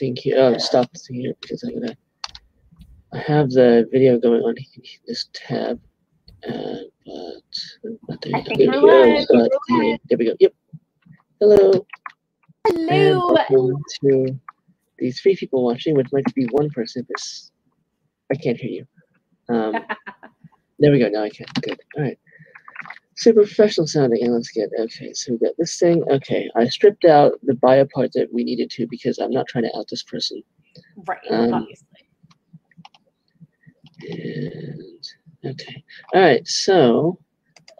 thing here. Oh, stop this thing here because I'm gonna. I have the video going on in this tab, uh, but but there, I you think go. live. uh, here, there we go. Yep. Hello. And Hello. welcome to the three people watching, which might be one person. This I can't hear you. Um, there we go. Now I can. Good. All right. Super professional sounding, and let's get okay. So we got this thing. Okay, I stripped out the bio part that we needed to because I'm not trying to out this person. Right, Um, obviously. And okay. All right. So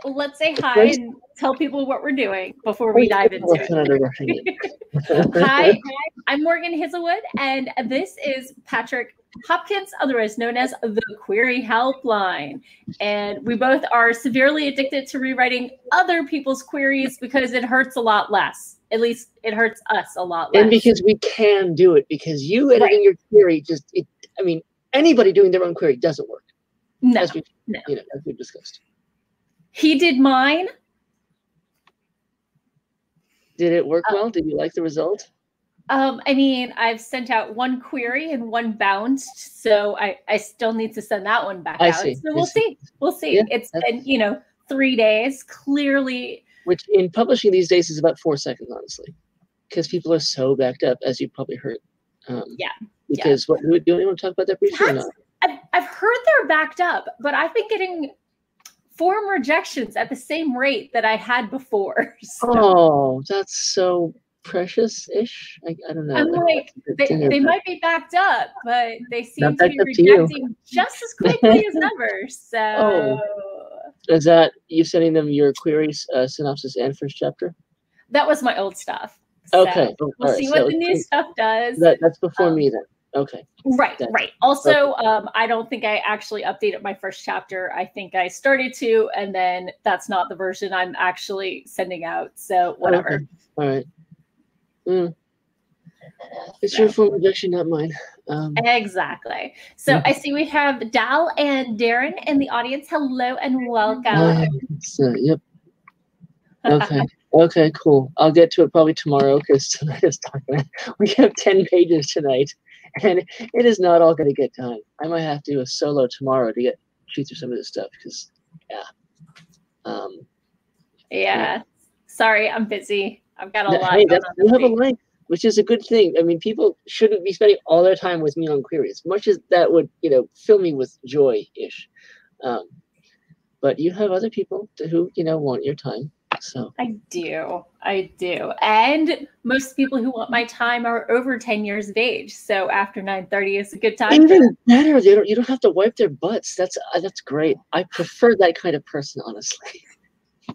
let's say hi first- and tell people what we're doing before we dive into it. in? Hi, I'm Morgan Hazelwood, and this is Patrick Hopkins, otherwise known as the Query Helpline. And we both are severely addicted to rewriting other people's queries because it hurts a lot less. At least it hurts us a lot less. and because we can do it, because you editing Right. your query just, it, I mean, anybody doing their own query doesn't work, no, as we, no. you know, as we've discussed. he did mine. Did it work Uh, well? Did you like the result? Um, I mean, I've sent out one query and one bounced, so I, I still need to send that one back I out. see, So we'll see. see. We'll see. Yeah, it's been, you know, three days. Clearly, Which in publishing these days is about four seconds, honestly, because people are so backed up, as you probably heard. Um, Yeah, yeah. Because what do you want to talk about that briefly or not? I've, I've heard they're backed up, but I've been getting form rejections at the same rate that I had before. So Oh, that's so precious-ish. I, I don't know. I'm like, they, Dang it. they might be backed up, but they seem to be rejecting just as quickly as ever. So Oh. Is that you sending them your queries, uh, synopsis, and first chapter? that was my old stuff. So Okay, oh, we'll all see what so the new stuff does. That, that's before Um, me then. Okay. Right, That- right. Also, um, I don't think I actually updated my first chapter. I think I started to, and then that's not the version I'm actually sending out. So whatever. Okay. All right. Mm. It's your form rejection, not mine. Um, Exactly. So. I see we have Dal and Darren in the audience. Hello and welcome. uh, so, yep. Okay. Okay. Cool. I'll get to it probably tomorrow because tonight is talking. We have ten pages tonight, and it is not all going to get done. I might have to do a solo tomorrow to get shoot through some of this stuff because, yeah. Um, yeah. Sorry, I'm busy. I've got a lot. hey, that's, you have a link, which is a good thing. I mean, people shouldn't be spending all their time with me on queries, much as that would, you know, fill me with joy ish. Um, but you have other people to, who, you know, want your time. So I do. I do. And most people who want my time are over 10 years of age. So after 9:30 is a good time. even better, they don't, you don't have to wipe their butts. That's uh, that's great. I prefer that kind of person, honestly.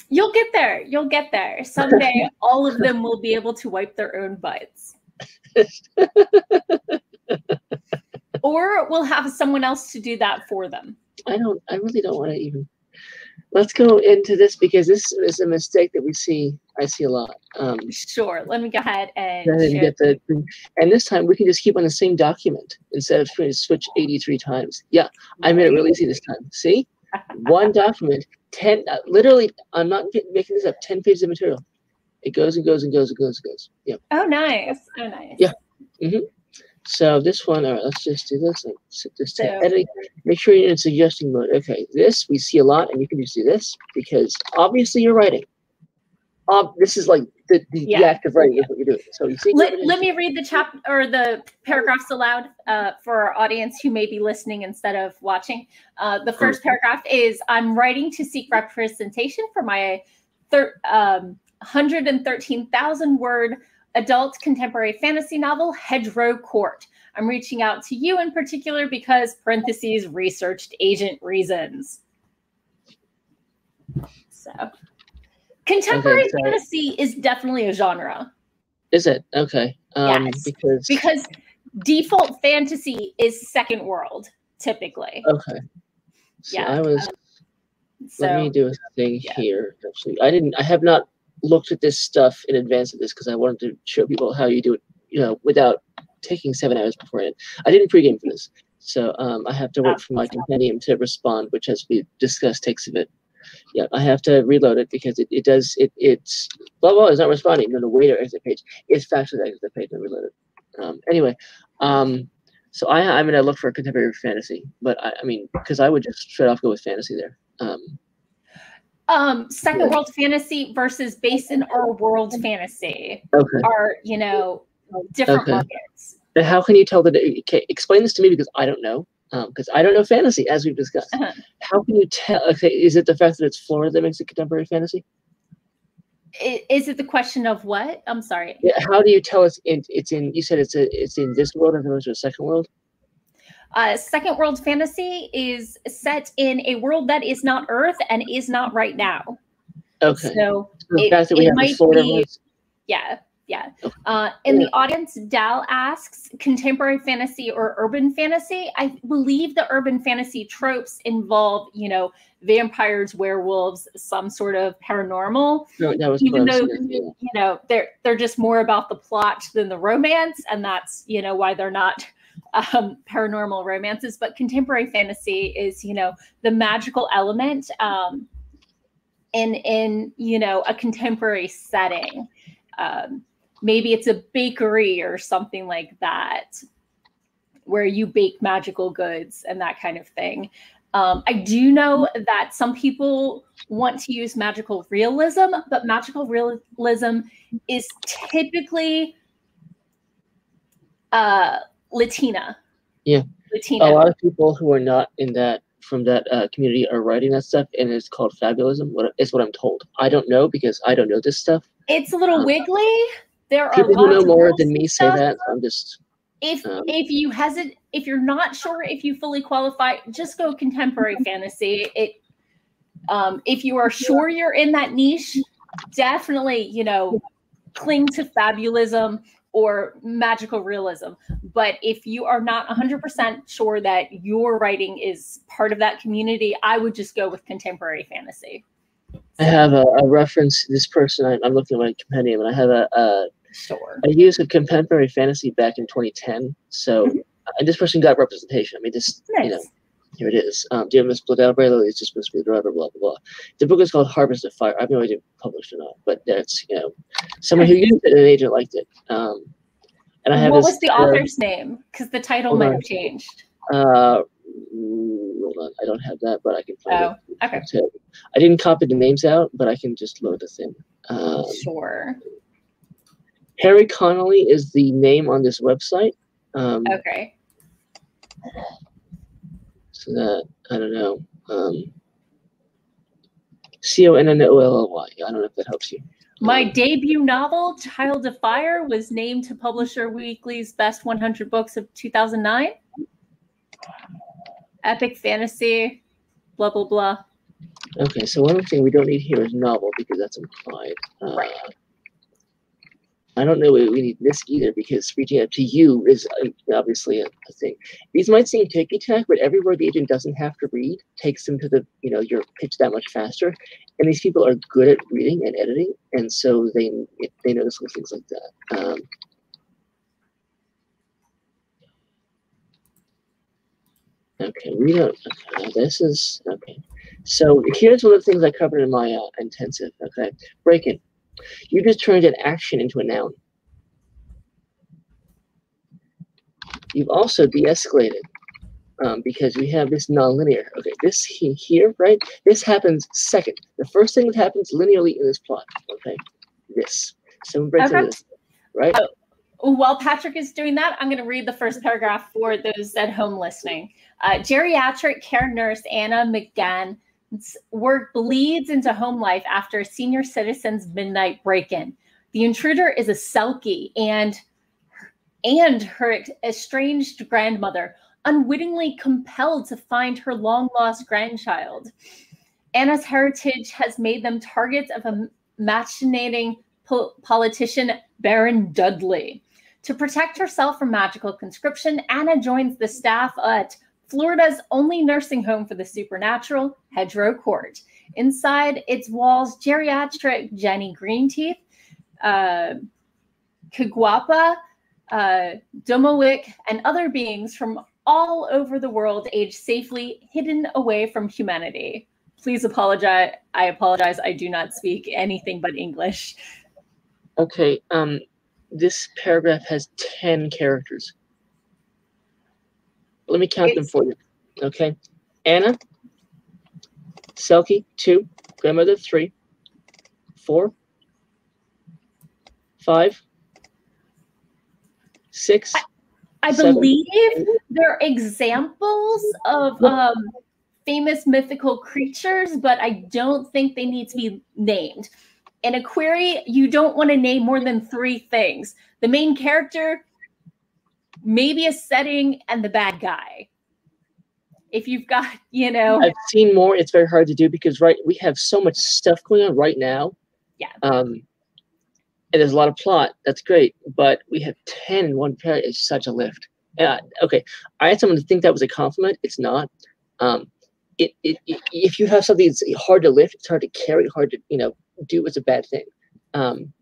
You'll get there. You'll get there. Someday all of them will be able to wipe their own butts. or we'll have someone else to do that for them. I don't. I really don't want to even. Let's go into this because this is a mistake that we see. I see a lot. Um, Sure. Let me go ahead and and get the, and this time we can just keep on the same document instead of trying to switch 83 times. Yeah, I made it really easy this time. See, one document, 10, uh, literally, I'm not making this up, 10 pages of material. It goes and goes and goes and goes and goes. Yeah. Oh, nice. Oh, nice. Yeah. So this one, all right, let's just do this. set So- editing. Make sure you're in suggesting mode. Okay, this we see a lot, and you can just do this because obviously you're writing. Um, this is like the, the, the Yeah. act of writing is what you're doing. So you see, Let, let me read the chap or the paragraphs aloud uh, for our audience who may be listening instead of watching. Uh, the first paragraph is I'm writing to seek representation for my thir- um, 113,000 word adult contemporary fantasy novel, Hedgerow Court. I'm reaching out to you in particular because, parentheses, researched agent reasons. So, contemporary Okay, so- fantasy is definitely a genre. Is it okay? Um, Yes, because because default fantasy is second world typically. okay. So Yeah, I was. So let me do a thing yeah. here. Actually, I didn't. I have not looked at this stuff in advance of this because I wanted to show people how you do it. You know, without taking seven hours beforehand. I didn't pregame for this, so um, I have to wait for my compendium to respond, which, as we discussed, takes a bit. Yeah, I have to reload it because it, it does it it's blah blah is not responding. No, no, wait or exit page. It's faster to exit the page and reload it. Um, anyway, um, so I, I'm gonna look for contemporary fantasy, but I, I mean, because I would just straight off go with fantasy there. Um, Um, second Yeah. world fantasy versus based in our world fantasy okay. are, you know, different Okay. markets. But how can you tell that? Okay, explain this to me because I don't know. Because I don't know fantasy, as we've discussed. Uh-huh. How can you tell? Okay, is it the fact that it's Florida that makes it contemporary fantasy? Is it the question of what? I'm sorry. Yeah. How do you tell it's in? It's in. You said it's a, it's in this world as opposed to a second world. Uh, second world fantasy is set in a world that is not Earth and is not right now. Okay. So So it- fact that we it might be- yeah, yeah. Uh, in the audience, Dal asks contemporary fantasy or urban fantasy. I believe the urban fantasy tropes involve, you know, vampires, werewolves, some sort of paranormal. No, that was Even close. though yeah, you know they're they're just more about the plot than the romance, and that's you know why they're not um, paranormal romances. But contemporary fantasy is you know the magical element um, in in you know a contemporary setting. Um, maybe it's a bakery or something like that, where you bake magical goods and that kind of thing. Um, I do know that some people want to use magical realism, but magical realism is typically uh, Latina. Yeah. Latina. a lot of people who are not in that from that uh, community are writing that stuff, and it's called fabulism. What is what I'm told. I don't know because I don't know this stuff. it's a little um, wiggly. There are People who know more than me say stuff. that. I'm just if Um, if you hesitate if you're not sure if you fully qualify just go contemporary fantasy it um if you are sure you're in that niche definitely you know cling to fabulism or magical realism but if you are not 100% sure that your writing is part of that community i would just go with contemporary fantasy I have a, a reference. This person I, I'm looking at my compendium, and I have a, a sure I used a contemporary fantasy back in 2010. So, Mhm. and this person got representation. I mean, this you know here it is. Um, Dear Miss Bladel is just supposed to be the driver, blah, blah, blah. The book is called Harvest of Fire. I have no idea if it's published or not, but that's, you know, someone who used it and an agent liked it. Um, and I have what this, was the uh, author's name because the title might have changed Uh, hold on. I don't have that, but I can find Oh, it. okay. I didn't copy the names out, but I can just load this thing. Um, sure Harry Connolly is the name on this website. Um, okay So that I don't know. Um, C O N N O L L Y. I don't know if that helps you. My debut novel, Child of Fire, was named to Publisher Weekly's Best 100 Books of 2009. Epic fantasy, blah, blah, blah. Okay, so one thing we don't need here is novel because that's implied. Uh, Right. I don't know we we need this either because reaching out to you is uh, obviously a, a thing. These might seem ticky tack, but every word the agent doesn't have to read takes them to the you know your pitch that much faster. And these people are good at reading and editing, and so they they notice little things like that. Um, okay, we don't. Okay, this is okay. So here's one of the things I covered in my uh, intensive. Okay, break-in. You just turned an action into a noun. You've also de-escalated um, because we have this non-linear. Okay, this he- here, right? This happens second. The first thing that happens linearly in this plot. Okay, this. Someone breaks Okay. into this, right? While Patrick is doing that, I'm going to read the first paragraph for those at home listening. Uh, geriatric care nurse Anna McGann's work bleeds into home life after a senior citizen's midnight break-in. The intruder is a Selkie and and her estranged grandmother, unwittingly compelled to find her long-lost grandchild. Anna's heritage has made them targets of a machinating po- politician, Baron Dudley. To protect herself from magical conscription, Anna joins the staff at Florida's only nursing home for the supernatural, Hedgerow Court. Inside its walls, geriatric Jenny Greenteeth, uh, Kiguapa, uh, Domowick, and other beings from all over the world age safely hidden away from humanity. Please apologize. I apologize. I do not speak anything but English. Okay. Um, this paragraph has 10 characters. Let me count them for you. Okay. Anna, Selkie, two, grandmother, three, four, five, six. I Seven. believe they're examples of um, famous mythical creatures, but I don't think they need to be named. In a query, you don't want to name more than three things the main character, maybe a setting, and the bad guy. If you've got, you know, I've seen more. It's very hard to do because right we have so much stuff going on right now. Yeah. Um, and there's a lot of plot. That's great, but we have ten in one pair. It's such a lift. Yeah. Okay. I had someone to think that was a compliment. It's not. Um, it, it, it if you have something that's hard to lift, it's hard to carry, hard to you know do. It's a bad thing. Um,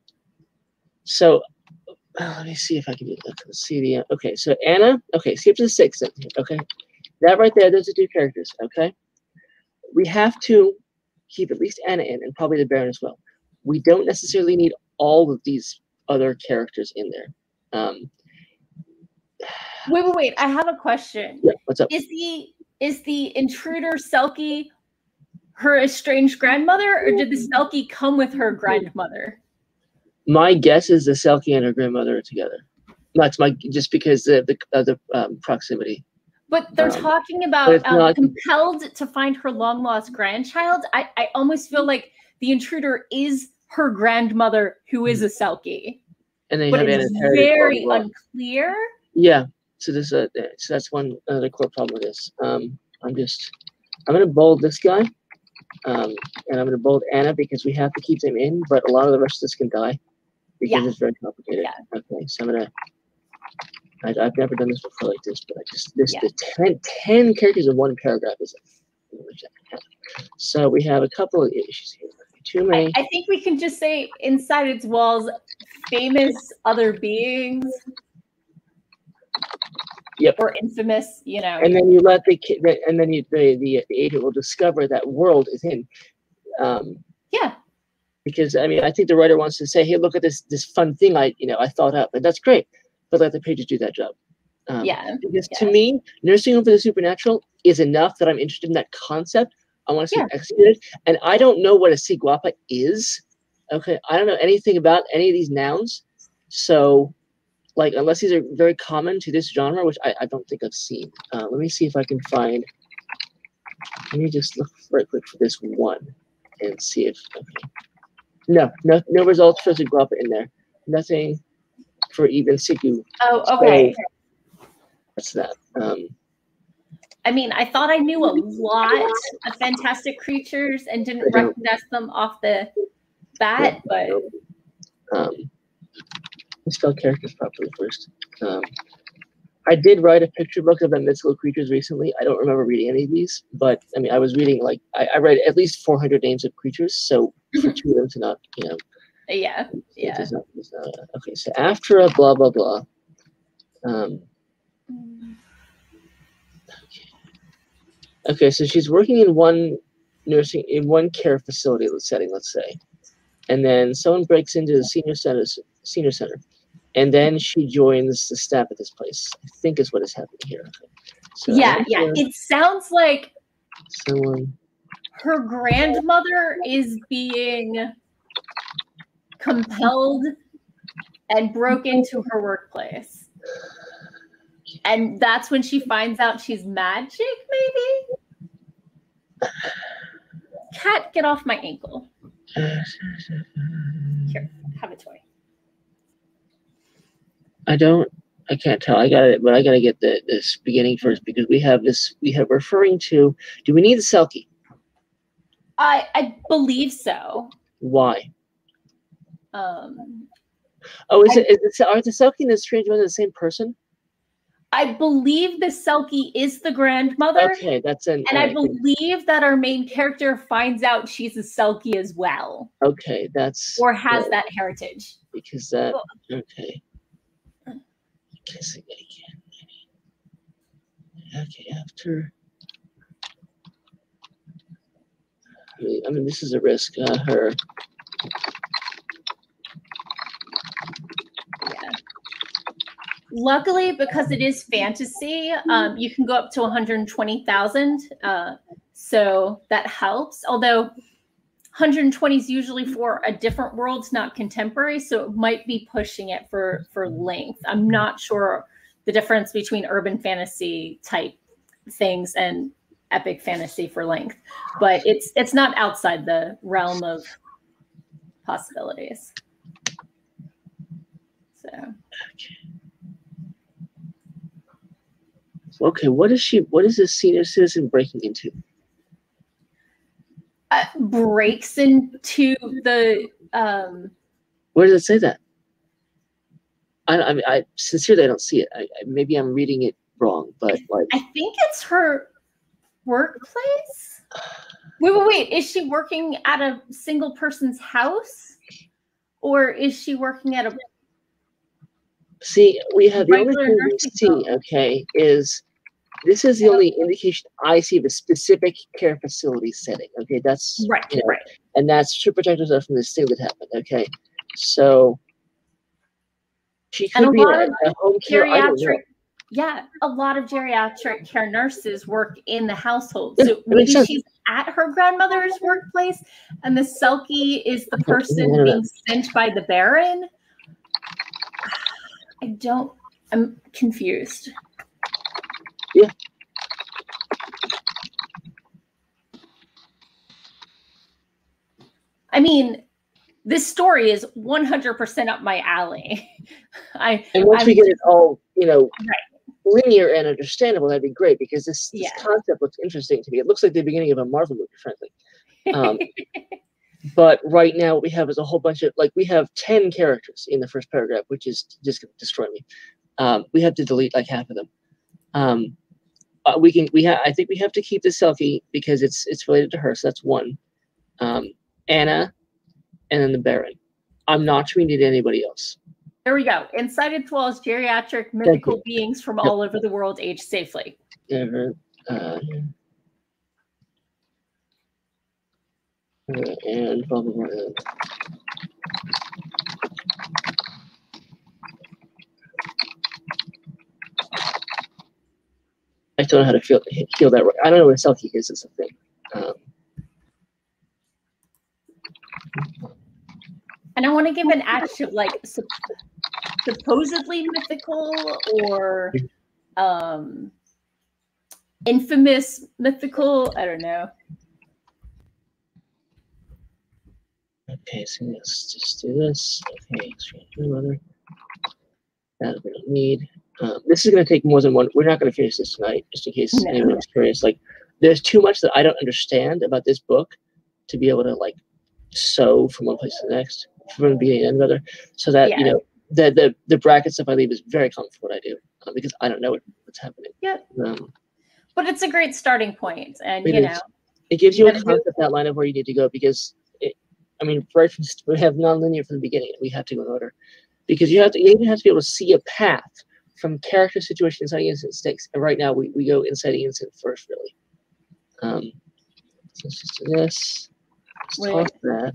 so uh, let me see if I can do that. Let's see the uh, okay. So Anna. Okay. Skip to the sixth. Okay. That right there, those are two characters, okay? We have to keep at least Anna in, and probably the Baron as well. We don't necessarily need all of these other characters in there. Um, wait, wait, wait. I have a question. yeah, what's up? Is the is the intruder Selkie her estranged grandmother, or did the Selkie come with her grandmother? My guess is the Selkie and her grandmother are together. That's my just because of the, uh, the um, proximity. But they're Um, talking about um, not- compelled to find her long lost grandchild. I, I almost feel like the intruder is her grandmother, who is a Selkie, And they you but have it's Anna's heritage. blah, very blah, blah. unclear. Yeah. So this uh, so that's one other core problem with this. Um, I'm just I'm gonna bold this guy, um, and I'm gonna bold Anna because we have to keep them in, but a lot of the rest of this can die because Yeah. it's very complicated. Yeah. Okay, so I'm gonna. I, I've never done this before like this, but I just this Yeah. the 10, 10 characters in one paragraph is. So we have a couple of issues here. Too I, many. I think we can just say inside its walls, famous other beings. Yep. Or infamous, you know. and then you let the kid, and then you, the, the the agent will discover that world is in. Um, yeah. because I mean, I think the writer wants to say, "Hey, look at this this fun thing I you know I thought up," and that's great. But let the pages do that job. Um, Yeah. Because yeah. to me, nursing home for the supernatural is enough that I'm interested in that concept. I want to see Yeah. it executed, and I don't know what a ciguapa is. Okay, I don't know anything about any of these nouns, so like unless these are very common to this genre, which I, I don't think I've seen. Uh, let me see if I can find. Let me just look right quick for this one and see if okay. No, no, no results for Ciguapa in there. Nothing for even Siku. Oh, okay. That's that. Um, I mean, I thought I knew a lot of fantastic creatures and didn't recognize them off the bat, but um, spell characters properly first. Um, I did write a picture book of the mythical creatures recently. I don't remember reading any of these, but I mean, I was reading like I, I read at least 400 names of creatures. So for two of them to not, you know, yeah, it yeah. not, it's not okay. So after a blah blah blah. Um, Okay, so she's working in one nursing in one care facility setting, let's say, and then someone breaks into the senior center, senior center, and then she joins the staff at this place. I think is what is happening here. So Yeah, yeah. after uh, It sounds like Someone, her grandmother is being compelled and broke into her workplace. And that's when she finds out she's magic, maybe? Cat, get off my ankle. Here, have a toy. I don't. I can't tell. I got it, but I got to get the this beginning first because we have this. We have referring to. Do we need the Selkie? I I believe so. Why? Um, Oh, is it? Is it are the Selkie and the Strange One the same person? I believe the Selkie is the grandmother. Okay, that's an. And I believe that our main character finds out she's a Selkie as well, Okay, that's or has that heritage. because that. Kissing again. Okay, after. I mean, I mean, this is a risk. Uh, her. Yeah. luckily, because it is fantasy, um, you can go up to 120,000. Uh, so that helps. Although 120 is usually mm-hmm. for a different world, it's not contemporary. So it might be pushing it for for mm-hmm. length. I'm not sure the difference between urban fantasy type things and epic fantasy for length, but it's it's not outside the realm of possibilities. So Okay, what is she? What is this senior citizen breaking into? Uh, breaks into the um Where does it say that? I, I mean, I sincerely I don't see it. I, I maybe I'm reading it wrong, but like I think it's her workplace. Wait, wait, wait. Is she working at a single person's house? Or is she working at a see, we have the only thing we see. Okay, is this is the only indication I see of a specific care facility setting. Okay, that's right, you know, right. and that's to protect herself from this thing that happened. Okay, so she could a be lot a, of a home care. I don't know. Geriatric yeah, a lot of geriatric care nurses work in the household. Yeah, So maybe she's at her grandmother's workplace and the Selkie is the person being sent by the Baron. I don't I'm confused. Yeah. I mean, this story is 100% up my alley. I And once I'm we get it all, you know, Right. linear and understandable, that'd be great because this, this Yeah. concept looks interesting to me. It looks like the beginning of a Marvel movie, frankly. Um, but right now, what we have is a whole bunch of like we have ten characters in the first paragraph, which is just gonna destroy me. Um, we have to delete like half of them. Um, uh, we can we have I think we have to keep the Selkie because it's it's related to her, so that's one. Um, Anna, and then the Baron. I'm not sure we need anybody else. There we go. Inside its walls, geriatric mythical beings from all over the world age safely. Uh, uh, and blah, blah, blah. I don't know how to feel heal that. right. I don't know what a selkie is. Is a thing. Um, And I want to give an adjective like sup- supposedly mythical or um infamous mythical. I don't know. okay, so let's just do this. Okay, exchange mother. That we don't need. Um, this is going to take more than one. We're not going to finish this tonight, just in case No. anyone's curious. Like, there's too much that I don't understand about this book to be able to like sew from one place to the next, from the beginning to the end, rather. So that you know, the the the bracket stuff I leave is very common for what I do uh, because I don't know what, what's happening. Yep. Um, But it's a great starting point, and you is. know, it gives you a concept outline of where you need to go because it, I mean, right from we have nonlinear from the beginning. We have to go in order because you have to you even have to be able to see a path from character situation inside instant stakes. And right now we, we go inside the instant first, really. Um, so let's just do this. Let's that.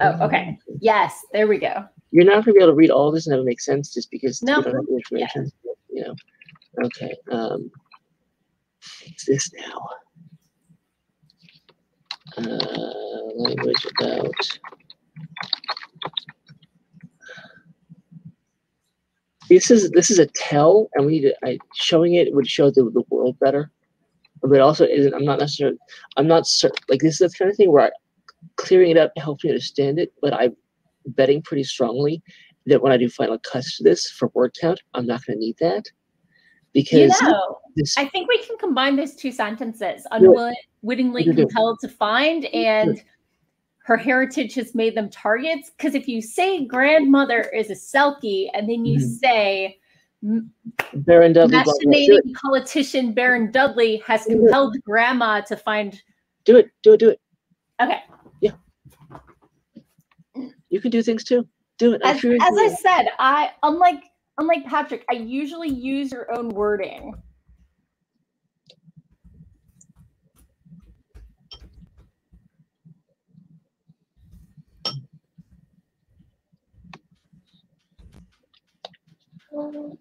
oh, okay, yes, there we go. You're not gonna be able to read all this and it make sense just because No. you don't have the information. You know. Okay. Um, what's this now? Uh, language about. This is this is a tell, and we need to. I showing it would show the, the world better, but also isn't. I'm not necessarily. I'm not certain. Like this is the kind of thing where I, clearing it up helps me understand it, but I'm betting pretty strongly that when I do final cuts to this for word count, I'm not going to need that because you know, this. I think we can combine those two sentences: unwittingly compelled to find and her heritage has made them targets. Because if you say grandmother is a Selkie, and then you Mhm. say Baron Dudley. it. machinating politician Baron Dudley has Do it. compelled grandma to find. Do it. Do it. Do it. Okay, Yeah. You can do things too. Do it. I'm as, sure as I it. said, I unlike unlike Patrick, I usually use your own wording. Oh.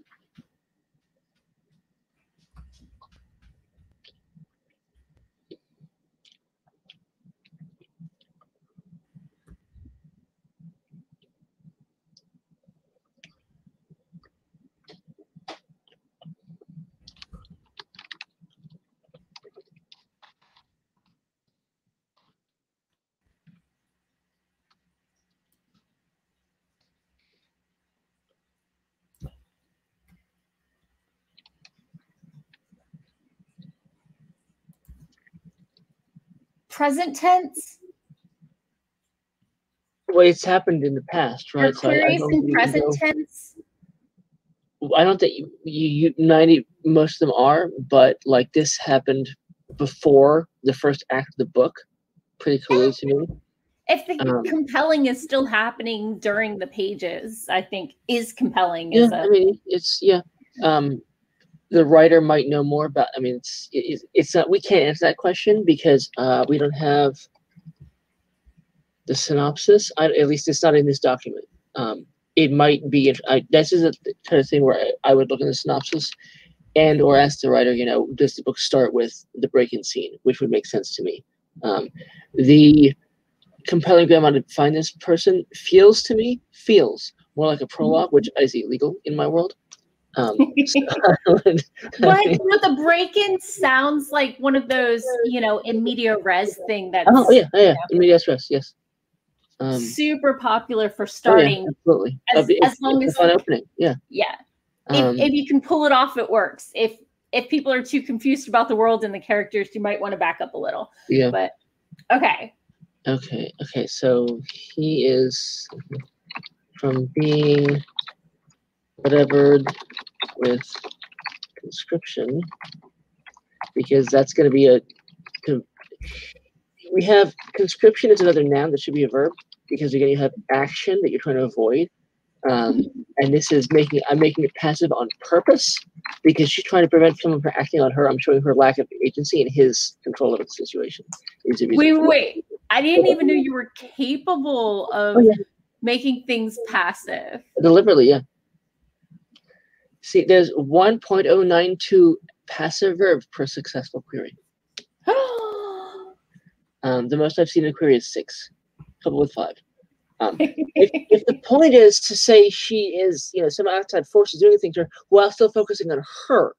Present tense? Well, it's happened in the past, right? So I- I queries don't in think present know- tense? I don't think you, you, you 90 most of them are, but like this happened before the first act of the book. Pretty clearly to me. If the Um, compelling is still happening during the pages, I think is compelling. Yeah, Is I a, mean it's yeah. Um, the writer might know more about. I mean, it's it, it's- it's not. We can't answer that question because uh, we don't have the synopsis. I, at least it's not in this document. Um, it might be. I, this is a kind of thing where I, I would look in the synopsis, and or ask the writer. You know, does the book start with the break-in scene, which would make sense to me. Um, the compelling grandma to find this person feels to me feels more like a prologue, which is illegal in my world. Um, so would- but you know, the break-in sounds like one of those, you know, in media res thing that's oh yeah, oh, yeah, yes, yes, yes. Um, super popular for oh, yeah, starting. absolutely. as- it's- as long as- fun opening, yeah. Yeah. Um, if, if you can pull it off, it works. If if people are too confused about the world and the characters, you might want to back up a little. yeah. But okay. Okay. Okay. So he is from being whatever with conscription because that's going to be a. We have conscription is another noun that should be a verb because again you have action that you're trying to avoid, um, and this is making I'm making it passive on purpose because she's trying to prevent someone from acting on her. I'm showing her lack of agency and his control of the situation. Wait, wait. I didn't even know you were capable of Oh, yeah. making things passive. Deliberately, yeah. See, there's 1.092 passive verbs per successful query. Um, the most I've seen in a query is six, coupled with five. Um, if, if the point is to say she is, you know, some outside force is doing things to her while still focusing on her,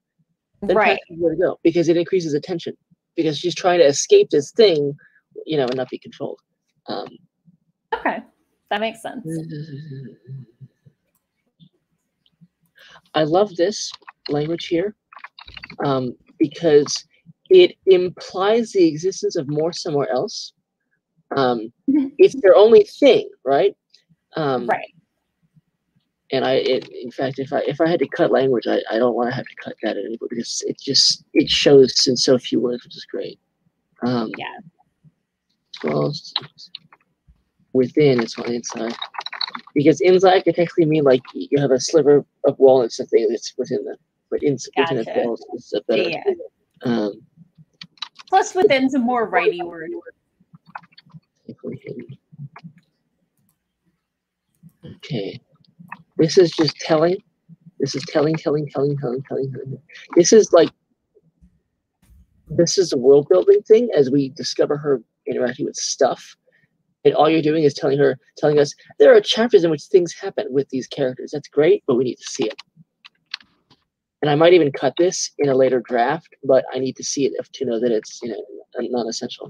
then right. where to go because it increases attention because she's trying to escape this thing, you know, and not be controlled. Um, Okay. That makes sense. I love this language here um, because it implies the existence of more somewhere else. Um, Mhm. it's their only thing, right? Um, Right. And I, it, in fact, if I if I had to cut language, I, I don't want to have to cut that anymore because it just it shows in so few words, which is great. Um, Yeah. Well, within it's on the inside because inside could technically mean like you have a sliver of wall and something that's within the but in, within the a wall is a better. Yeah. Um, Plus within's a more righty word. Okay, this is just telling. This is telling, telling, telling, telling, telling, telling. This is like. This is a world building thing as we discover her interacting with stuff. And all you're doing is telling her, telling us there are chapters in which things happen with these characters. That's great, but we need to see it. And I might even cut this in a later draft, but I need to see it if- to know that it's you know non-essential.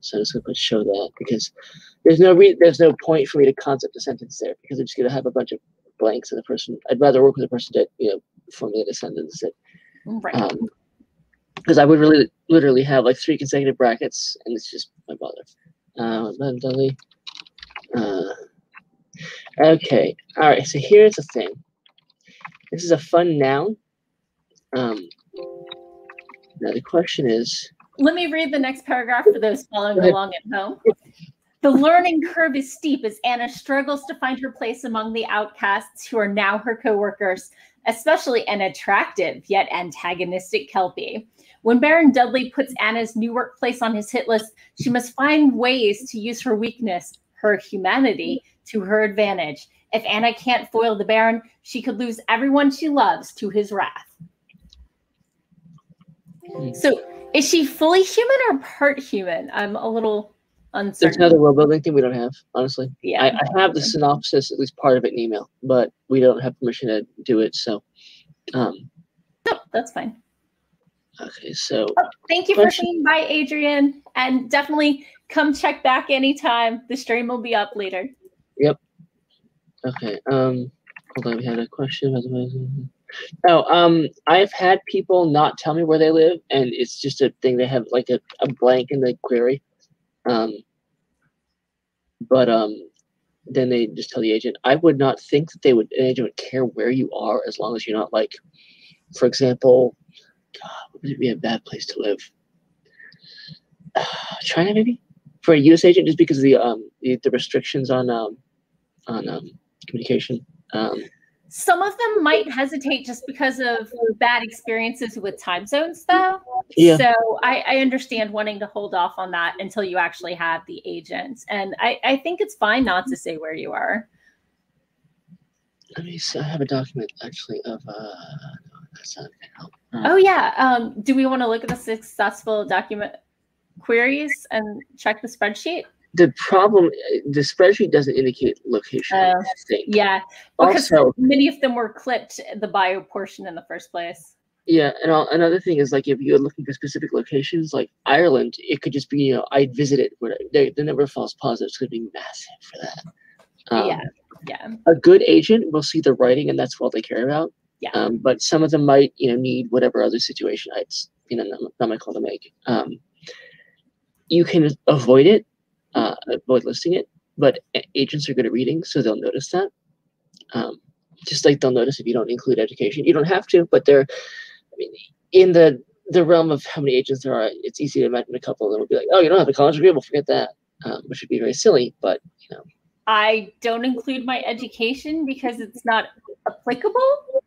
So I'm just gonna put show that because there's no re- there's no point for me to concept a sentence there because I'm just gonna have a bunch of blanks and the person I'd rather work with a person that you know formulate a sentence that Right. um because I would really literally have like three consecutive brackets and it's just my bother. Uh, mentally. Uh, okay, all right. So here's the thing. This is a fun noun. Um, now the question is, Let me read the next paragraph for those following along at home. The learning curve is steep as Anna struggles to find her place among the outcasts who are now her coworkers, especially an attractive yet antagonistic Kelpie. When Baron Dudley puts Anna's new workplace on his hit list, she must find ways to use her weakness, her humanity, to her advantage. If Anna can't foil the Baron, she could lose everyone she loves to his wrath. So, is she fully human or part human? I'm a little There's another world building thing we don't have, honestly. yeah. I, I have the synopsis, at least part of it in email, but we don't have permission to do it. So, um, No, that's fine. okay, so Oh, thank you for Question- swinging by, Adrian. And definitely come check back anytime. The stream will be up later. Yep. Okay, um, hold on, we had a question. Oh, um, I've had people not tell me where they live, and it's just a thing. They have like a, a blank in the query, um, but um, then they just tell the agent. I would not think that they would an agent would care where you are as long as you're not like, for example, God, would it be a bad place to live? China, maybe for a U.S. agent, just because of the um the, the restrictions on um on um communication. Um, Some of them might hesitate just because of bad experiences with time zones, though. Yeah. So I, I understand wanting to hold off on that until you actually have the agent. And I, I think it's fine not to say where you are. let me see. I have a document actually of uh. No, that's not gonna help. Oh, yeah. Um, do we want to look at the successful document queries and check the spreadsheet? The problem, uh, the spreadsheet doesn't indicate location. Think. Yeah. Because Also, many of them were clipped the bio portion in the first place. yeah, and all, another thing is like if you're looking for specific locations, like Ireland, it could just be you know I visited. Whatever. The, the number of false positives could be massive for that. Um, yeah. Yeah. a good agent will see the writing and that's what they care about. Yeah. Um, but some of them might, you know, need whatever other situation it's, you know, not, not my call to make. Um, you can avoid it, uh, avoid listing it, but agents are good at reading, so they'll notice that. Um, just like they'll notice if you don't include education. You don't have to, but they're, I mean, in the the realm of how many agents there are, it's easy to imagine a couple them will be like, oh, you don't have a college degree, We'll forget that, um, which would be very silly, but you know. I don't include my education because it's not applicable.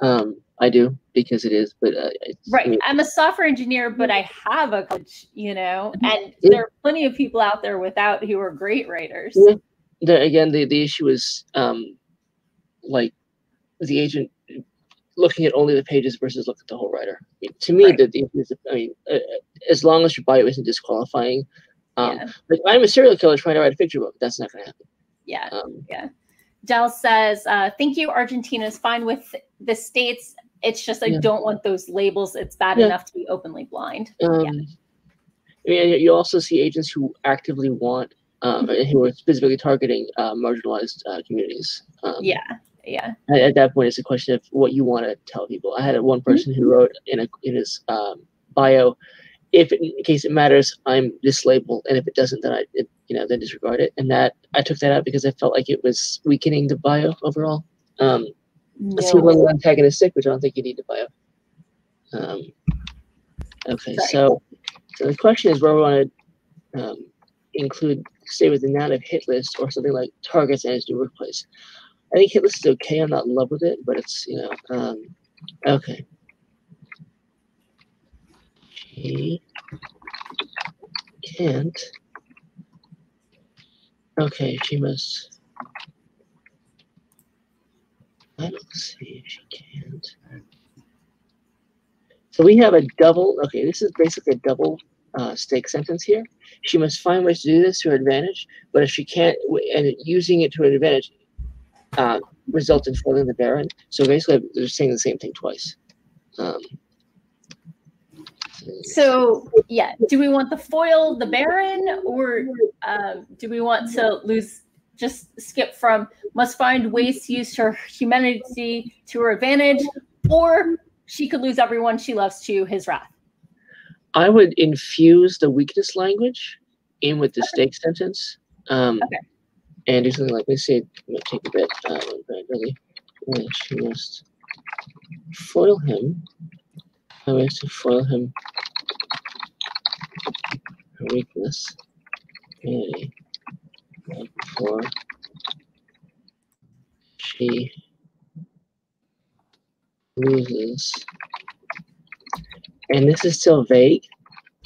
Um, I do because it is, but uh, Right. mean, I'm a software engineer, but I have a college, you know, and Yeah. there are plenty of people out there without who are great writers. Yeah. the, again, the, the issue is um, like the agent looking at only the pages versus look at the whole writer. I mean, to me, Right. the, the is, I mean, uh, as long as your bio isn't disqualifying, um, Yeah. like I'm a serial killer trying to write a picture book. That's not going to happen. Yeah. Um, Dell says, uh, thank you. Argentina is fine with the states. It's just I Yeah. don't want those labels. It's bad Yeah. enough to be openly blind. um, I mean, you also see agents who actively want, um, who are specifically targeting uh, marginalized uh, communities. Um, Yeah. Yeah. at, at that point it's a question of what you want to tell people i had one person who wrote in a in his um, bio if it, in case it matters i'm this label and if it doesn't then i it, you know then disregard it and that i took that out because i felt like it was weakening the bio overall um it's a little antagonistic which i don't think you need to bio um okay Sorry. so so the question is where we want to um, include stay with the noun of hit list or something like targets and its new workplace I think hit list is okay. I'm not in love with it, but it's you know um, okay. She can't. Okay, she must. Don't see if she can't. So we have a double. Okay, this is basically a double uh, stake sentence here. She must find ways to do this to her advantage, but if she can't, and using it to her advantage, uh, result in foiling the Baron. So basically, they're saying the same thing twice. Um, So yeah, do we want the foil, the Baron, or um, do we want to lose? Just skip from must find ways to use her humanity to her advantage, or she could lose everyone she loves to his wrath. I would infuse the weakness language in with the stake sentence. Um, Okay. And do something like, let's say, I'm gonna take a bit, uh, really, uh, she must foil him. I is to foil him? Her weakness. Okay. Before she loses. And this is still vague.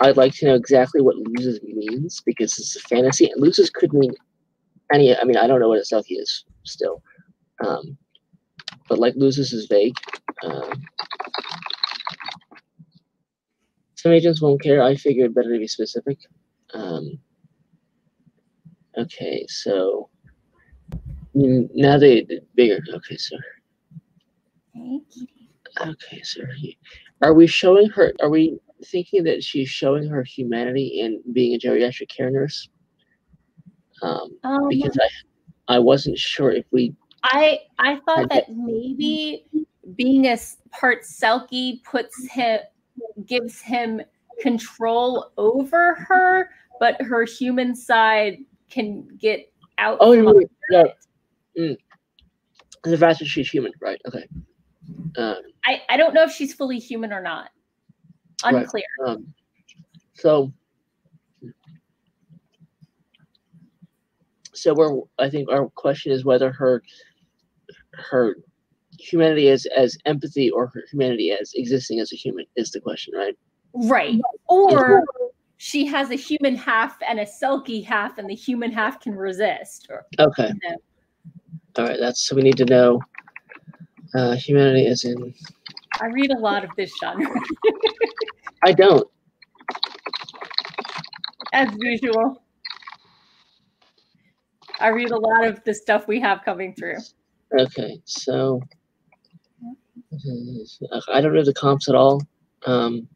I'd like to know exactly what loses means because it's a fantasy, and loses could mean any. I mean, I don't know what selkie is still, um, but like loses is vague. Um, some agents won't care. I figured better to be specific. Um, okay, so mm, now they the bigger. Okay, sir. Thank okay, sir. are we showing her? Are we thinking that she's showing her humanity in being a geriatric care nurse? Um, Um, because I, I wasn't sure if we. I I thought Okay. that maybe being a part Selkie puts him gives him control over her, but her human side can get out. Oh, from you mean- under yeah. it. The fact that she's human, right? Okay. Um, I I don't know if she's fully human or not. Right. Unclear. um, so, so we're. I think our question is whether her, her humanity as as empathy or her humanity as existing as a human is the question, right? Right. Or she has a human half and a Selkie half, and the human half can resist. Or Okay. you know, All right. That's so we need to know. Uh, humanity is in. I read a lot of this genre, I don't. as usual. I read a lot of the stuff we have coming through. Okay. So. I don't know the comps at all. Um,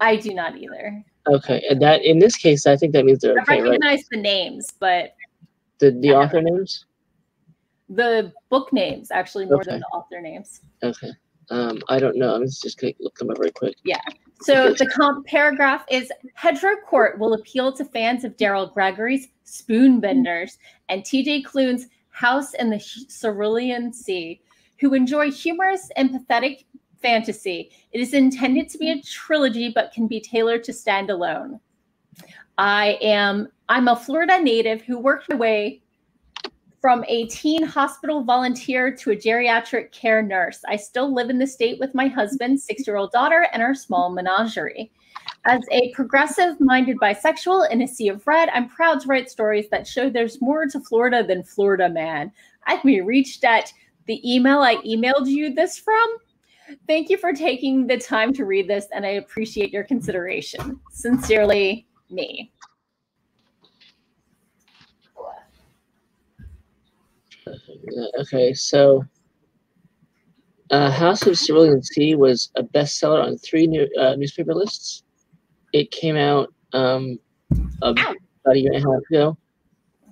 I do not either. Okay, and that in this case, I think that means they're I okay, right? recognize the names, but The the author names. the book names actually more Okay. than the author names. Okay. Um, I don't know. I'm just gonna look them up very quick. Yeah. So the comp paragraph is Hedgerow Court will appeal to fans of Daryl Gregory's Spoonbenders and TJ Klune's House in the Cerulean Sea, who enjoy humorous and pathetic fantasy. It is intended to be a trilogy, but can be tailored to stand alone. I am I'm a Florida native who worked my way from a teen hospital volunteer to a geriatric care nurse. I still live in the state with my husband, six year old daughter, and our small menagerie. As a progressive minded bisexual in a sea of red, I'm proud to write stories that show there's more to Florida than Florida man. I can be reached at the email I emailed you this from. Thank you for taking the time to read this, and I appreciate your consideration. Sincerely, me. Okay, so uh, House of Cerulean Sea was a bestseller on three new, uh, newspaper lists. It came out um, about a year and a half ago.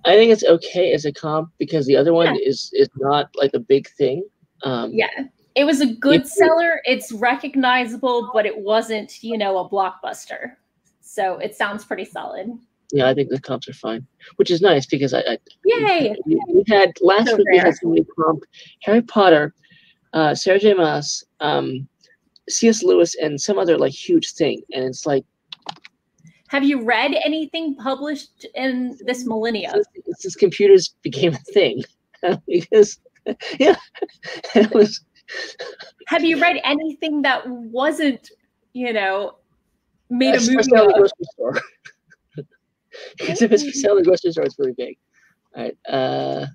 I think it's okay as a comp because the other one is is not like a big thing. Um, Yeah. It was a good If- seller. It's recognizable, but it wasn't, you know, a blockbuster. So it sounds pretty solid. yeah, I think the comps are fine, which is nice because I, I Yay. we, we had last So week we had somebody comp Harry Potter, uh, Sarah J. Maas, um, C.S. Lewis, and some other like huge thing, and it's like Have you read anything published in this millennia? Since, it's just computers became a thing because yeah, it was Have you read anything that wasn't, you know, made a that's movie sale at the of? grocery store. Because if it's for sale at the grocery store, it's really big. All right. Uh,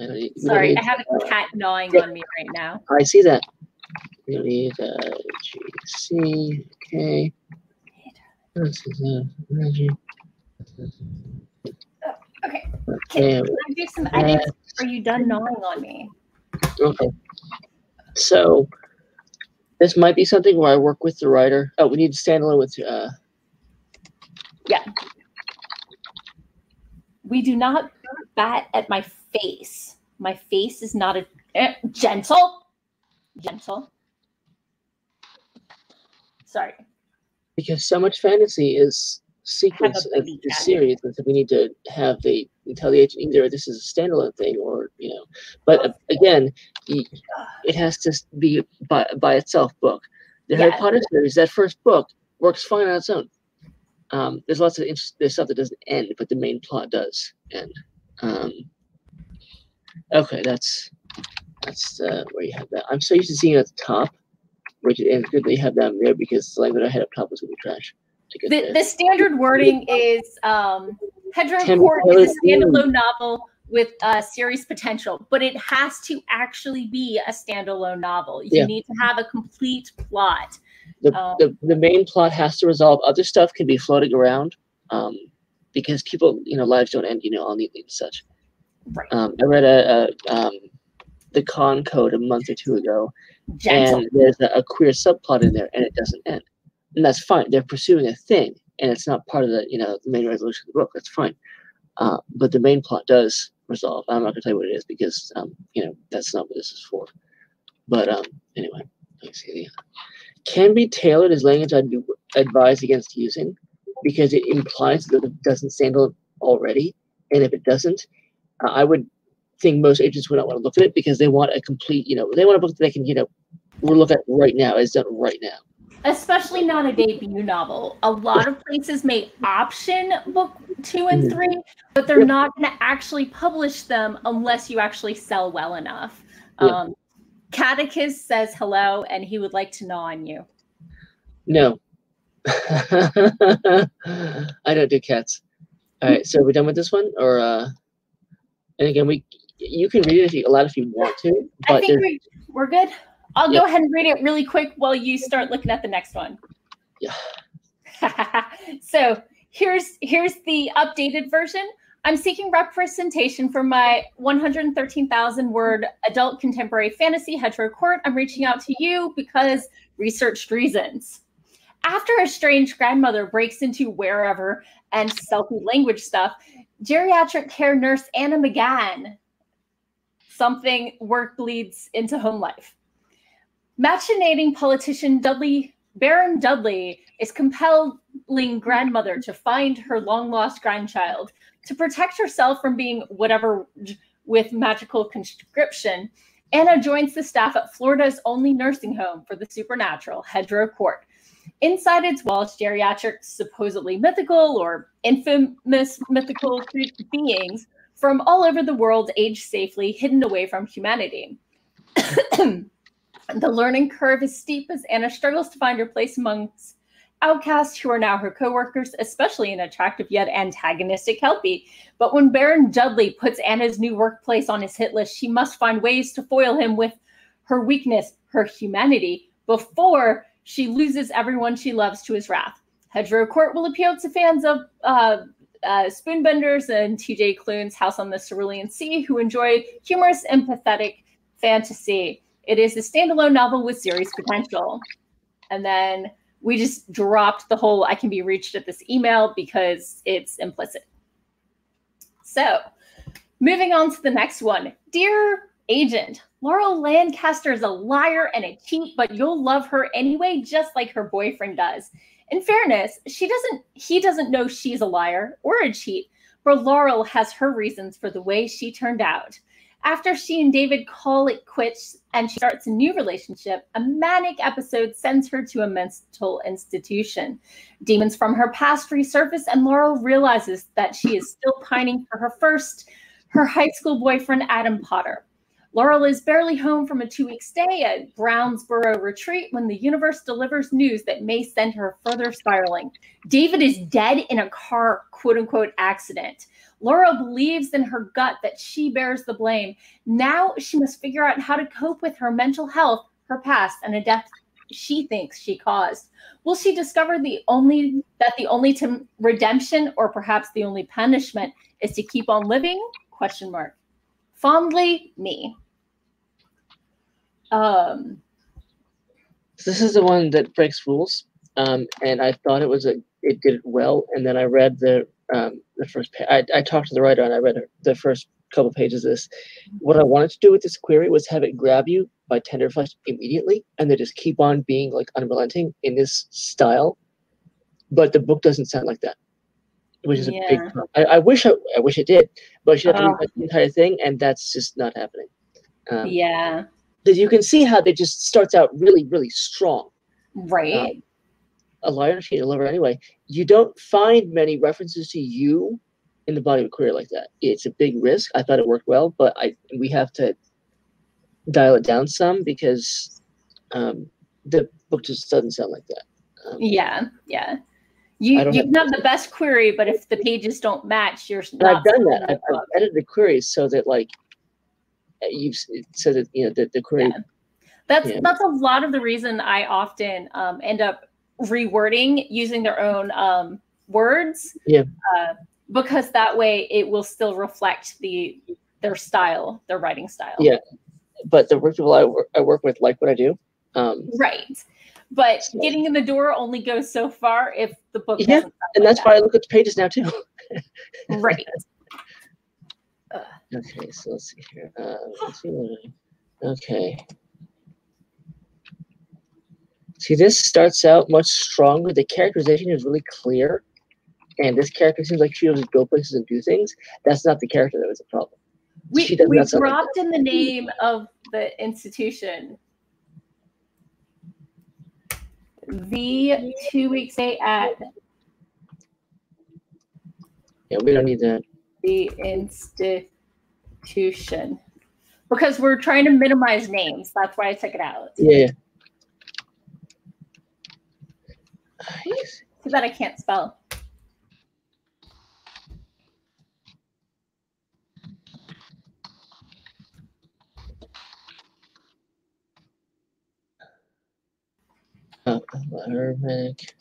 I don't need, Sorry, need- I have a cat gnawing Yeah. on me right now. I see that. We need uh, GC. Okay. This is uh, energy. Okay. Okay. Can I do some edits? Are you done gnawing on me? Okay. So this might be something where I work with the writer. Oh, we need to stand alone with uh Yeah. We do not bat at my face. My face is not a eh, gentle. Gentle. Sorry. because so much fantasy is sequence of baby the series, and we need to have the we tell the agent either this is a standalone thing or you know. But uh, again, it has to be by by itself book. The Harry Yeah. Potter series, that first book works fine on its own. Um, there's lots of there's stuff that doesn't end, but the main plot does end. Um, okay, that's that's uh, where you have that. I'm so used to seeing it at the top, which and it's good that you have them there because the language I had up top was gonna be trash. to get The, the standard wording is um, Hedgerow Court is a standalone novel with uh, series potential, but it has to actually be a standalone novel. You Yeah. need to have a complete plot. the, Um, the the main plot has to resolve. Other stuff can be floating around, um, because people, you know, lives don't end, you know, all neatly and such. Right. Um, I read a, a um, the con code a month or two ago, Gentle. and there's a, a queer subplot in there, and it doesn't end, and that's fine. They're pursuing a thing, and it's not part of the, you know, the main resolution of the book. That's fine. Uh, but the main plot does resolve. I'm not gonna tell you what it is because, um, you know, that's not what this is for. But um, anyway, let me see can be tailored as language I'd advise against using because it implies that it doesn't stand alone already. And if it doesn't, uh, I would think most agents would not want to look at it because they want a complete, you know, they want a book that they can, you know, look at right now, is done right now. Especially not a debut novel. A lot of places may option book two and Mhm. three, but they're not going to actually publish them unless you actually sell well enough. Um, Catechist says hello, and he would like to gnaw on you. No. I don't do cats. All right, so we're done with this one, or uh, and again, we you can read it if you allowed if you want to, I think we, we're good. I'll Yep. go ahead and read it really quick while you start looking at the next one. Yeah. so here's here's the updated version. I'm seeking representation for my 113,000 word adult contemporary fantasy Hedgerow Court. I'm reaching out to you because researched reasons. After a strange grandmother breaks into wherever and Selkie language stuff, geriatric care nurse Anna McGann, something work bleeds into home life. Machinating politician Dudley Baron Dudley is compelling grandmother to find her long lost grandchild to protect herself from being whatever with magical conscription. Anna joins the staff at Florida's only nursing home for the supernatural, Hedgerow Court. Inside its walls, geriatric, supposedly mythical or infamous mythical beings from all over the world age safely, hidden away from humanity. the learning curve is steep as Anna struggles to find her place amongst outcasts who are now her coworkers, especially an attractive yet antagonistic Kelpie. But when Baron Dudley puts Anna's new workplace on his hit list, she must find ways to foil him with her weakness, her humanity, before she loses everyone she loves to his wrath. Hedgerow Court will appeal to fans of uh, uh, Spoonbenders and TJ Klune's House on the Cerulean Sea who enjoy humorous, empathetic fantasy. It is a standalone novel with series potential. And then we just dropped the whole I can be reached at this email because it's implicit. So, moving on to the next one. Dear agent, Laurel Lancaster is a liar and a cheat, but you'll love her anyway, just like her boyfriend does. In fairness, she doesn't he doesn't know she's a liar or a cheat, but Laurel has her reasons for the way she turned out. After she and David call it quits and she starts a new relationship, a manic episode sends her to a mental institution. Demons from her past resurface, and Laurel realizes that she is still pining for her first, her high school boyfriend, Adam Potter. Laurel is barely home from a two week stay at Brownsboro Retreat when the universe delivers news that may send her further spiraling. David is dead in a car, quote unquote, accident. Laura believes in her gut that she bears the blame. Now she must figure out how to cope with her mental health, her past, and a death she thinks she caused. Will she discover the only that the only to redemption or perhaps the only punishment is to keep on living? Question mark. Fondly, me. Um, this is the one that breaks rules. Um, and I thought it was a it did it well. And then I read the um, the first. Pa- I I talked to the writer and I read her, the first couple pages of this. What I wanted to do with this query was have it grab you by tender flesh immediately, and then just keep on being like unrelenting in this style. But the book doesn't sound like that, which is a big. Problem. I, I wish I, I wish it did, but you have to Oh. read the entire thing, and that's just not happening. Um, yeah, because you can see how they just starts out really, really strong. right. A liar, cheat, a lover. Anyway, you don't find many references to you in the body of a query like that. It's a big risk. I thought it worked well, but I we have to dial it down some because um, the book just doesn't sound like that. Um, Yeah, yeah. You you have- have the best query, but if the pages don't match, you're not I've done that. I've, I've edited the queries so that like uh, you've so that you know the, the query. Yeah. That's Yeah. that's a lot of the reason I often um, end up rewording using their own um, words. Yeah. Uh, because that way it will still reflect the their style, their writing style. Yeah. But the people I work, I work with like what I do. Um, Right. But So- getting in the door only goes so far if the book Yeah, and like that's why I look at the pages now too. that. right. Okay, so let's see here. Uh, let's see okay. See, this starts out much stronger. The characterization is really clear, and this character seems like she will just go places and do things. That's not the character that was a problem. We, She we sound like dropped in the name of the institution. The two weeks stay at Yeah, we don't need that. the institution because we're trying to minimize names. That's why I took it out. Yeah. yeah. Ah, yes. Too bad I can't spell. Uh, Arabic.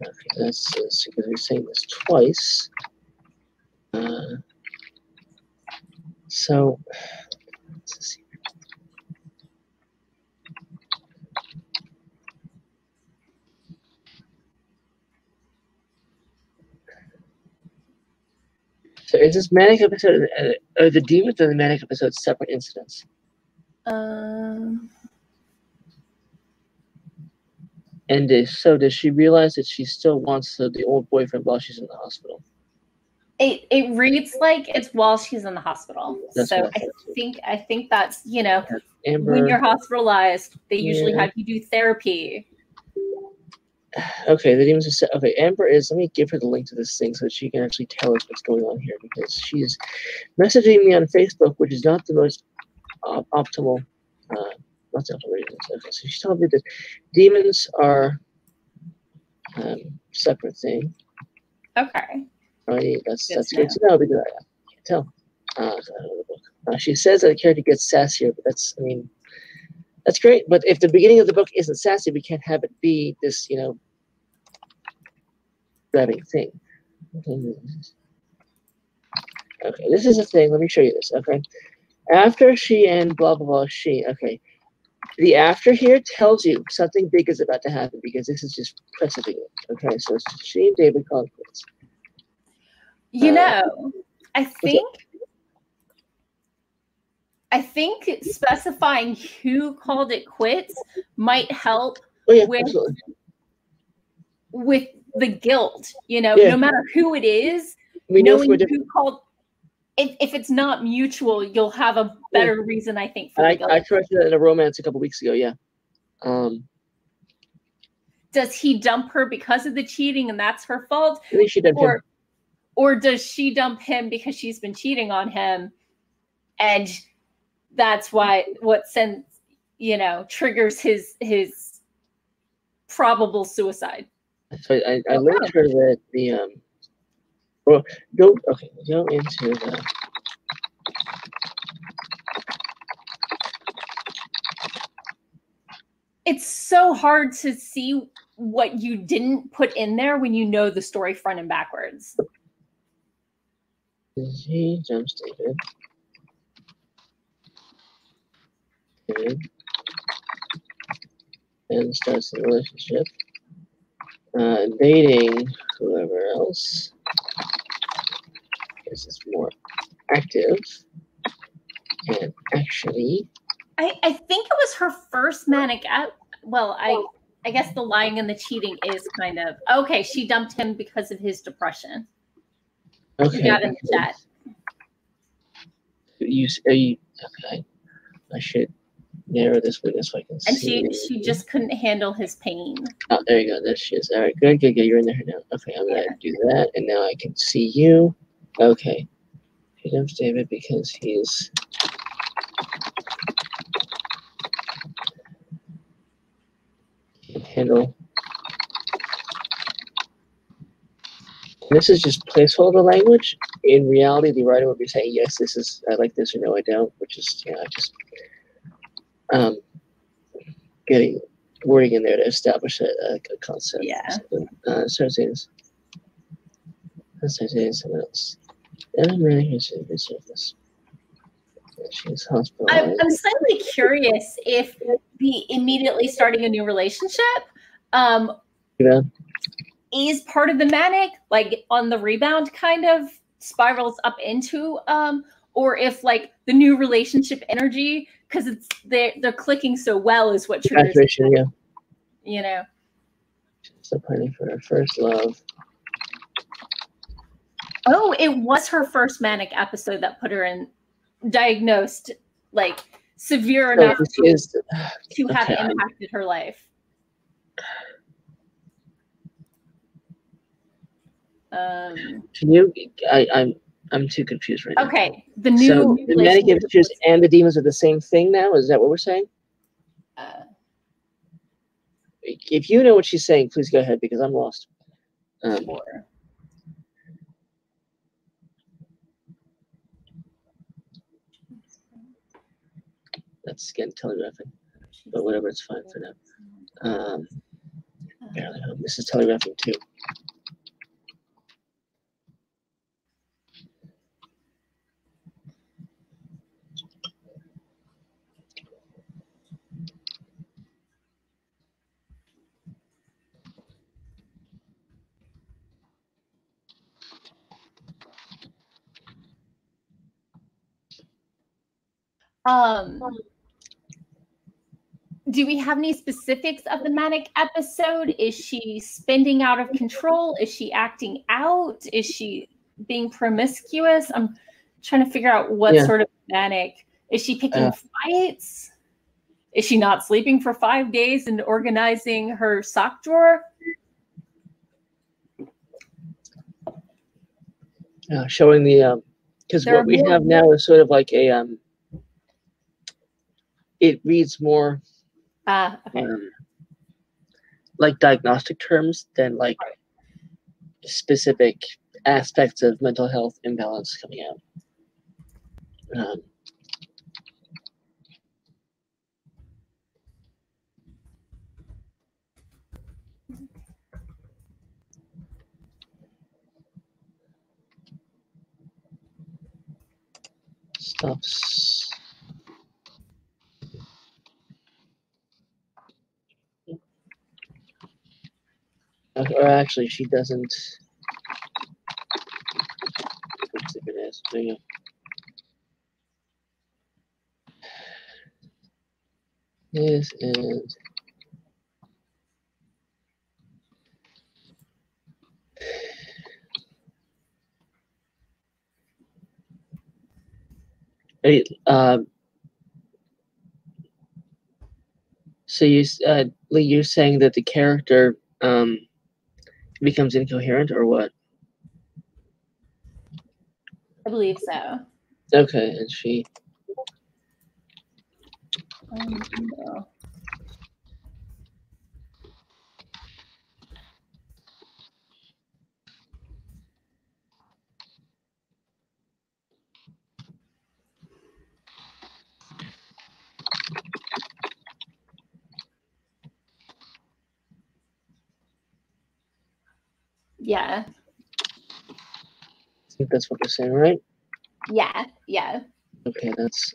Okay, that's because we're saying this twice. Uh, so. So is this manic episode, uh, are the demons and the manic episode separate incidents? Um, And if so, does she realize that she still wants the old boyfriend while she's in the hospital? It it reads like it's while she's in the hospital. That's so I think I think that's you know Amber. when you're hospitalized, they usually Yeah. have you do therapy. Okay, the demons are set. Okay, Amber is. Let me give her the link to this thing so that she can actually tell us what's going on here because she's messaging me on Facebook, which is not the most op- optimal. Uh, not the optimal reasons. Okay, so she's telling me that demons are um, separate thing. Okay. Right, that's that's to good to know because I can't tell. Uh, so I don't know the book. Uh, she says that the character gets sassier, but that's I mean, that's great. But if the beginning of the book isn't sassy, we can't have it be this, you know, grabbing thing. Okay, this is a thing. Let me show you this. Okay, after she and blah blah blah she. Okay, the after here tells you something big is about to happen because this is just preceding it. Okay, so it's she and David call quits. You know, I think I think specifying who called it quits might help Oh yeah, With- absolutely. with the guilt. You know, Yeah. no matter who it is, We know knowing who called. If, if it's not mutual, you'll have a better reason, I think, for the I, guilt. I corrected that in a romance a couple weeks ago. Yeah. Um, Does he dump her because of the cheating and that's her fault? I think she did. or or does she dump him because she's been cheating on him and that's why what sends you know triggers his his probable suicide So I, I linked her that the um. Well, go okay. Go into the. it's so hard to see what you didn't put in there when you know the story front and backwards He jumps David. Okay. And starts the relationship. Uh, dating whoever else. This is more active. And actually, i i think it was her first manic at well i i guess the lying and the cheating is kind of okay she dumped him because of his depression Okay. You got in the chat. You, you, okay. I should narrow this way so I can and see. And she she just couldn't handle his pain. Oh, there you go. There she is. All right, good, good, good. You're in there now. Okay, I'm gonna do that, and now I can see you. Okay. He dumps David because he's. Handle this is just placeholder language. In reality, the writer would be saying, yes, this is, I like this, or no, I don't, which is, you know, just um, getting wording in there to establish a, a, a concept. Yeah. Uh, so it is. So it is someone else. And I'm ready to the this. She's I'm. I'm slightly curious if the immediately starting a new relationship um, Yeah. Is part of the manic, like on the rebound kind of spirals up into, um, or if like the new relationship energy, because it's they're they're clicking so well, is what triggers, yeah. you know. Still planning for her first love. Oh, it was her first manic episode that put her in diagnosed like severe So enough to, is to have okay, I- impacted her life. Um, can you I, I'm I'm too confused right now. okay, the new So the manic and the demons are the same thing now? Is that what we're saying? uh, If you know what she's saying, please go ahead because I'm lost. Um, that's again telegraphing, but whatever, it's fine for now. Um, barely home. This is telegraphing too. Um, do we have any specifics of the manic episode? Is she spending out of control? Is she acting out? Is she being promiscuous? I'm trying to figure out what Yeah. sort of manic. Is she picking Uh. fights? Is she not sleeping for five days and organizing her sock drawer? Uh, showing the um, because There are what we more- have now is sort of like a um. It reads more Ah, okay. um, like diagnostic terms than like specific aspects of mental health imbalance coming out. Um, stops. Uh, Or actually, she doesn't. Oops, if it is. There you go. This is. Hey, um, so you, uh, Lee, you're saying that the character um, becomes incoherent, or what? I believe so. Okay, and she. Um, no. Yeah, I think that's what they're saying, right? yeah, yeah. Okay, that's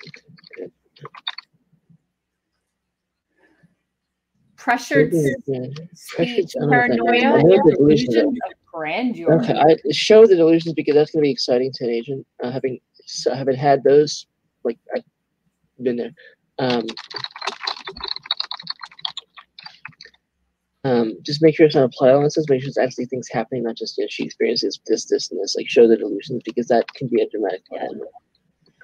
Pressured Yeah. speech, I don't know if I know. paranoia, and delusions of grandeur. Okay, I show the delusions because that's going to be exciting to an agent. Uh, having so having had those, like I've been there. Um, um, just make sure it's not a plot analysis. Make sure it's actually things happening, not just you know, she experiences this, this, and this. Like show the delusions because that can be a dramatic Yeah. element.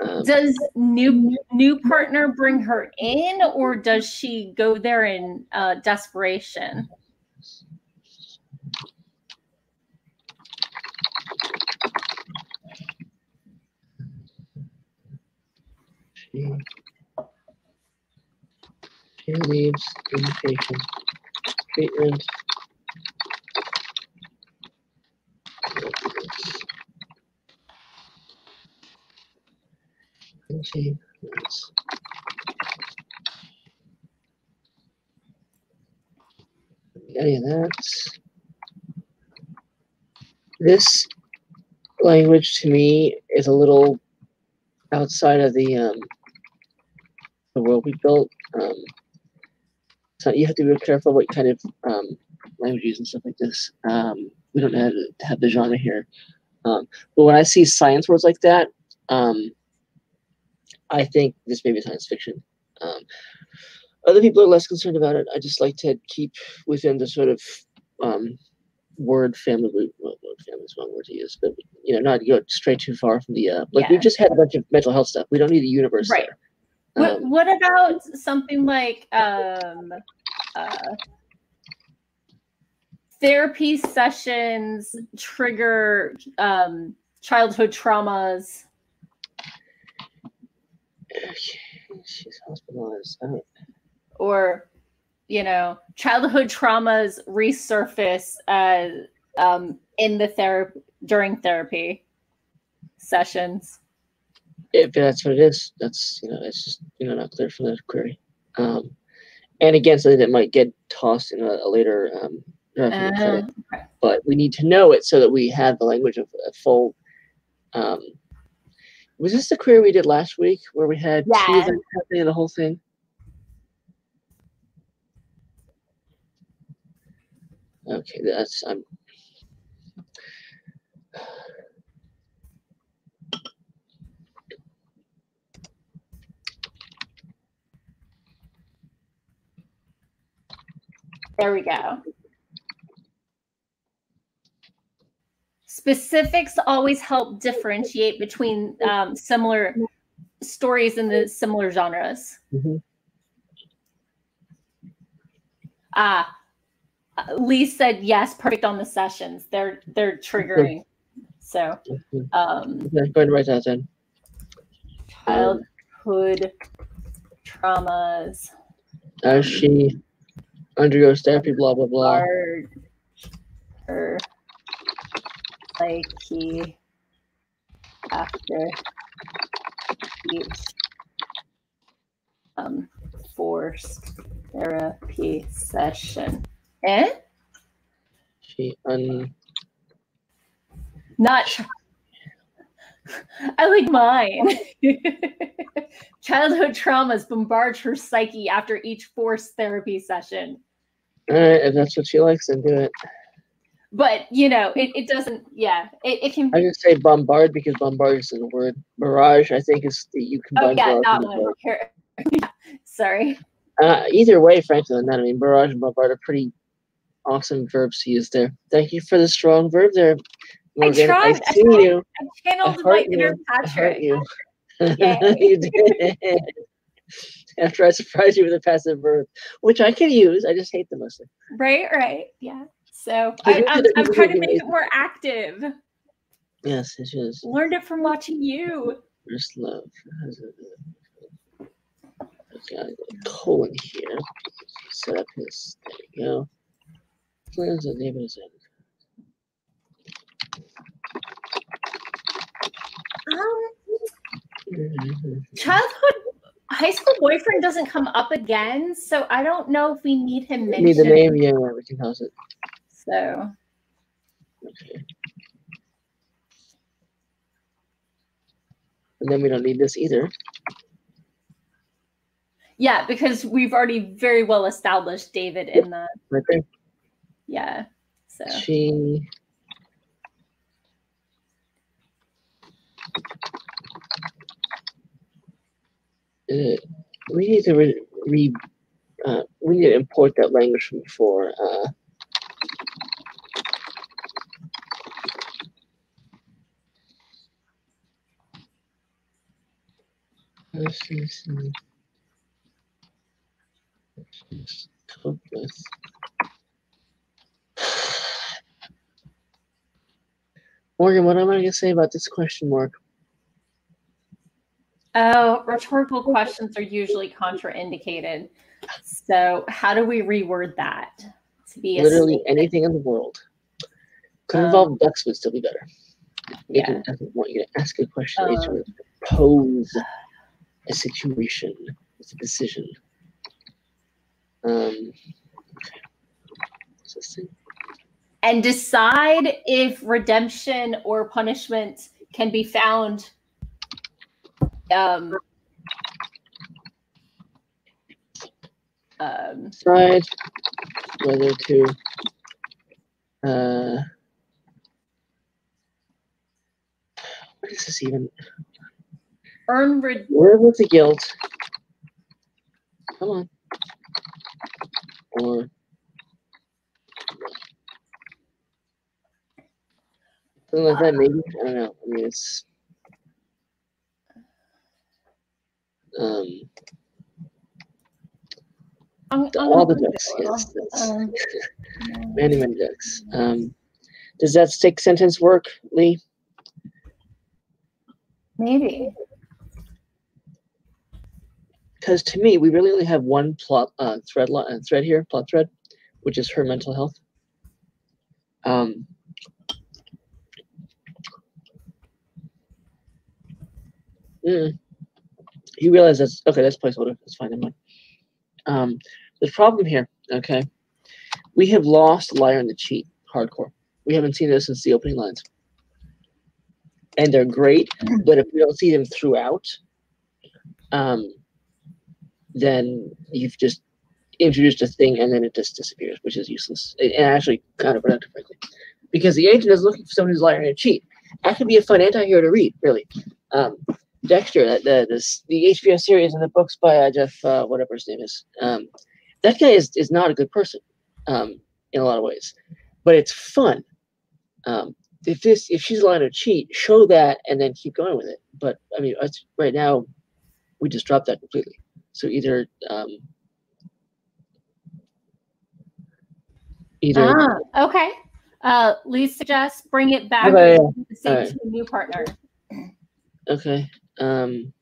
Um, Does new new partner bring her in, or does she go there in uh, desperation? she, she leaves invitation. Treatment. Any of that. This language to me is a little outside of the um, the world we built. Um, so you have to be real careful what kind of um, language use and stuff like this. Um, we don't have, to have the genre here. Um, but when I see science words like that, um, I think this may be science fiction. Um, other people are less concerned about it. I just like to keep within the sort of um, word family. Well, word family is one word to use, but you know, not go straight too far from the. Uh, like Yeah. we've just had a bunch of mental health stuff. We don't need a universe Right. there. What, what about something like um, uh, therapy sessions trigger um, childhood traumas? she's hospitalized. I don't- or you know childhood traumas resurface uh, um, in the therapy during therapy sessions if that's what it is, that's you know, it's just you know not clear from the query. Um, and again, something that might get tossed in a, a later um, draft of. Uh, okay. but we need to know it so that we have the language of a full. Um, was this the query we did last week where we had two Yeah. events happening in the whole thing? Okay, that's I'm. There we go. Specifics always help differentiate between um, similar stories in the similar genres. Ah uh, lee said yes perfect on the sessions. They're they're triggering. So Mhm. um Okay, go ahead and write that then. childhood traumas. As she undergoes therapy, blah blah blah. her psyche after each um, forced therapy session. Eh? She un. Not. I like mine. Childhood traumas bombard her psyche after each forced therapy session. All right, if that's what she likes, then do it. But you know, it, it doesn't. Yeah, it, it can. I can say bombard because bombard is the word. Barrage, I think, is the you Oh yeah, that one. Sorry. Uh, either way, frankly, on that, I mean, barrage and bombard are pretty awesome verbs to use there. Thank you for the strong verb there, Morgan. tried, I see tried. you. I channeled I my inner. I Patrick. you. You did. After I surprise you with a passive verb, which I can use, I just hate them mostly. Right, right. Yeah. So I, you I'm, I'm trying to make it more active. Yes, it is. Learned it from watching you. First love. How's it, uh, Okay, I'll go colon here. Set up his. There we go. Plans and name is in. Um, childhood high school boyfriend doesn't come up again, so I don't know if we need him Need the name? Yeah, we can house it. So Okay. And then we don't need this either. yeah, because we've already very well established David in the Right there. yeah. So She. Uh, we need to re, re uh, we need to import that language from before. Uh, is, cope. Morgan, what am I going to say about this question mark? Oh, rhetorical questions are usually contraindicated. So, how do we reword that? to be Literally anything in the world. Could Um, involve ducks would still be better. Yeah. doesn't want you to ask a question. Um, to pose a situation it's a decision. Um, okay. What's this thing? and decide if redemption or punishment can be found um, um, Decide whether to uh, what is this even? earn red- Live with the guilt. Come on. Or something like that, maybe. I don't know. I mean, it's um I'm all the ducks. Yes, Um, many, many ducks. Um, does that stick sentence work, Lee? maybe. Because to me, we really only have one plot uh, thread uh, thread here, plot thread, which is her mental health. Um, mm, you realize that's okay. That's placeholder. That's fine. Never mind. Um, the problem here, okay, we have lost liar and the cheat hardcore. We haven't seen this since the opening lines, and they're great. But if we don't see them throughout, um, then you've just introduced a thing and then it just disappears, which is useless and actually kind of counterproductive, frankly. Because the agent is looking for someone who's lying and a cheat. That could be a fun anti-hero to read, really. Um, Dexter, that the this, the HBO series and the books by uh, Jeff, uh, whatever his name is, um, that guy is is not a good person, um, in a lot of ways, but it's fun. Um, if this if she's lying to cheat, show that and then keep going with it. But I mean, it's, right now, we just dropped that completely. So either um, either Ah, okay. Uh, Lee suggests bring it back Okay, to alright. to a new partner. okay. Um,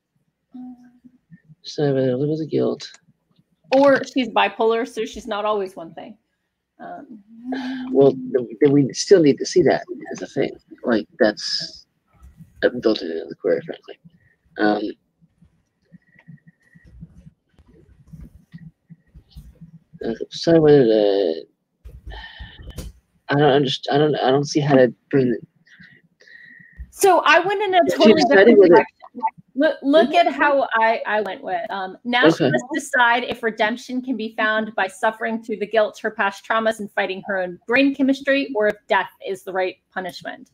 so whether live with the guilt. Or she's bipolar, so she's not always one thing. Um, Well, then we still need to see that as a thing. Like that's built into the query, frankly. Um, uh, so whether the I don't understand. I don't. I don't see how to bring the, so I went in a totally different direction. Look, look at how I, I went with. Um, now she Okay. must decide if redemption can be found by suffering through the guilt, her past traumas, and fighting her own brain chemistry, or if death is the right punishment.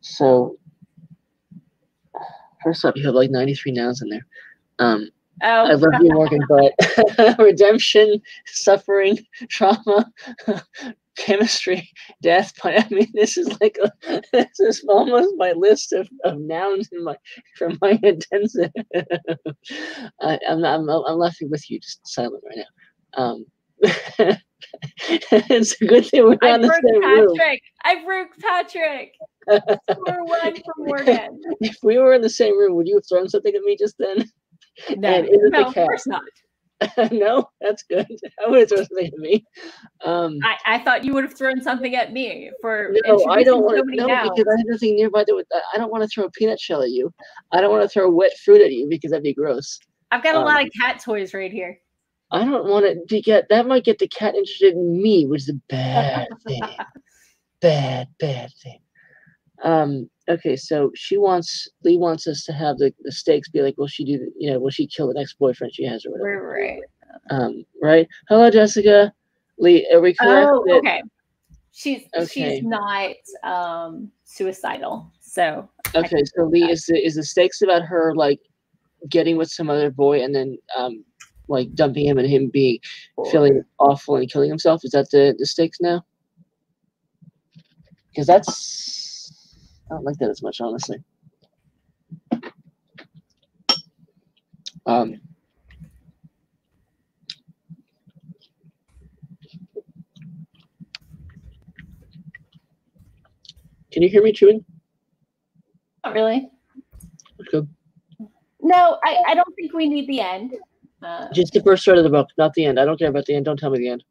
So, first off, you have like 93 nouns in there. Um, Oh, I love you, Morgan, but redemption, suffering, trauma, chemistry, death. I mean, this is like a, this is almost my list of, of nouns in my from my intensive. I, I'm, not, I'm I'm laughing with you, just silent right now. Um, it's a good thing we're I not the same room. Patrick. I broke Patrick. Score one for Morgan. If we were in the same room, would you have thrown something at me just then? No, no, of course not. no, that's good. I would have thrown something at me. Um, I, I thought you would have thrown something at me for no, I don't want to. No, because I have nothing nearby that would. I don't want to throw a peanut shell at you. I don't want to throw wet fruit at you because that'd be gross. I've got a um, lot of cat toys right here. I don't want it to get. That might get the cat interested in me, which is a bad thing. bad, bad thing. Um. Okay, so she wants Lee wants us to have the, the stakes be like, will she do? the- You know, will she kill the next boyfriend she has or whatever? Right, right. Um. Right. Hello, Jessica. Lee, are we correct? Oh, that- okay. She's Okay. she's not um suicidal. So Okay, so Lee, is the is the stakes about her like getting with some other boy and then um like dumping him and him being feeling awful and killing himself? Is that the the stakes now? Because that's I don't like that as much, honestly. Um. Can you hear me chewing? not really. No, I, I don't think we need the end. Uh, Just the first thread of the book, not the end. I don't care about the end. Don't tell me the end.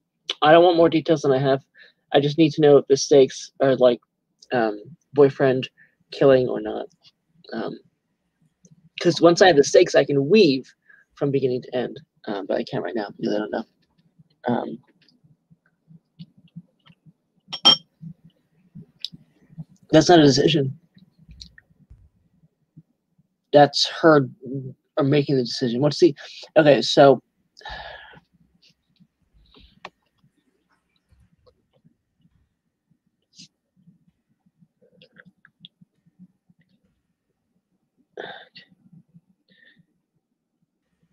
I don't want more details than I have. I just need to know if the stakes are like um, boyfriend killing or not. Because once I have the stakes, I can weave from beginning to end. Um, but I can't right now because I don't know. Um, that's not a decision. That's her or making the decision. What's the okay? So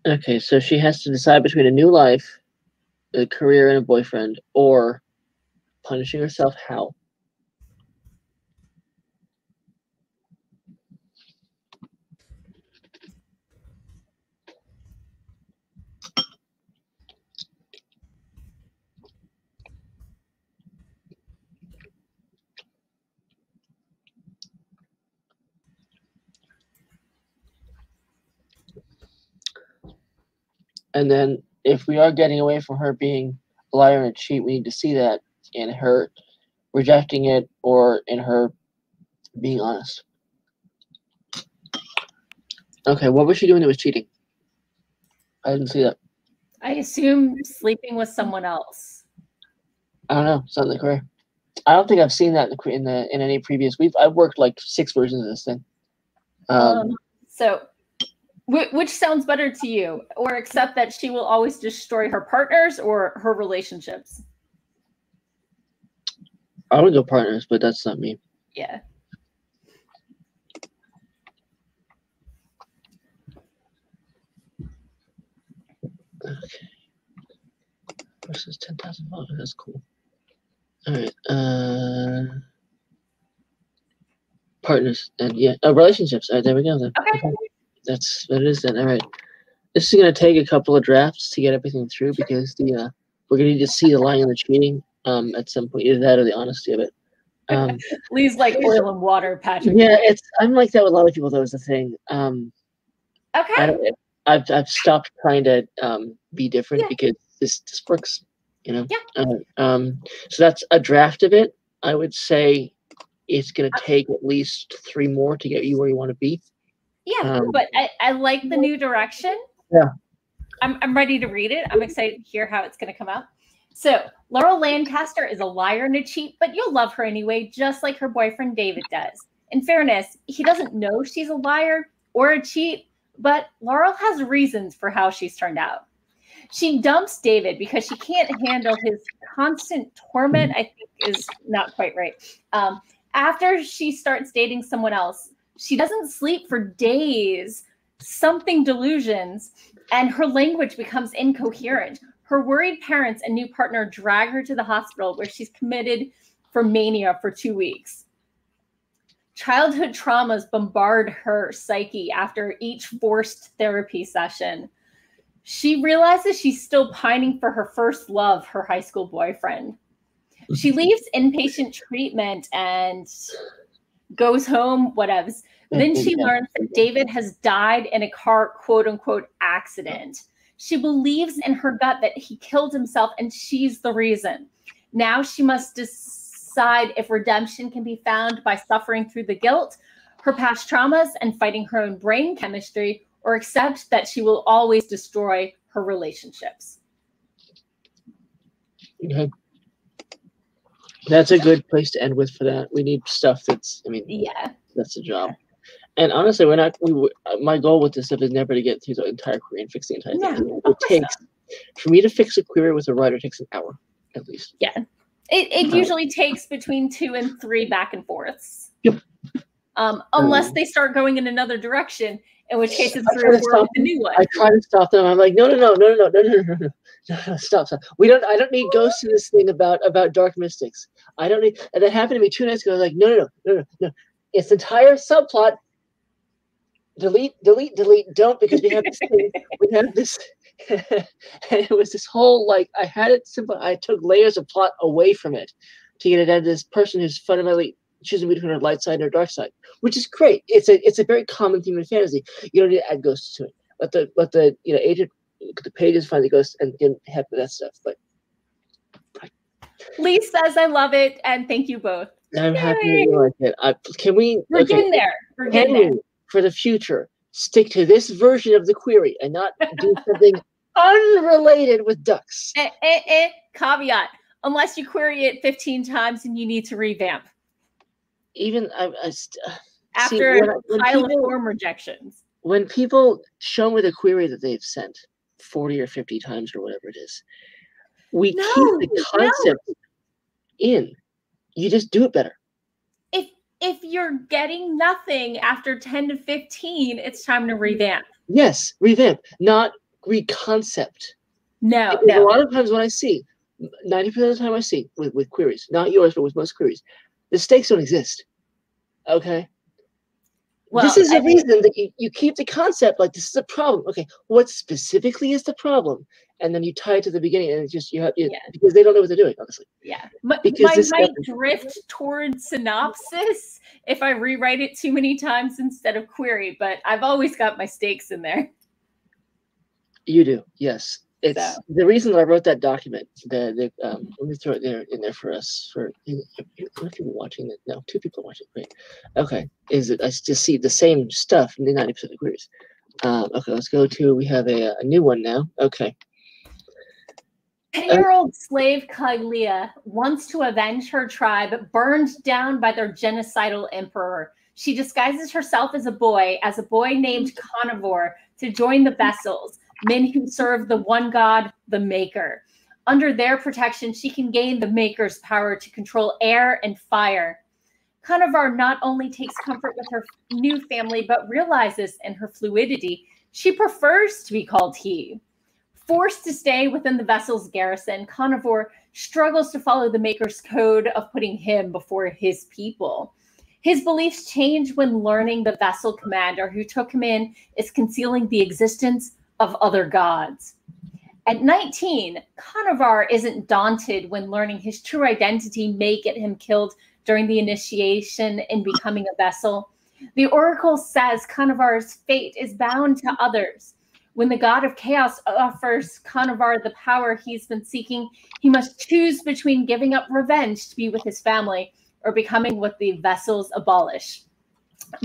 Okay, so she has to decide between a new life, a career, and a boyfriend, or punishing herself. How? And then if we are getting away from her being a liar and a cheat, we need to see that in her rejecting it or in her being honest. Okay, what was she doing that was cheating? I didn't see that. I assume sleeping with someone else. I don't know. Something career. I don't think I've seen that in the in, the, in any previous. We've I've worked like six versions of this thing. Um, Um, so, which sounds better to you, or accept that she will always destroy her partners or her relationships? I would go partners, but that's not me. Yeah. Okay. Versus ten thousand dollars. That's cool. All right. Uh, partners and yeah, uh, relationships. All right, there we go. Then. Okay. That's what it is then. All right. This is gonna take a couple of drafts to get everything through because the uh, we're gonna need to see the lying and the cheating um at some point, either that or the honesty of it. Um, Lee's like oil and water, Patrick. yeah, it's I'm like that with a lot of people. Though is the thing. Um, I Okay. don't. I've I've stopped trying to um be different Yeah. because this this works. You know. Yeah. Uh, um. So that's a draft of it. I would say it's gonna take at least three more to get you where you want to be. Yeah, Um, but I, I like the new direction. Yeah. I'm, I'm ready to read it. I'm excited to hear how it's going to come out. So, Laurel Lancaster is a liar and a cheat, but you'll love her anyway, just like her boyfriend David does. In fairness, he doesn't know she's a liar or a cheat, but Laurel has reasons for how she's turned out. She dumps David because she can't handle his constant torment, I think is not quite right. Um, after she starts dating someone else, she doesn't sleep for days, something delusions, and her language becomes incoherent. Her worried parents and new partner drag her to the hospital where she's committed for mania for two weeks. Childhood traumas bombard her psyche after each forced therapy session. She realizes she's still pining for her first love, her high school boyfriend. She leaves inpatient treatment and goes home, whatevs. Then she Yeah. learns that David has died in a car quote unquote accident. She believes in her gut that he killed himself and she's the reason. Now she must decide if redemption can be found by suffering through the guilt, her past traumas, and fighting her own brain chemistry, or accept that she will always destroy her relationships. Okay. That's a good place to end with for that. We need stuff that's. I mean, Yeah. that's the job. And honestly, we're not. We, my goal with this stuff is never to get through the entire query and fix the entire No, thing. It takes for me to fix a query with a writer takes an hour at least. Yeah, it, it usually takes between two and three back and forths. Yep. Um, unless Um, they start going in another direction, in which case it's I three try or to four stop with the new one. I try to stop them. I'm like, no, no, no, no, no, no, no, no, no, stop, stop. We don't. I don't need ghosts in this thing about about dark mystics. I don't need. And that happened to me two nights ago. I was like, no, no, no, no, no, no. It's entire subplot. Delete, delete, delete. Don't because we have this. thing, we have this. and it was this whole like I had it simple. I took layers of plot away from it to get it out of this person who's fundamentally choosing between her light side and her dark side, which is great. It's a it's a very common theme in fantasy. You don't need to add ghosts to it. Let the let the you know agent at the pages, the ghosts, and get happy with that stuff. But Lee says I love it, and thank you both. I'm happy that you like it. I, can we? We're okay, getting there. We're getting there. for the future, stick to this version of the query and not do something unrelated with ducks? Eh, eh, eh, caveat: unless you query it 15 times and you need to revamp Even I, I st- see, after when when pile of people- form rejections. when people show me the query that they've sent 40 or 50 times or whatever it is, we No, keep the no. concept in. You just do it better. If if you're getting nothing after 10 to 15, it's time to mm-hmm. revamp. Yes, revamp, not reconcept. No, Because a lot of times when I see, 90% of the time I see with, with queries, not yours, but with most queries, the stakes don't exist. Okay? Well, this is I the think- reason that you, you keep the concept like this is a problem. Okay, what specifically is the problem? And then you tie it to the beginning, and it's just you have you, Yeah. because they don't know what they're doing. Honestly, Yeah. My, Because my this might stuff drift towards synopsis if I rewrite it too many times instead of query, but I've always got my stakes in there. you do. Yes, it's So. the reason that I wrote that document. The the um, let me throw it there in there for us. For what people watching it? No, two people watching. Great. Okay, is it? I just see the same stuff in the ninety percent of queries. Um, okay, let's go to. We have a, a new one now. Okay. 10 year old slave Kaglia wants to avenge her tribe burned down by their genocidal emperor. She disguises herself as a boy, as a boy named Carnivore, to join the vessels, men who serve the one god, the Maker. Under their protection, she can gain the Maker's power to control air and fire. Carnivore not only takes comfort with her new family, but realizes in her fluidity she prefers to be called he. Forced to stay within the vessel's garrison, Carnivore struggles to follow the Maker's code of putting him before his people. His beliefs change when learning the vessel commander who took him in is concealing the existence of other gods. At 19, Carnivore isn't daunted when learning his true identity may get him killed during the initiation in becoming a vessel. The oracle says Carnivore's fate is bound to others. When the god of chaos offers Carnivore the power he's been seeking, he must choose between giving up revenge to be with his family or becoming what the vessels abolish.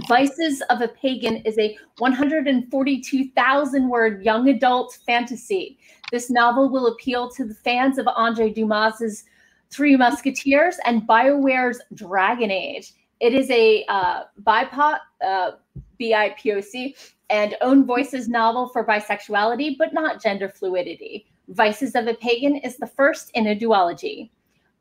Vices of a Pagan is a 142,000 word young adult fantasy. This novel will appeal to the fans of Andre Dumas's Three Musketeers and BioWare's Dragon Age. It is a uh, BIPOC, uh, B-I-P-O-C, and own voices novel for bisexuality, but not gender fluidity. Vices of a Pagan is the first in a duology.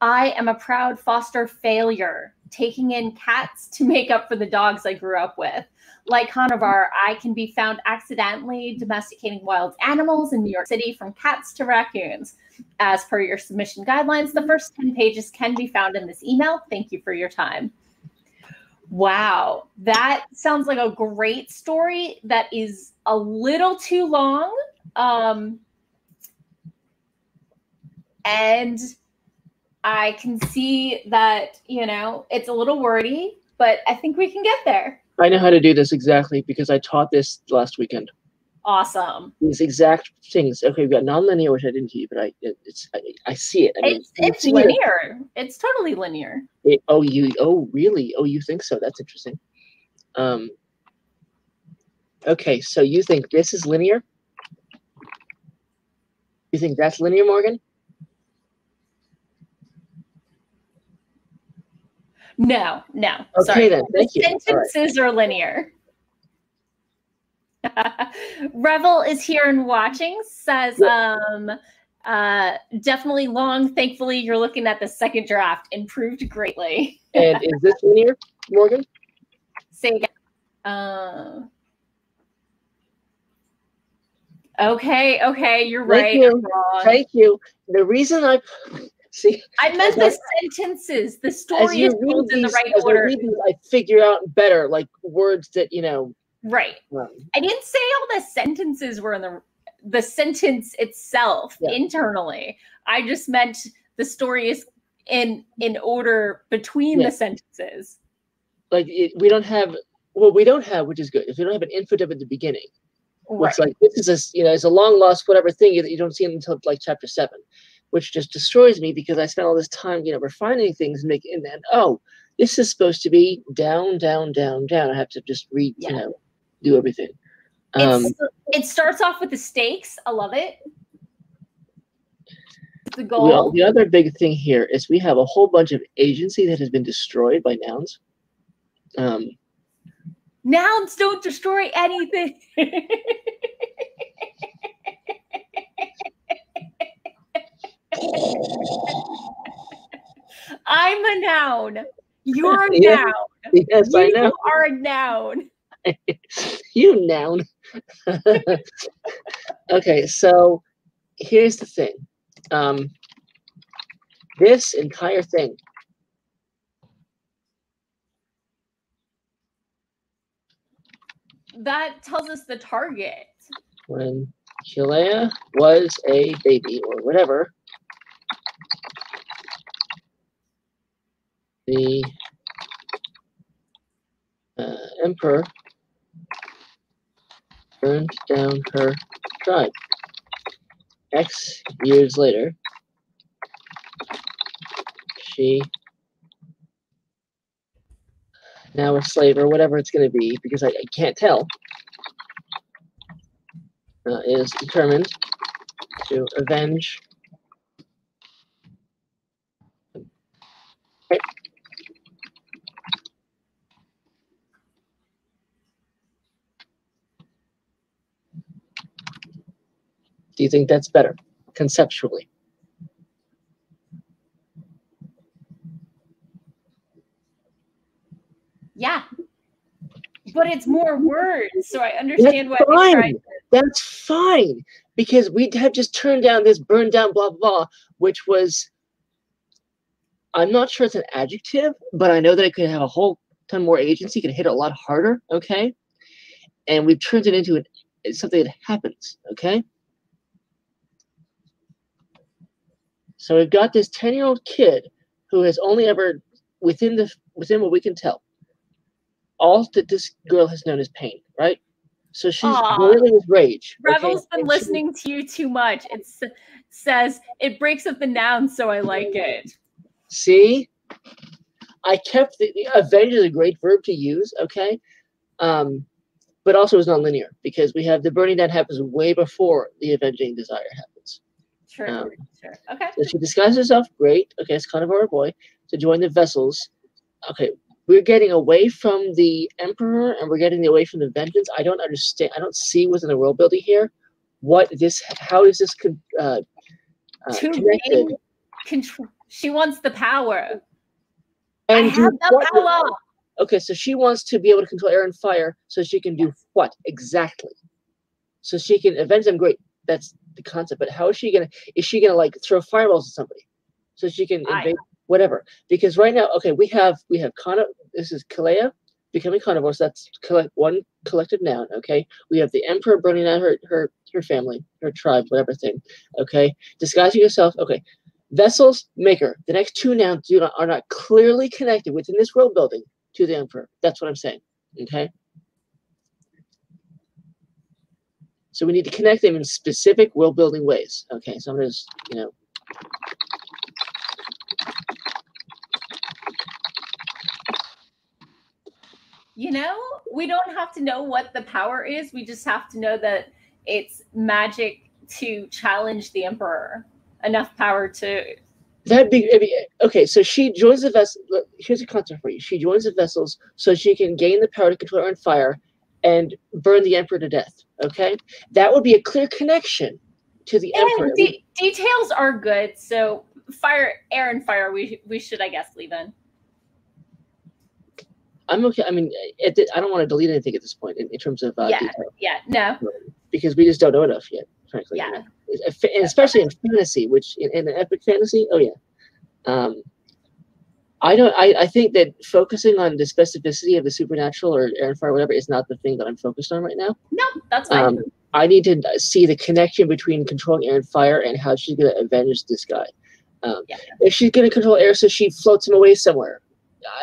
I am a proud foster failure, taking in cats to make up for the dogs I grew up with. Like Carnivore, I can be found accidentally domesticating wild animals in New York City from cats to raccoons. As per your submission guidelines, the first 10 pages can be found in this email. Thank you for your time. Wow, that sounds like a great story that is a little too long. Um, and I can see that, you know, it's a little wordy, but I think we can get there. I know how to do this exactly because I taught this last weekend. Awesome. These exact things. Okay, we got nonlinear, which I didn't teach but I it, it's I, I see it. I mean, It's it's see it. linear. It's totally linear. It- oh, you oh really? Oh, you think so? That's interesting. Um. Okay, so you think this is linear? You think that's linear, Morgan? No, no. Okay sorry. then. Thank you. All right. Sentences are linear. Revel is here and watching. Says, um, uh, definitely long. Thankfully, you're looking at the second draft. Improved greatly. And is this linear, Morgan? Say again. Uh, okay, okay, you're Thank right. you. Thank you. The reason I see I meant the sentences. The story is told in the these, right order. read these, I figure out better like words that you know. Right. Um, I didn't say all the sentences were in the the sentence itself Yeah. internally. I just meant the story is in in order between Yeah. the sentences. like it, we don't have well we don't have which is good if we don't have an infinitive at the beginning Right. it's like this is a you know it's a long lost whatever thing that you don't see until like chapter seven which just destroys me because I spent all this time, you know, refining things and making, and then, oh, this is supposed to be down, down, down, down. I have to just read, Yeah. you know, do everything. Um, it starts off with the stakes. I love it. The goal. the other big thing here is we have a whole bunch of agency that has been destroyed by nouns. Um, Nouns don't destroy anything. I'm a noun. You're a Yeah, noun. yes, I you know. are a noun. you noun. okay, so here's the thing. Um, this entire thing. That tells us the target. when Kilea was a baby or whatever, the uh, emperor burned down her tribe. X years later, she now a slave or whatever it's going to be because I, I can't tell uh, is determined to avenge. Do you think that's better conceptually? Yeah. But it's more words, so I understand why That's tried. fine. That's fine because we have just turned down this burn down blah blah, blah which was. I'm not sure it's an adjective, but I know that it could have a whole ton more agency, could hit it a lot harder. Okay, and we've turned it into an, something that happens. Okay. So we've got this 10 year old kid who has only ever, within the within what we can tell, all that this girl has known is pain, right? So she's boiling with rage. okay? Rebel's been And she- listening to you too much. It says it breaks up the noun, so I like it. See, I kept the avenge is a great verb to use, okay? Um, but also is non-linear because we have the burning down happens way before the avenging desire happens. Sure, Um, sure. Okay. So she disguises herself, great. Okay, it's kind of our boy to join the vessels. Okay, we're getting away from the emperor and we're getting away from the vengeance. I don't understand. I don't see within the world building here what this. How is this con- uh, uh, To gain control. She wants the power. And I have the power. Okay, so she wants to be able to control air and fire, so she can do what exactly? So she can avenge them. Great, that's the concept. But how is she gonna? Is she gonna like throw fireballs at somebody, so she can I- invade whatever? Because right now, okay, we have we have Kana. This is Kalea becoming carnivores. That's collect one collective noun. Okay, we have the emperor burning down her her her family, her tribe, whatever thing. Okay, disguising yourself. Okay, vessels maker. The next two nouns do not are not clearly connected within this world building to the emperor. That's what I'm saying. Okay. So we need to connect them in specific world building ways. Okay, so I'm gonna just, you know, You know, we don't have to know what the power is. We just have to know that it's magic to challenge the emperor. Enough power to that'd be, it'd be okay. So she joins the vessel. Here's a concept for you. She joins the vessels so she can gain the power to control her own fire and burn the emperor to death. Okay, that would be a clear connection to the emperor. de- details are good. So fire, air, and fire. We we should, I guess, leave in. I'm okay. I mean, the, I don't want to delete anything at this point in, in terms of uh, Yeah. detail Yeah. No. Because we just don't know enough yet, frankly. Yeah. And especially in fantasy, which in, in epic fantasy, oh yeah. Um, I don't. I, I think that focusing on the specificity of the supernatural or air and fire, whatever, is not the thing that I'm focused on right now. No, that's fine. Um, I need to see the connection between controlling air and fire and how she's going to avenge this guy. Um, Yeah. If she's going to control air, so she floats him away somewhere.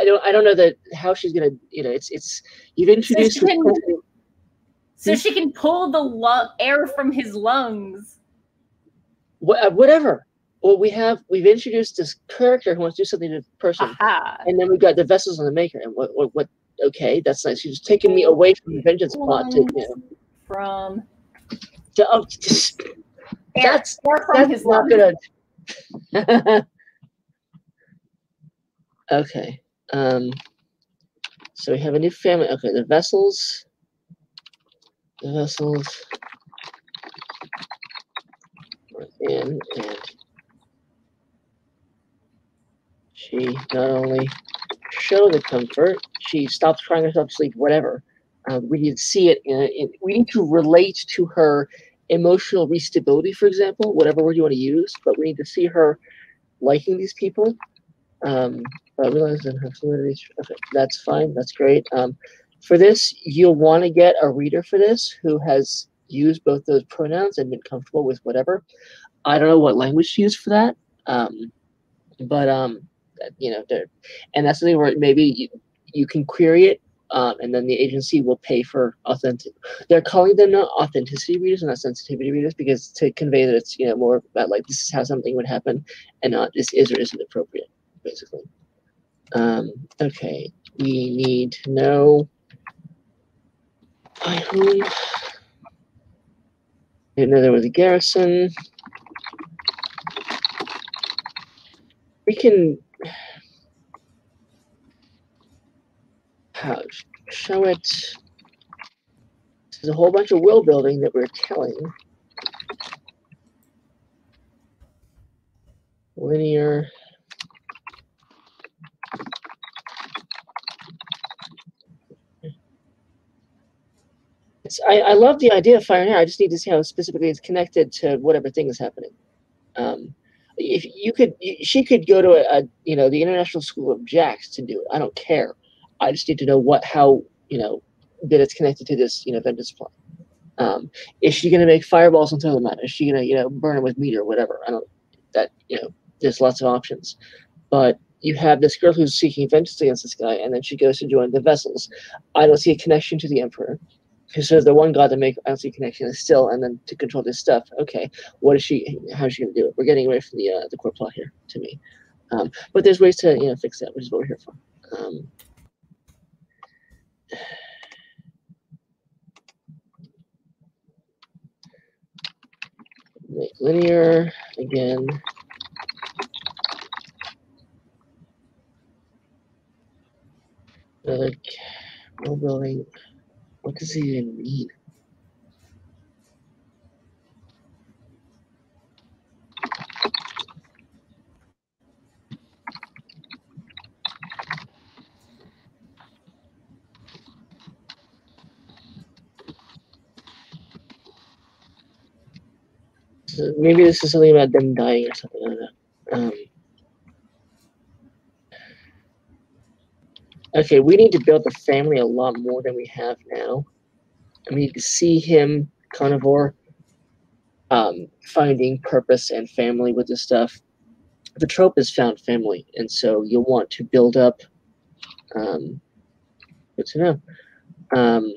I don't. I don't know that how she's going to. You know, it's it's you've introduced. this- so she can pull the lu- air from his lungs. uh, whatever. well, we have we've introduced this character who wants to do something to the person, Aha. and then we've got the vessels on the maker. And what what, what okay, that's nice. You're taking me away from the vengeance plot to you know, From to, oh, just, Eric, that's or from that's his not gonna. okay. Um. So we have a new family. Okay, the vessels. The vessels. In and she not only showed the comfort, she stopped crying herself to sleep. Whatever. Uh, we need to see it. In, in, we need to relate to her emotional restability, for example, whatever word you want to use, but we need to see her liking these people. Um, but realize have fluidity. Okay, that's fine. That's great. Um, for this, you'll want to get a reader for this who has used both those pronouns and been comfortable with whatever. I don't know what language to use for that. Um, but um, you know, and that's something where maybe you, you can query it, um, and then the agency will pay for authentic. They're calling them not authenticity readers and not sensitivity readers because to convey that it's you know more about like this is how something would happen and not this is or isn't appropriate, basically. Um, okay, we need to know by whom. I know there was a garrison. We can how, show it. There's a whole bunch of will building that we're telling. Linear. It's, I, I love the idea of fire and air. I just need to see how specifically it's connected to whatever thing is happening. Um, if you could, she could go to a, a, you know, the International School of Jacks to do it. I don't care. I just need to know what, how, you know, that it's connected to this, you know, supply. Um, is she going to make fireballs them out? Is she going to, you know, burn them with meat or whatever? I don't. That you know, there's lots of options, but you have this girl who's seeking vengeance against this guy, and then she goes to join the vessels. I don't see a connection to the emperor. Because there's the one god to make I see connection is still, and then to control this stuff. Okay, what is she? How is she going to do it? We're getting away from the uh, the core plot here, to me. Um, but there's ways to you know fix that, which is what we're here for. Um, linear again. Another building. What does it even mean? Maybe this is something about them dying or something. I don't. Um, okay, we need to build the family a lot more than we have now. I mean, need to see him, carnivore, um, finding purpose and family with this stuff. The trope is found family, and so you'll want to build up. Um, good to know. Um,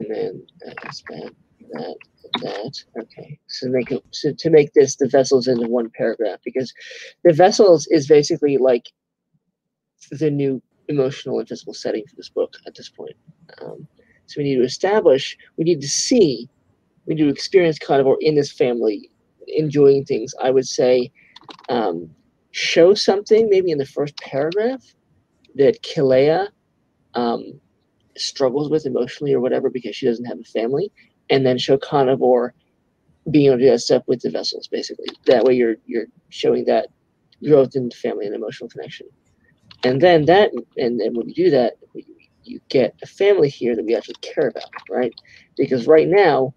and then that's bad. That that okay. So make it so to make this the vessels into one paragraph because the vessels is basically like the new emotional and physical setting for this book at this point. Um, so we need to establish, we need to see, we need to experience carnivore in this family, enjoying things. I would say, um, show something maybe in the first paragraph that Kilea um, struggles with emotionally or whatever because she doesn't have a family, and then show carnivore being able to do that stuff with the vessels. Basically, that way you're you're showing that growth in family and emotional connection and then that and then when you do that you, you get a family here that we actually care about right? Because right now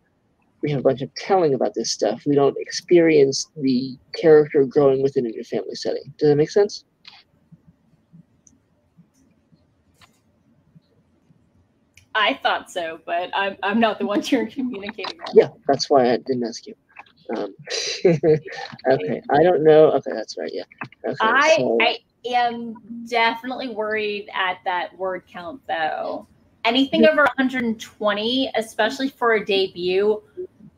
we have a bunch of telling about this stuff. We don't experience the character growing within a family setting. Does that make sense? I thought so, but I'm I'm not the one you're communicating with. yeah that's why i didn't ask you. Um, okay i don't know. Okay that's right yeah. Okay, I so- I am definitely worried at that word count though. Anything over 120, especially for a debut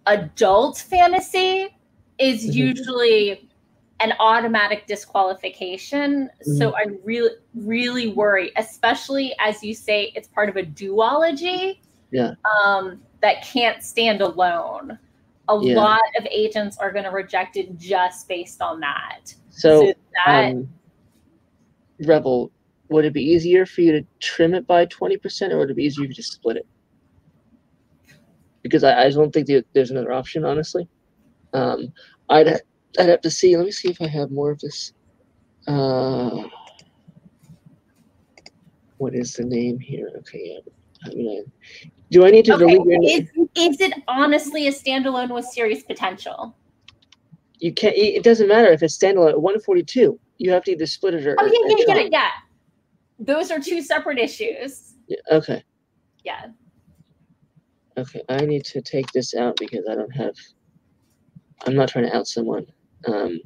adult fantasy, is Mhm. usually an automatic disqualification. So Mhm. I really, really worry, especially as you say it's part of a duology. Yeah. Um, that can't stand alone. A Yeah. lot of agents are going to reject it just based on that. So, that um, Rebel, would it be easier for you to trim it by 20% or would it be easier if you just split it? Because I, I don't think there- there's another option, honestly. Um, I'd, ha- I'd have to see. Let me see if I have more of this. Uh, what is the name here? Okay, yeah. I mean, I, do I need to okay, delete name? is, is it honestly a standalone with serious potential? You can't. It it doesn't matter if it's standalone at 142. You have to either split it or. Oh yeah, yeah, yeah, yeah. Those are two separate issues. Yeah, Okay. Yeah. Okay, I need to take this out because I don't have. I'm not trying to out someone. Um,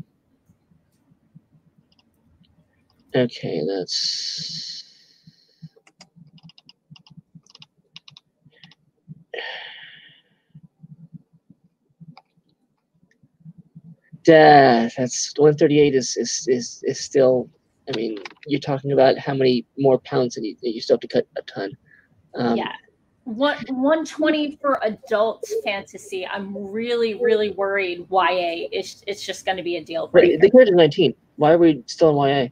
okay, that's. Yeah, that's 138 is, is is is still. I mean, you're talking about how many more pounds and you, you still have to cut a ton. Um, yeah. One 120 for adult fantasy. I'm really, really worried YA is it's just gonna be a deal breaker. the character's 19. Why are we still in YA?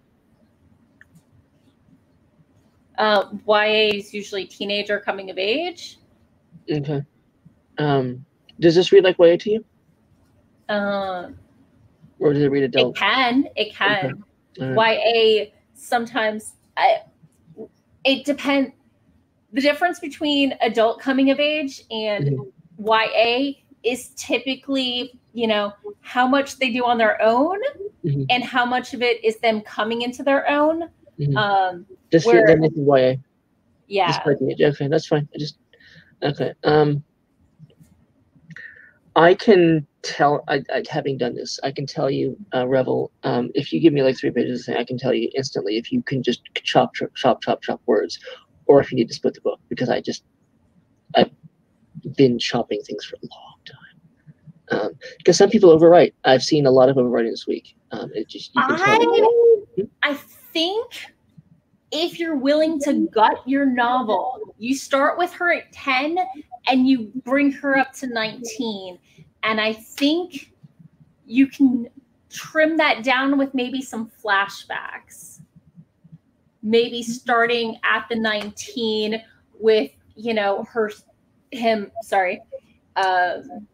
Uh, YA is usually teenager coming of age. Okay. Um, does this read like YA to you, Uh, or does it read adult? it can, it can. Right. YA sometimes I, it depends. The difference between adult coming of age and Mhm. YA is typically, you know, how much they do on their own Mhm. and how much of it is them coming into their own. Mhm. Um, This feel where- that makes YA. yeah. Despite the age. Okay, that's fine. I just okay. Um, I can tell. I, I having done this, I can tell you, uh, Revel. Um, if you give me like three pages, I can tell you instantly if you can just chop, chop, chop, chop, chop words, or if you need to split the book because I just I've been chopping things for a long time. Um, because some people overwrite. I've seen a lot of overwriting this week. Um, it just you can tell. I, I think if you're willing to gut your novel, you start with her at 10 and you bring her up to 19. And I think you can trim that down with maybe some flashbacks. Maybe starting at the 19 with, you know, her, him, sorry, um,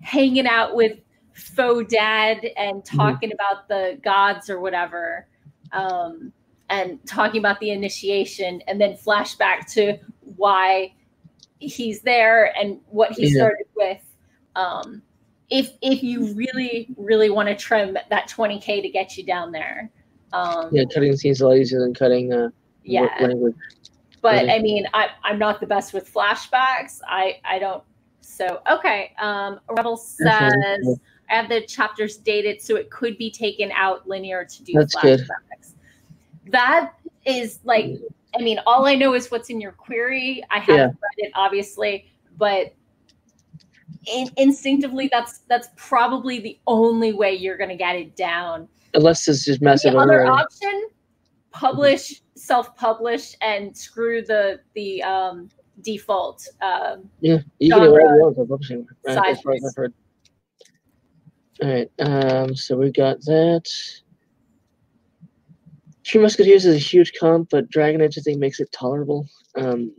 hanging out with faux dad and talking about the gods or whatever um, and talking about the initiation and then flashback to why he's there and what he Yeah. started with um, if if you really really want to trim that 20k to get you down there um, Yeah, cutting scenes a lot easier than cutting uh, yeah language. but? I mean, I, I'm not the best with flashbacks. I, I don't. So, okay. Um, Rebel says Okay. I have the chapters dated, so it could be taken out linear to do That's good. That is like, I mean, all I know is what's in your query. I haven't Yeah. read it, obviously, but in, instinctively, that's that's probably the only way you're going to get it down Unless it's just massive the other option publish self-publish and screw the the um default um Yeah, you can do whatever you want for publishing. Right, as sizes. I've heard. All right, um, so we got that. Three Musketeers is a huge comp, but Dragon Age I think makes it tolerable. Um,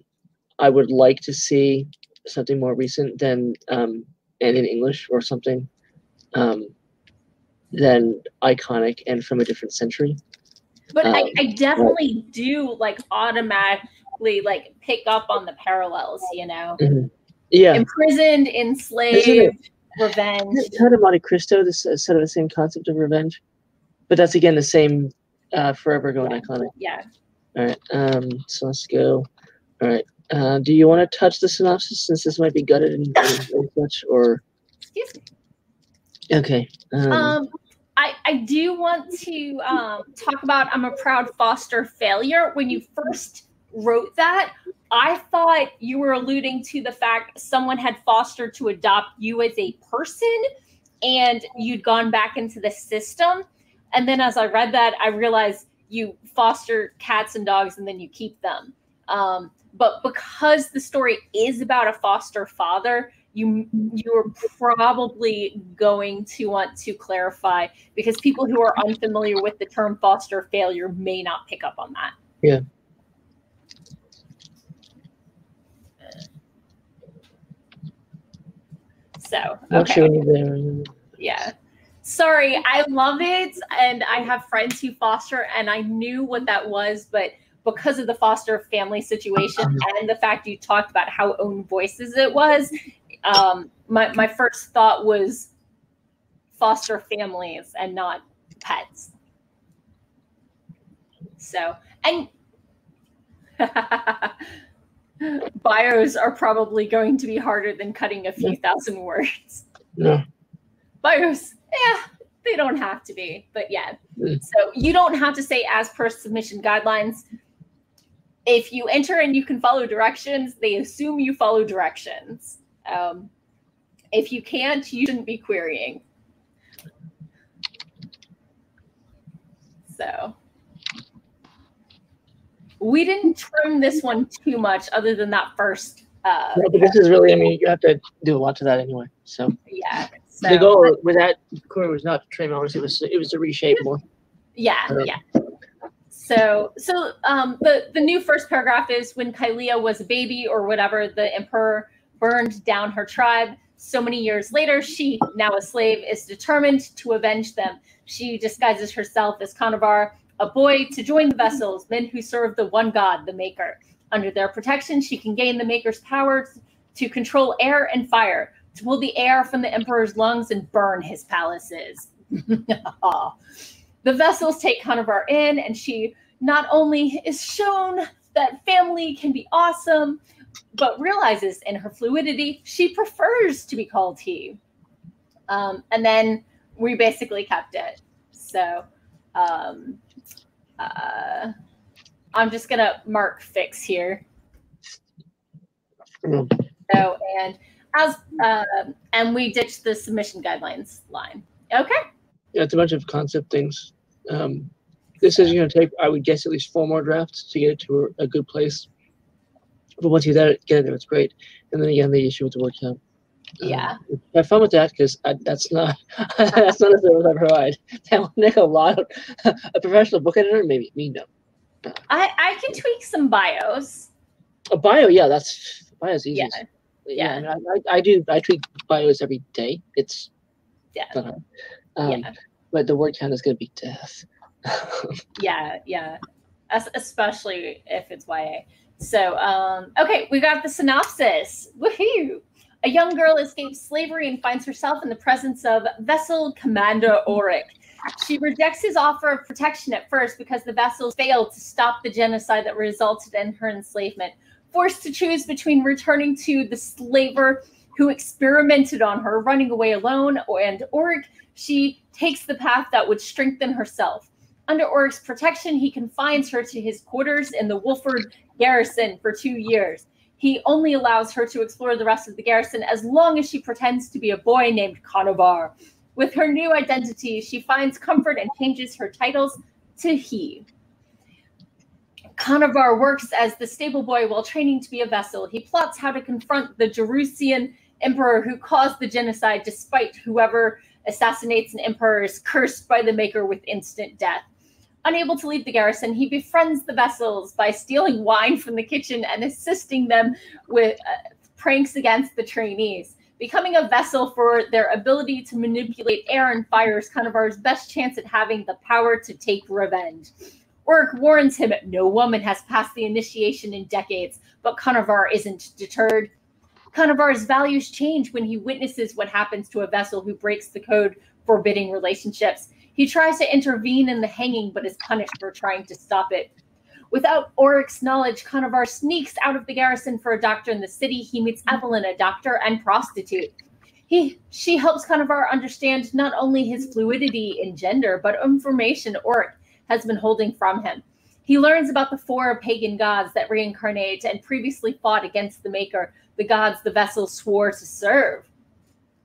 I would like to see something more recent than um, and in English or something um, than iconic and from a different century. but I, Um, I definitely do like automatically like pick up on the parallels you know? Yeah, imprisoned enslaved revenge. Isn't of Monte Cristo this uh, sort of the same concept of revenge, but that's again the same uh, forever going iconic. yeah All right, um, so let's go. All right, uh, do you want to touch the synopsis since this might be gutted and, and such, or excuse me okay? Um, um I, I do want to um, talk about I'm a proud foster failure. When you first wrote that, I thought you were alluding to the fact someone had fostered to adopt you as a person and you'd gone back into the system. And then as I read that, I realized you foster cats and dogs and then you keep them. Um, but because the story is about a foster father, you you're probably going to want to clarify because people who are unfamiliar with the term foster failure may not pick up on that. Yeah. So Not sure there. Yeah. Sorry, I love it. And I have friends who foster, and I knew what that was, but because of the foster family situation and the fact you talked about how own voices it was, um, my, my first thought was foster families and not pets. So, and bios are probably going to be harder than cutting a few thousand words No. bios yeah they don't have to be but yeah. Mm. so you don't have to say as per submission guidelines. If you enter and you can follow directions they assume you follow directions. Um, if you can't you shouldn't be querying. So. We didn't trim this one too much other than that first uh No, but this is really, I mean, you have to do a lot to that anyway. So, yeah so, the goal with that core was not to trim it was it was to reshape more. Yeah, Uh, yeah. So, so um, the the new first paragraph is when Kylea was a baby or whatever, the emperor burned down her tribe. So many years later, she, now a slave, is determined to avenge them. She disguises herself as Conobar, a boy, to join the vessels, men who serve the one god, the Maker. Under their protection, she can gain the Maker's powers to control air and fire, pull the air from the emperor's lungs and burn his palaces. the vessels take Conobar in, and she not only is shown that family can be awesome, but realizes in her fluidity she prefers to be called he. Um, and then we basically kept it. So um, uh, I'm just gonna mark fix here. Mm. So and as um and we ditched the submission guidelines line. Okay. Yeah, it's a bunch of concept things. Um, this is going to take, I would guess, at least four more drafts to get it to a, good place. But once you get it, get it there, it's great. And then again, the issue with the word count. Um, Yeah. have fun with that because that's not that's not a service I provide. That will take a lot of a professional book editor. Maybe me no. I I can tweak some bios. A bio, yeah, that's bio's easy. Yeah. Yeah. I, mean, I, I, do. I tweak bios every day. It's Yeah. Um, yeah. But the word count is going to be death. Yeah, yeah. Es- especially if it's YA. So, um, okay, we got the synopsis. Woohoo! A young girl escapes slavery and finds herself in the presence of vessel Commander Auric. She rejects his offer of protection at first because the vessels failed to stop the genocide that resulted in her enslavement. Forced to choose between returning to the slaver who experimented on her, running away alone, and Auric, she takes the path that would strengthen herself. Under Auric's protection, he confines her to his quarters in the Wolford garrison for two years. He only allows her to explore the rest of the garrison as long as she pretends to be a boy named Conobar. With her new identity, she finds comfort and changes her titles to he. Conovar works as the stable boy while training to be a vessel. He plots how to confront the Jerusian emperor who caused the genocide, despite whoever assassinates an emperor is cursed by the Maker with instant death. Unable to leave the garrison, he befriends the vessels by stealing wine from the kitchen and assisting them with uh, pranks against the trainees. Becoming a vessel for their ability to manipulate air and fire is Conovar's best chance at having the power to take revenge. Oric warns him that no woman has passed the initiation in decades, but Conovar isn't deterred. Conovar's values change when he witnesses what happens to a vessel who breaks the code forbidding relationships. He tries to intervene in the hanging, but is punished for trying to stop it. Without Oric's knowledge, Conovar sneaks out of the garrison for a doctor in the city. He meets Evelyn, a doctor and prostitute. He, she helps Conovar understand not only his fluidity in gender, but information Oric has been holding from him. He learns about the four pagan gods that reincarnate and previously fought against the Maker, the gods the vessel swore to serve.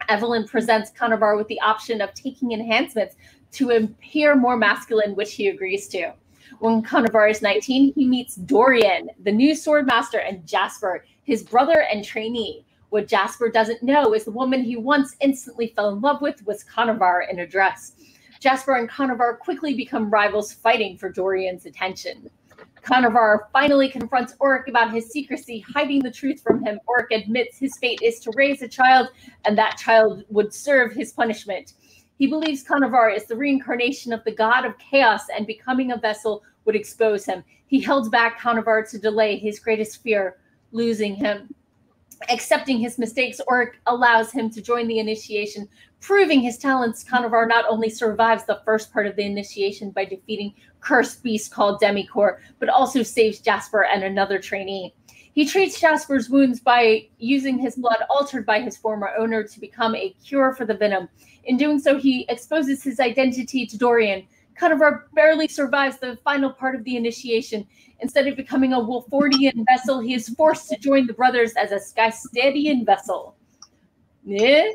Evelyn presents Conovar with the option of taking enhancements to appear more masculine, which he agrees to. When Conovar is 19, he meets Dorian, the new swordmaster, and Jasper, his brother and trainee. What Jasper doesn't know is the woman he once instantly fell in love with was Conovar in a dress. Jasper and Conovar quickly become rivals fighting for Dorian's attention. Conovar finally confronts Oric about his secrecy, hiding the truth from him. Oric admits his fate is to raise a child, and that child would serve his punishment. He believes Conovar is the reincarnation of the god of chaos, and becoming a vessel would expose him. He held back Conovar to delay his greatest fear, losing him. Accepting his mistakes, Oric allows him to join the initiation, proving his talents. Conovar not only survives the first part of the initiation by defeating cursed beast called Demikor, but also saves Jasper and another trainee. He treats Jasper's wounds by using his blood altered by his former owner to become a cure for the venom. In doing so, he exposes his identity to Dorian. Conovar barely survives the final part of the initiation. Instead of becoming a Wolfordian vessel, he is forced to join the brothers as a Skystadian vessel. Yeah.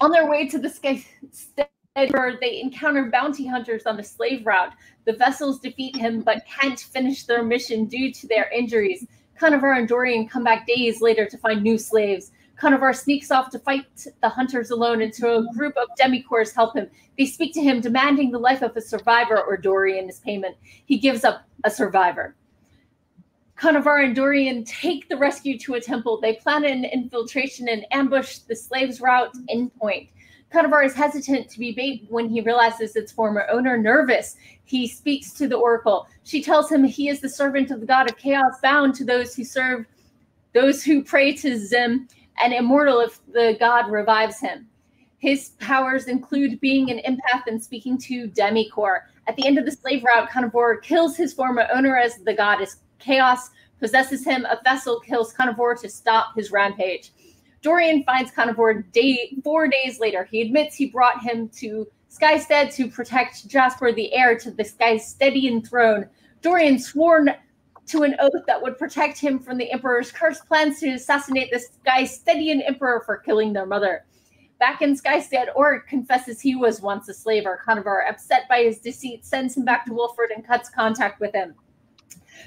On their way to the Skystadian, they encounter bounty hunters on the slave route. The vessels defeat him but can't finish their mission due to their injuries. Conovar and Dorian come back days later to find new slaves. Conovar sneaks off to fight the hunters alone until a group of demikors help him. They speak to him, demanding the life of a survivor or Dorian is payment. He gives up a survivor. Conovar and Dorian take the rescue to a temple. They plan an infiltration and ambush the slaves' route endpoint. Conovar is hesitant to be bait when he realizes its former owner nervous. He speaks to the oracle. She tells him he is the servant of the god of chaos, bound to those who serve, those who pray to Zim, and immortal if the god revives him. His powers include being an empath and speaking to Demikor. At the end of the slave route, Conovar kills his former owner as the god is chaos, possesses him. A vessel kills Conovar to stop his rampage. Dorian finds Conovar day, four days later. He admits he brought him to Skystead to protect Jasper, the heir to the Skysteadian throne. Dorian swore to an oath that would protect him from the Emperor's curse, plans to assassinate the Skysteadian Emperor for killing their mother. Back in Skystead, Oric confesses he was once a slave. Conovar, upset by his deceit, sends him back to Wolford and cuts contact with him.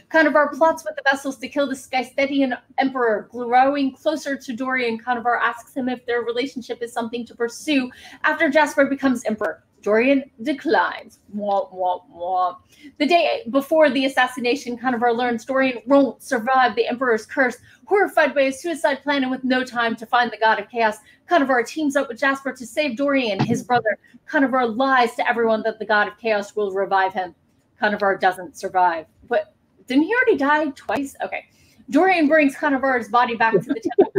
Conovar plots with the vessels to kill the Skystedian emperor. Growing closer to Dorian, Conovar asks him if their relationship is something to pursue after Jasper becomes emperor. Dorian declines. The day before the assassination, Conovar learns Dorian won't survive the Emperor's curse. Horrified by his suicide plan and with no time to find the God of Chaos, Conovar teams up with Jasper to save Dorian, his brother. Conovar lies to everyone that the God of Chaos will revive him. Conovar doesn't survive. But didn't he already die twice? Okay. Dorian brings Conovar's body back to the temple.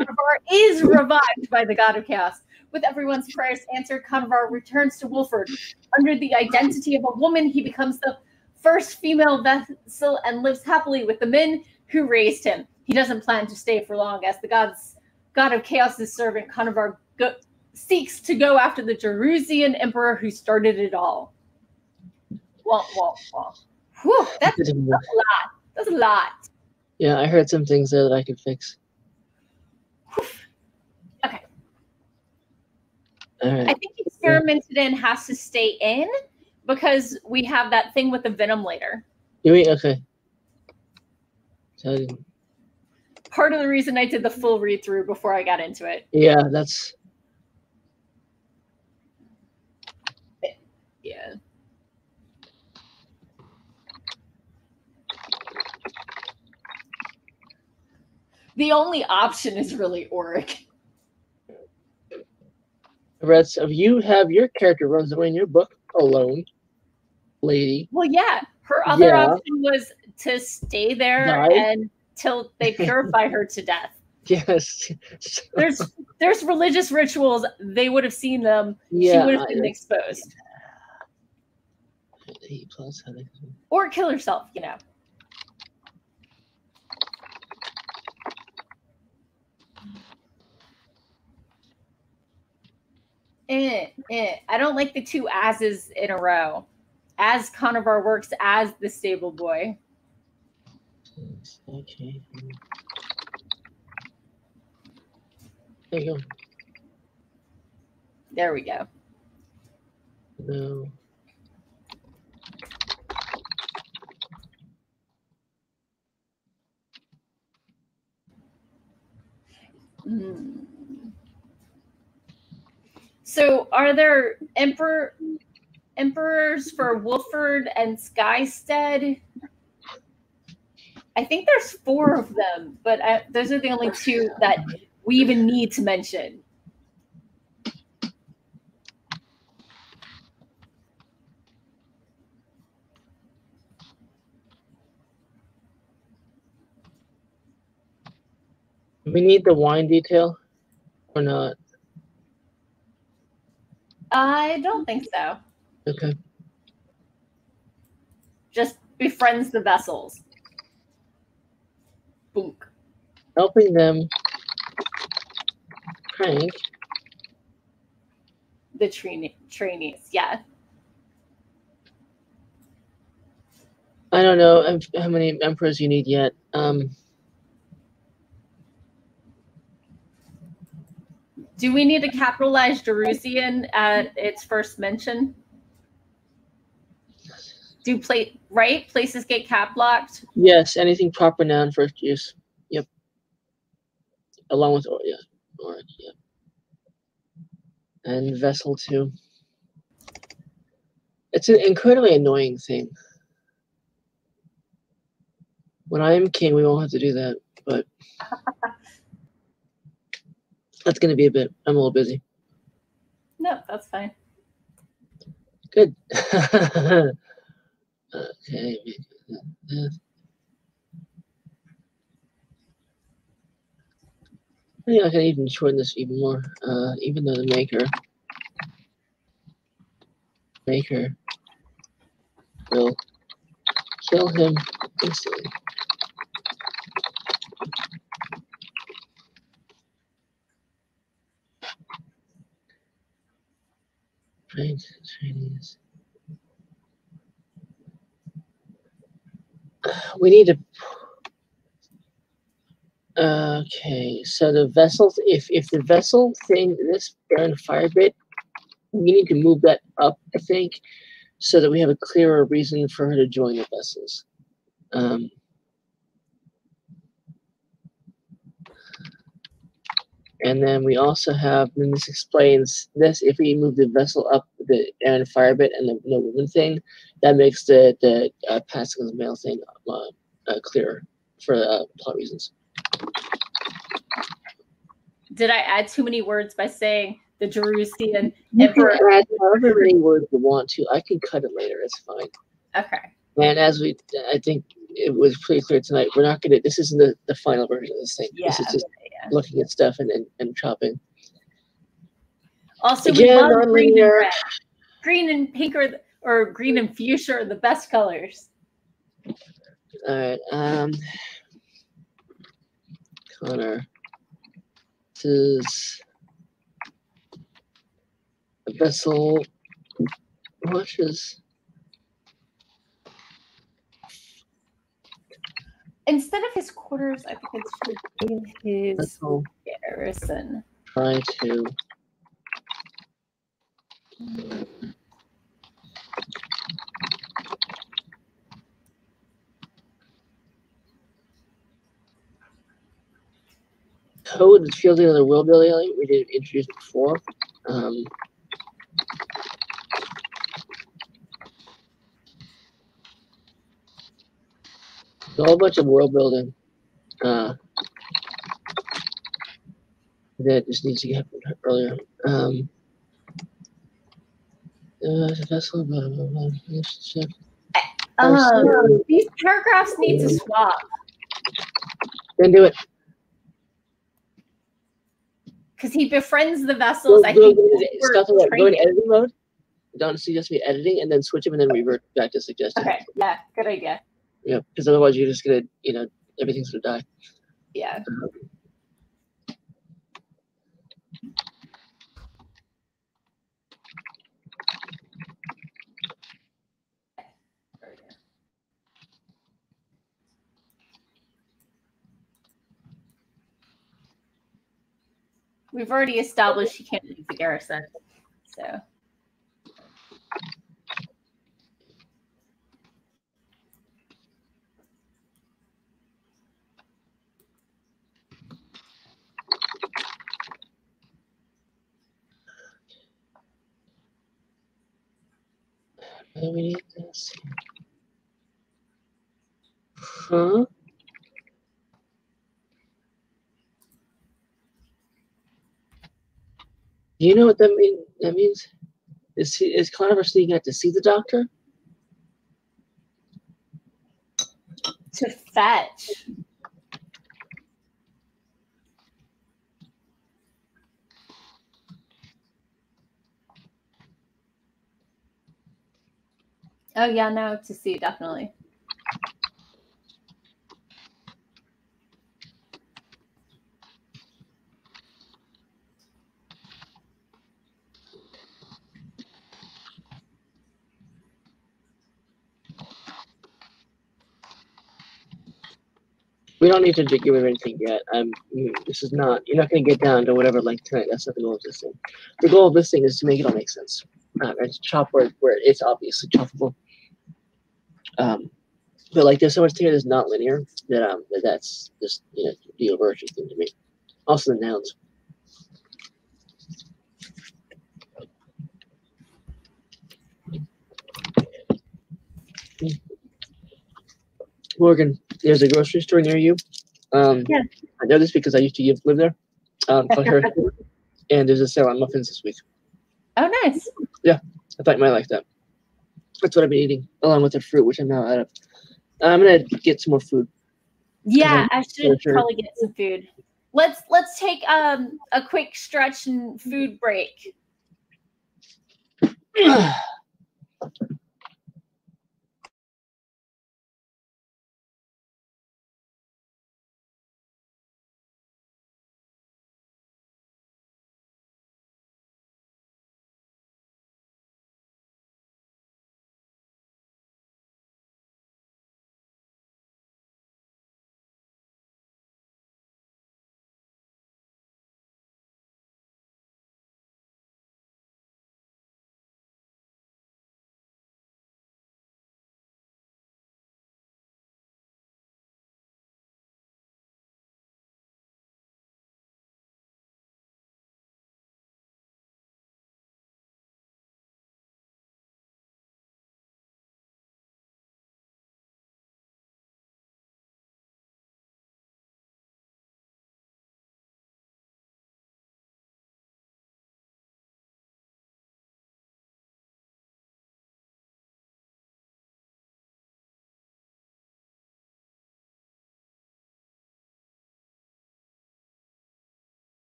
Conovar is revived by the God of Chaos. With everyone's prayers answered, Conovar returns to Wolford. Under the identity of a woman, he becomes the first female vessel and lives happily with the men who raised him. He doesn't plan to stay for long, as the god's god of chaos's servant Conovar go- seeks to go after the Jerusian emperor who started it all. Wah, wah, wah. Whew, that's, that's a lot. That's a lot. Yeah, I heard some things there that I could fix. Okay. All right. I think experimented in has to stay in because we have that thing with the venom later. You mean okay? So I didn't- Part of the reason I did the full read through before I got into it. yeah, that's Yeah. The only option is really Oric. the rest of you have your character runs away in your book alone, lady. Well, yeah. Her other Yeah. option was to stay there Die. until they purify her to death. Yes. There's there's religious rituals. They would have seen them. yeah. she would have I- been exposed. eight plus. Or kill herself, you know. Eh, eh. I don't like the two asses in a row. as Conovar works as the stable boy. Okay. There you go. There we go. No. Hmm. So, are there emperor emperors for Wolford and Skystead? I think there's four of them, but I, those are the only two that we even need to mention. We need the wine detail or not? I don't think so. Okay. Just befriends the vessels. Boonk. Helping them prank. The trainee, trainees. Yeah. I don't know how many emperors you need yet. Um, Do we need to capitalize Jerusalem at its first mention? Do plate right places get cap locked? yes, anything proper noun first use. Yep. Along with or yeah, or yeah. And vessel too. It's an incredibly annoying thing. When I am king, we won't have to do that, but that's gonna be a bit. I'm a little busy. No, that's fine. Good. okay. I think I can even shorten this even more. Uh, even though the maker maker will kill him instantly. We need to. Okay, so the vessels. If if the vessel thing, this Baron fire bit, we need to move that up. I think, so that we have a clearer reason for her to join the vessels. Um, and then we also have, and this explains this. If we move the vessel up, the Aaron fire bit and the no woman thing, that makes the the uh, passing of the male thing uh, uh, clearer for uh, plot reasons. Did I add too many words by saying the Jerusalem You emperor? can add however many words you want to. I can cut it later. It's fine. Okay. And as we, I think it was pretty clear tonight, we're not gonna. This isn't the, the final version of this thing. Yeah. This is just yeah. Looking at stuff and and, and chopping. Also, we love green and red. Green and pink are the, or green and fuchsia are the best colors. All right. Um, Connor. This is a vessel. Watches. Instead of his quarters, I think it should be his garrison. try to code is fielding another will building we didn't introduce before. Um, a whole bunch of world building uh, that just needs to get happened earlier. Um, uh, vessel, blah, blah, blah. Um, these paragraphs need to swap Then do it. because he befriends the vessels. Go, I go, think go, we're stop it, go in editing mode. Don't suggest me editing and then switch them and then revert back to suggested. Okay, yeah, good idea. Yeah, because otherwise you're just gonna, you know, everything's gonna die. Yeah. We've already established he can't leave the garrison, so. Huh? Do you know what that mean? That means is he, is Conovar sneaking out to see the doctor? To fetch. Oh yeah, no, to see definitely. We don't need to give him anything yet. Um, this is not. You're not going to get down to whatever like tonight. That's not the goal of this thing. The goal of this thing is to make it all make sense. Uh, and to chop where, where it's obviously choppable. Um, but like there's so much here that's not linear that um that that's just you know the overarching thing to me. Also the nouns. Morgan, there's a grocery store near you. Um, Yeah. I know this because I used to live- live there. Um, and there's a sale on muffins this week. Oh nice. Yeah, I thought you might like that. That's what I've been eating, along with the fruit, which I'm now out of. I'm gonna get some more food. Yeah, I should sure. probably get some food. Let's let's take um a quick stretch and food break.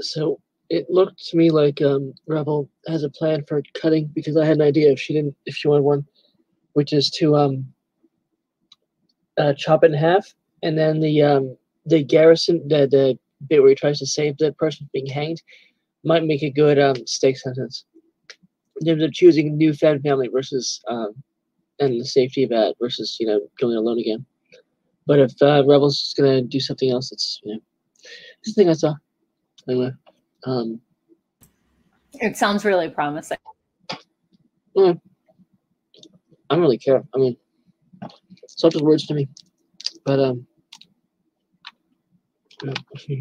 So it looked to me like um, Rebel has a plan for cutting because I had an idea if she didn't, if she wanted one, which is to um, uh, chop it in half, and then the um, the garrison, the the bit where he tries to save the person being hanged, might make a good um, stake sentence. In terms of choosing new found family versus um, and the safety of that versus you know going alone again. But if uh, Rebel's gonna do something else, it's you know, the thing I saw. Anyway, um, It sounds really promising. I don't really care. I mean, it's all just words to me. But um, yeah.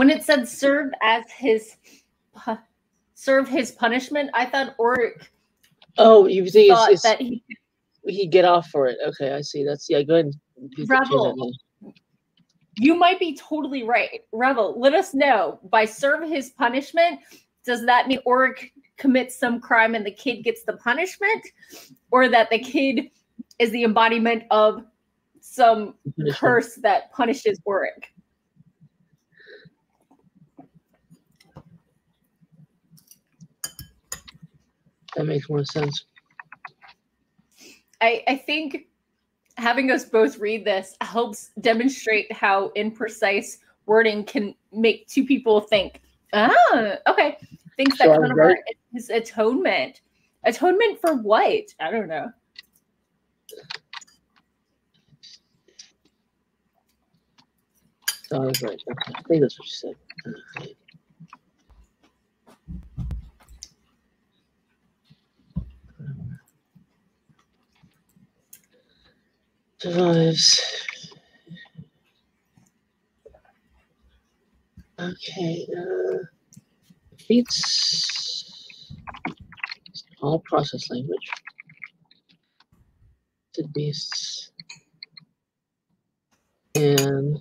When it said serve as his serve his punishment, I thought Oric Oh, you think thought it's, it's that he he get off for it? Okay, I see. That's yeah. Go ahead. Rebel. You might be totally right. Rebel, let us know. By serve his punishment, does that mean Oric commits some crime and the kid gets the punishment? Or that the kid is the embodiment of some Punishment. curse that punishes Oric? That makes more sense. I, I think having us both read this helps demonstrate how imprecise wording can make two people think, ah, okay, things that Sure, kind of right. are his atonement. Atonement for what? I don't know. Oh, that's right. I think that's what you said. Survives. Okay. Uh, defeats all process language. To beasts. And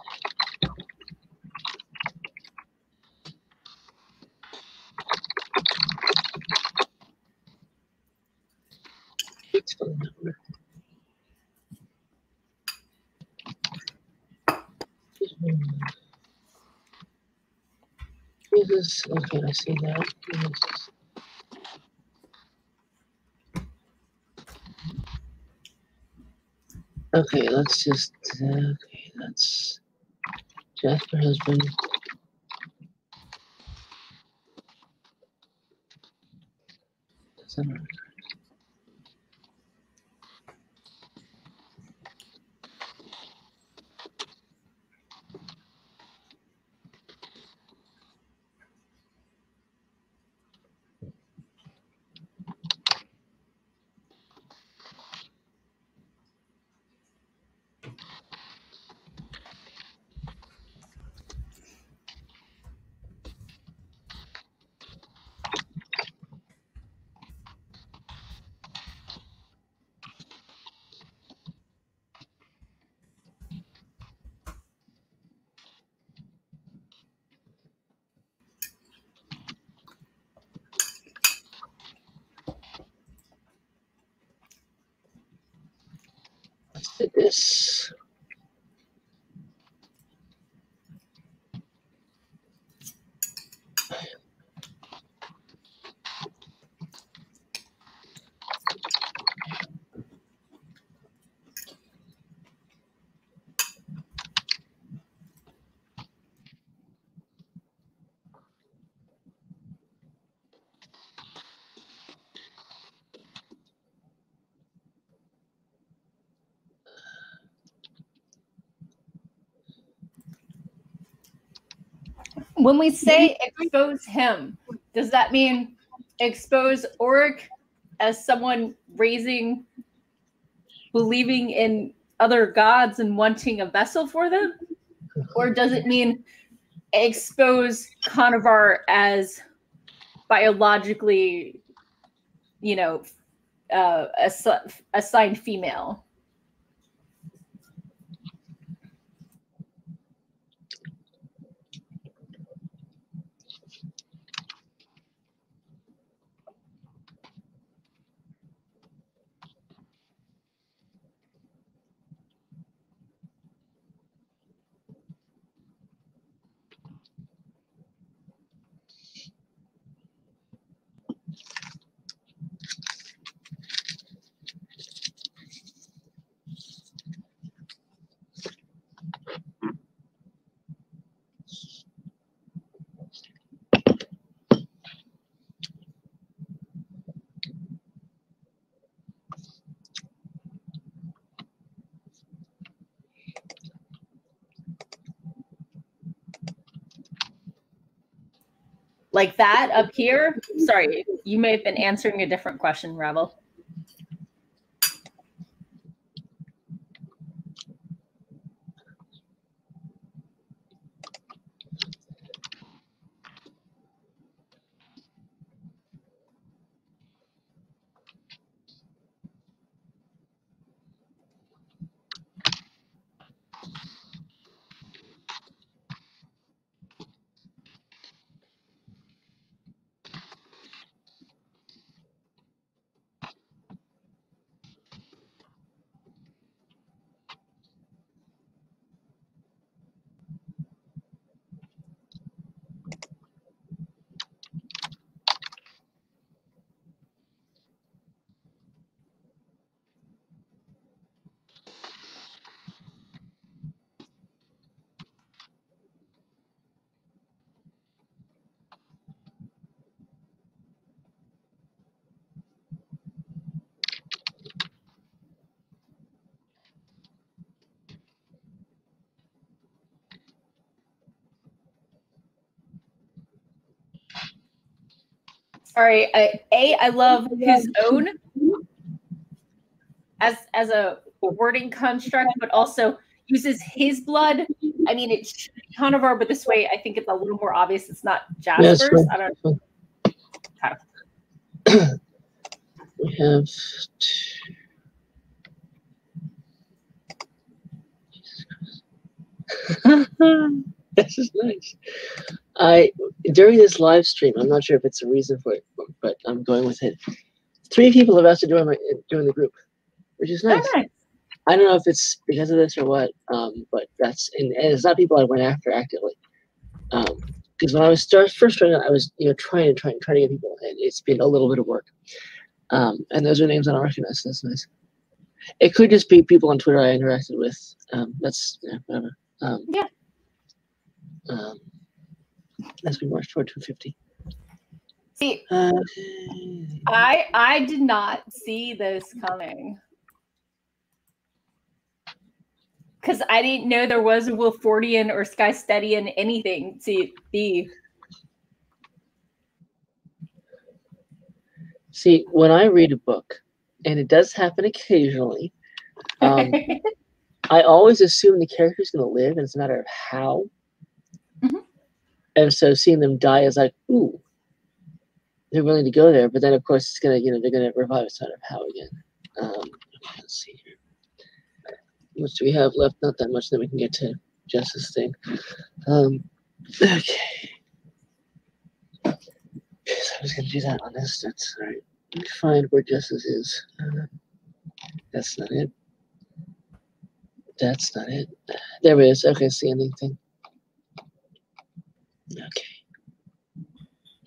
It's. Jesus, okay, I see that. Jesus. Okay, let's just, okay, that's Jasper husband. Doesn't this. When we say expose him, does that mean expose Oric as someone raising, believing in other gods and wanting a vessel for them? Or does it mean expose Conovar as biologically, you know, uh, assi- assigned female? Like that up here. Sorry, you may have been answering a different question, Rebel. All right. I, a, I love his own as as a wording construct, but also uses his blood. I mean, it's Conovar, but this way, I think it's a little more obvious. It's not Yes, Jasper's. right. I don't know. We have. t- this is nice. I during this live stream, I'm not sure if it's a reason for it, but I'm going with it. Three people have asked to join my join the group, which is nice. Nice. I don't know if it's because of this or what, um, but that's and, and it's not people I went after actively. Because when I was start, first trying, I was you know trying to try and try to get people, and it's been a little bit of work. Um, and those are names I don't recognize. So that's nice. It could just be people on Twitter I interacted with. Um, that's yeah, whatever. Um, Yeah. Um, as we march toward 250. See, Uh, I I did not see this coming. Because I didn't know there was a Wilfordian or Skystedian anything to be. see, when I read a book, and it does happen occasionally, um, I always assume the character's going to live, and it's a matter of how. Mhm. And so seeing them die is like, ooh, they're willing to go there. But then, of course, it's gonna, you know, they're gonna revive. A matter of how again. Um, let's see here. Much do we have left? Not that much. Then we can get to Justice thing. Um, okay. So I was gonna do that on this. That's all right. Let me find where Justice is. Uh, that's not it. that's not it. There it is. Okay, see anything. Okay.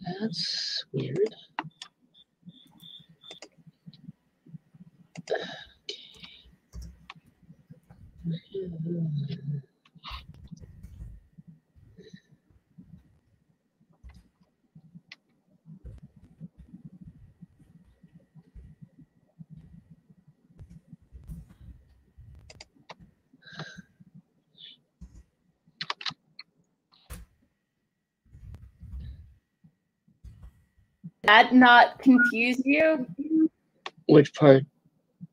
That's weird. Okay. That not confuse you? Which part?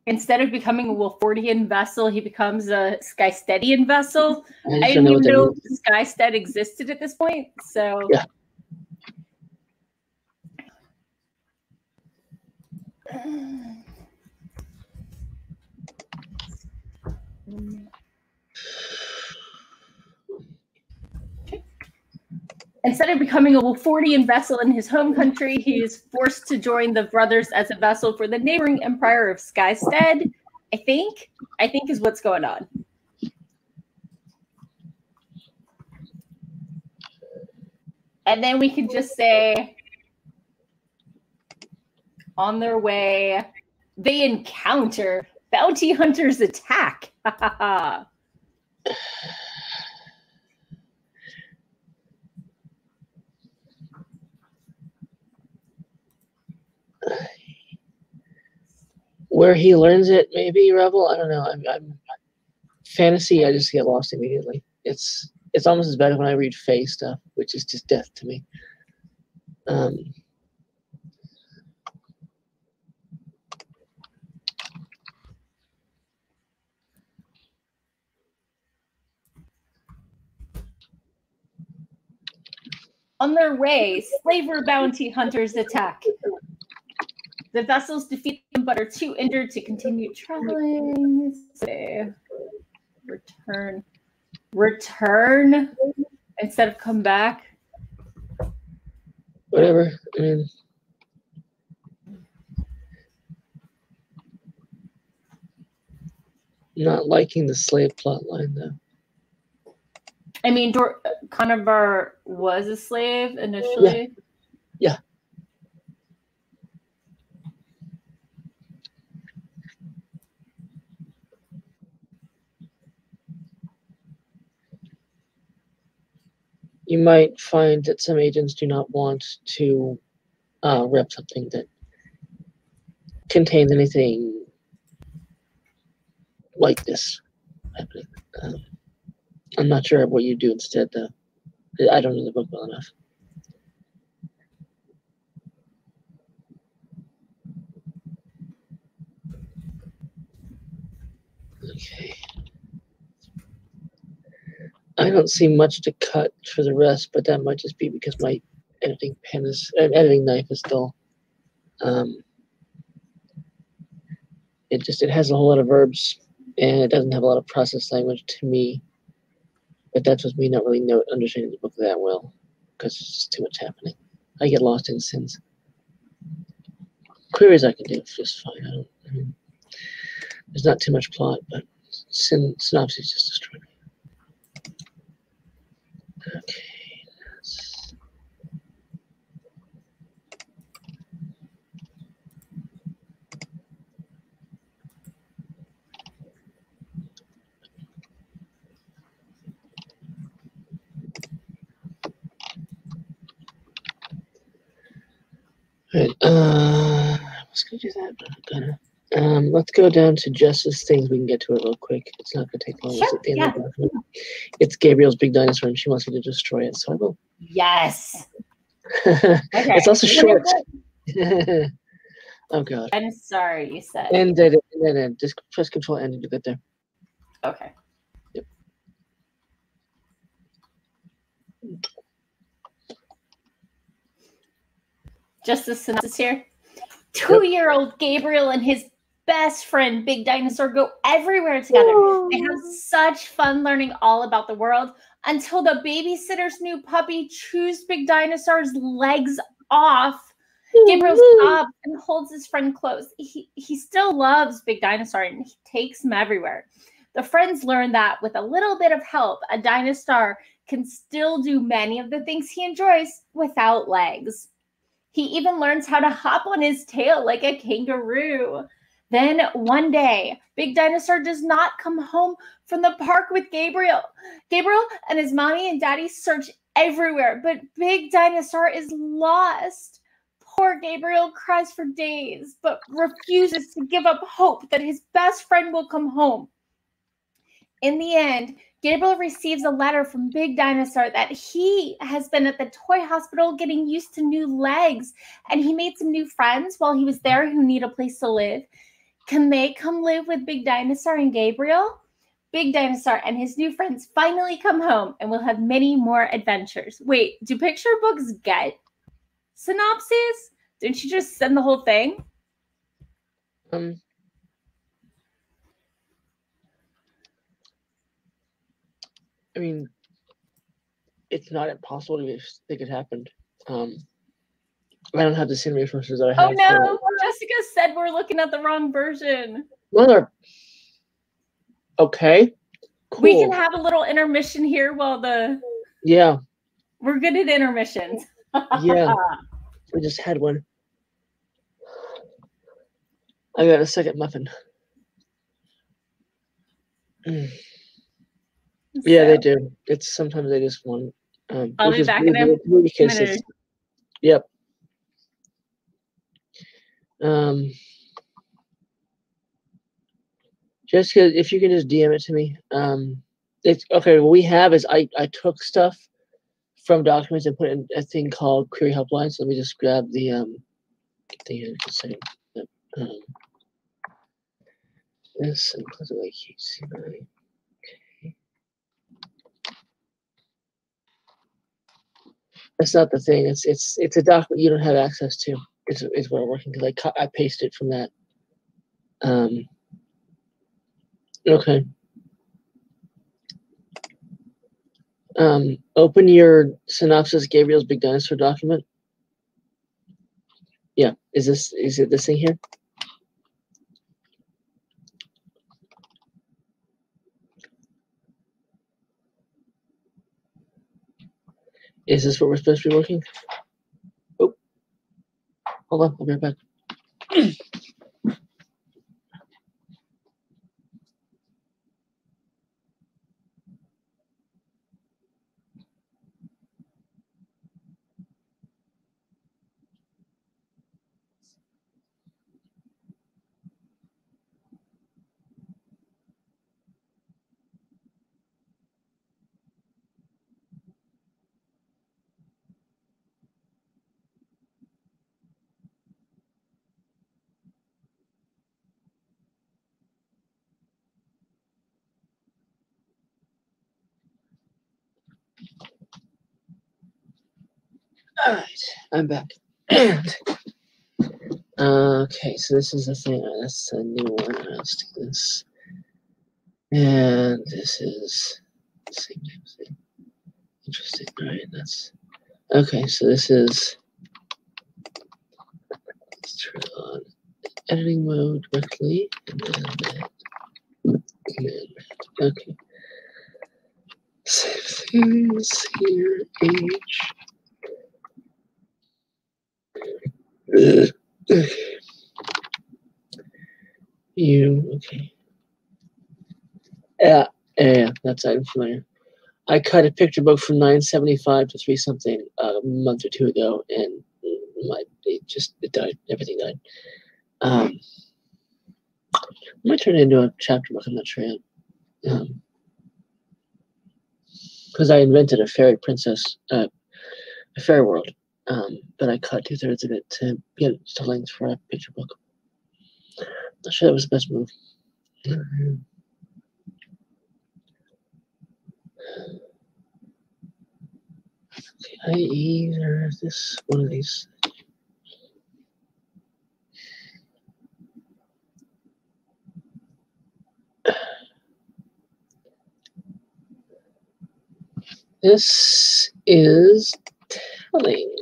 Instead of becoming a Wolfordian vessel, he becomes a Skystedian vessel. I, I didn't know even know means. Skysted existed at this point. So Yeah. Um, Instead of becoming a Wolfordian vessel in his home country, he is forced to join the brothers as a vessel for the neighboring empire of Skystead. I think. I think is what's going on. And then we could just say on their way, they encounter bounty hunters attack. Where he learns it, maybe Rebel. I don't know. I'm, I'm fantasy. I just get lost immediately. It's it's almost as bad when I read Fae stuff, which is just death to me. Um, On their way, slaver bounty hunters attack. The vessels defeat them but are too injured to continue traveling. Let's. Return. Return instead of come back. whatever. I mean, not liking the slave plot line though. I mean, Dor- Conovar was a slave initially. Yeah. You might find that some agents do not want to uh, rep something that contains anything like this. Um, I'm not sure what you do instead, though. I don't know the book well enough. Okay. I don't see much to cut for the rest, but that might just be because my editing pen is uh, editing knife is dull. Um, it just it has a whole lot of verbs and it doesn't have a lot of process language to me. But that's with me not really know, understanding the book that well because it's just too much happening. I get lost in sins. Queries I can do just fine. I don't. I mean, there's not too much plot, but syn- synopsis just destroy me. Okay. that's- Right. Uh, I was gonna do that, but I'm gonna. Um, let's go down to justice things. We can get to it real quick. It's not gonna take long. It's Sure, at the end of the. It's Gabriel's big dinosaur, and she wants me to destroy it, so I will. Yes. Okay. it's also short. oh god. I'm sorry, you said. And then and then just press Control N to get there. Okay. Yep. Just a synopsis here. Two year old Gabriel and his best friend, Big Dinosaur, go everywhere together. They have such fun learning all about the world until the babysitter's new puppy chews Big Dinosaur's legs off. Gabriel stops and holds his friend close. He, he still loves Big Dinosaur and he takes him everywhere. The friends learn that with a little bit of help, a dinosaur can still do many of the things he enjoys without legs. He even learns how to hop on his tail like a kangaroo. Then one day, Big Dinosaur does not come home from the park with Gabriel. Gabriel and his mommy and daddy search everywhere, but Big Dinosaur is lost. Poor Gabriel cries for days, but refuses to give up hope that his best friend will come home. In the end, Gabriel receives a letter from Big Dinosaur that he has been at the toy hospital getting used to new legs and he made some new friends while he was there who need a place to live. Can they come live with Big Dinosaur and Gabriel? Big Dinosaur and his new friends finally come home and we'll have many more adventures. Wait, do picture books get synopses? Didn't you just send the whole thing? Um, I mean, it's not impossible to think it happened. Um, I don't have the same resources that I have. Oh no, for... Jessica said we're looking at the wrong version. Mother. Okay. Cool. We can have a little intermission here while the. Yeah. We're good at intermissions. yeah. We just had one. I got a second muffin. Mm. Yeah, they do. It's sometimes they just want. Um, I'll be back in a minute. Yep. Um, Jessica, if you can just DM it to me. Um, it's okay. What we have is I I took stuff from documents and put in a thing called Query Helpline. So let me just grab the um thing um, this and close it like HCI. That's not the thing. It's it's it's a document you don't have access to. Is is what I'm working because I cut I pasted from that. Um. Okay. Um, open your synopsis Gabriel's Big Dinosaur document. Yeah, is this is it this thing here? Is this what we're supposed to be working? Hold on, I'll be right back. All right, I'm back. And okay, so this is the thing. That's a new one. Let's do this. And this is same same. Interesting. Right, that's okay. So this is let's turn on editing mode directly, and then okay. Same things here. Age. you okay? Yeah, yeah, that's I'm familiar. I cut a picture book from 975 to three something a month or two ago, and my it just it died. Everything died. Um, I might turn it into a chapter book. I'm not sure yet. Um, because I invented a fairy princess, uh, a fairy world, um, but I cut two thirds of it to get it to length for a picture book. Not sure that was the best move. I either this one of these. This is telling.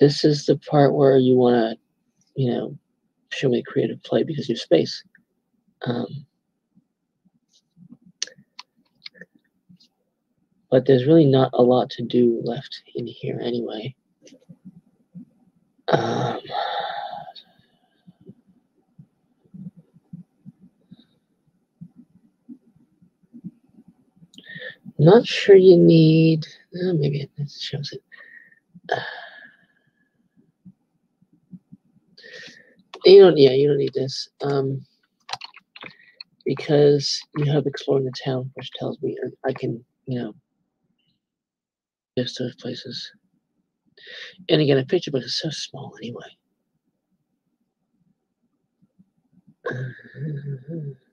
this is the part where you want to, you know, show me creative play because you have space. Um, but there's really not a lot to do left in here anyway. Um, not sure you need, uh, maybe it shows it. Uh, you don't, yeah, you don't need this. Um, because you have exploring the town, which tells me I, can, you know, just those places. And again, a picture book is so small anyway.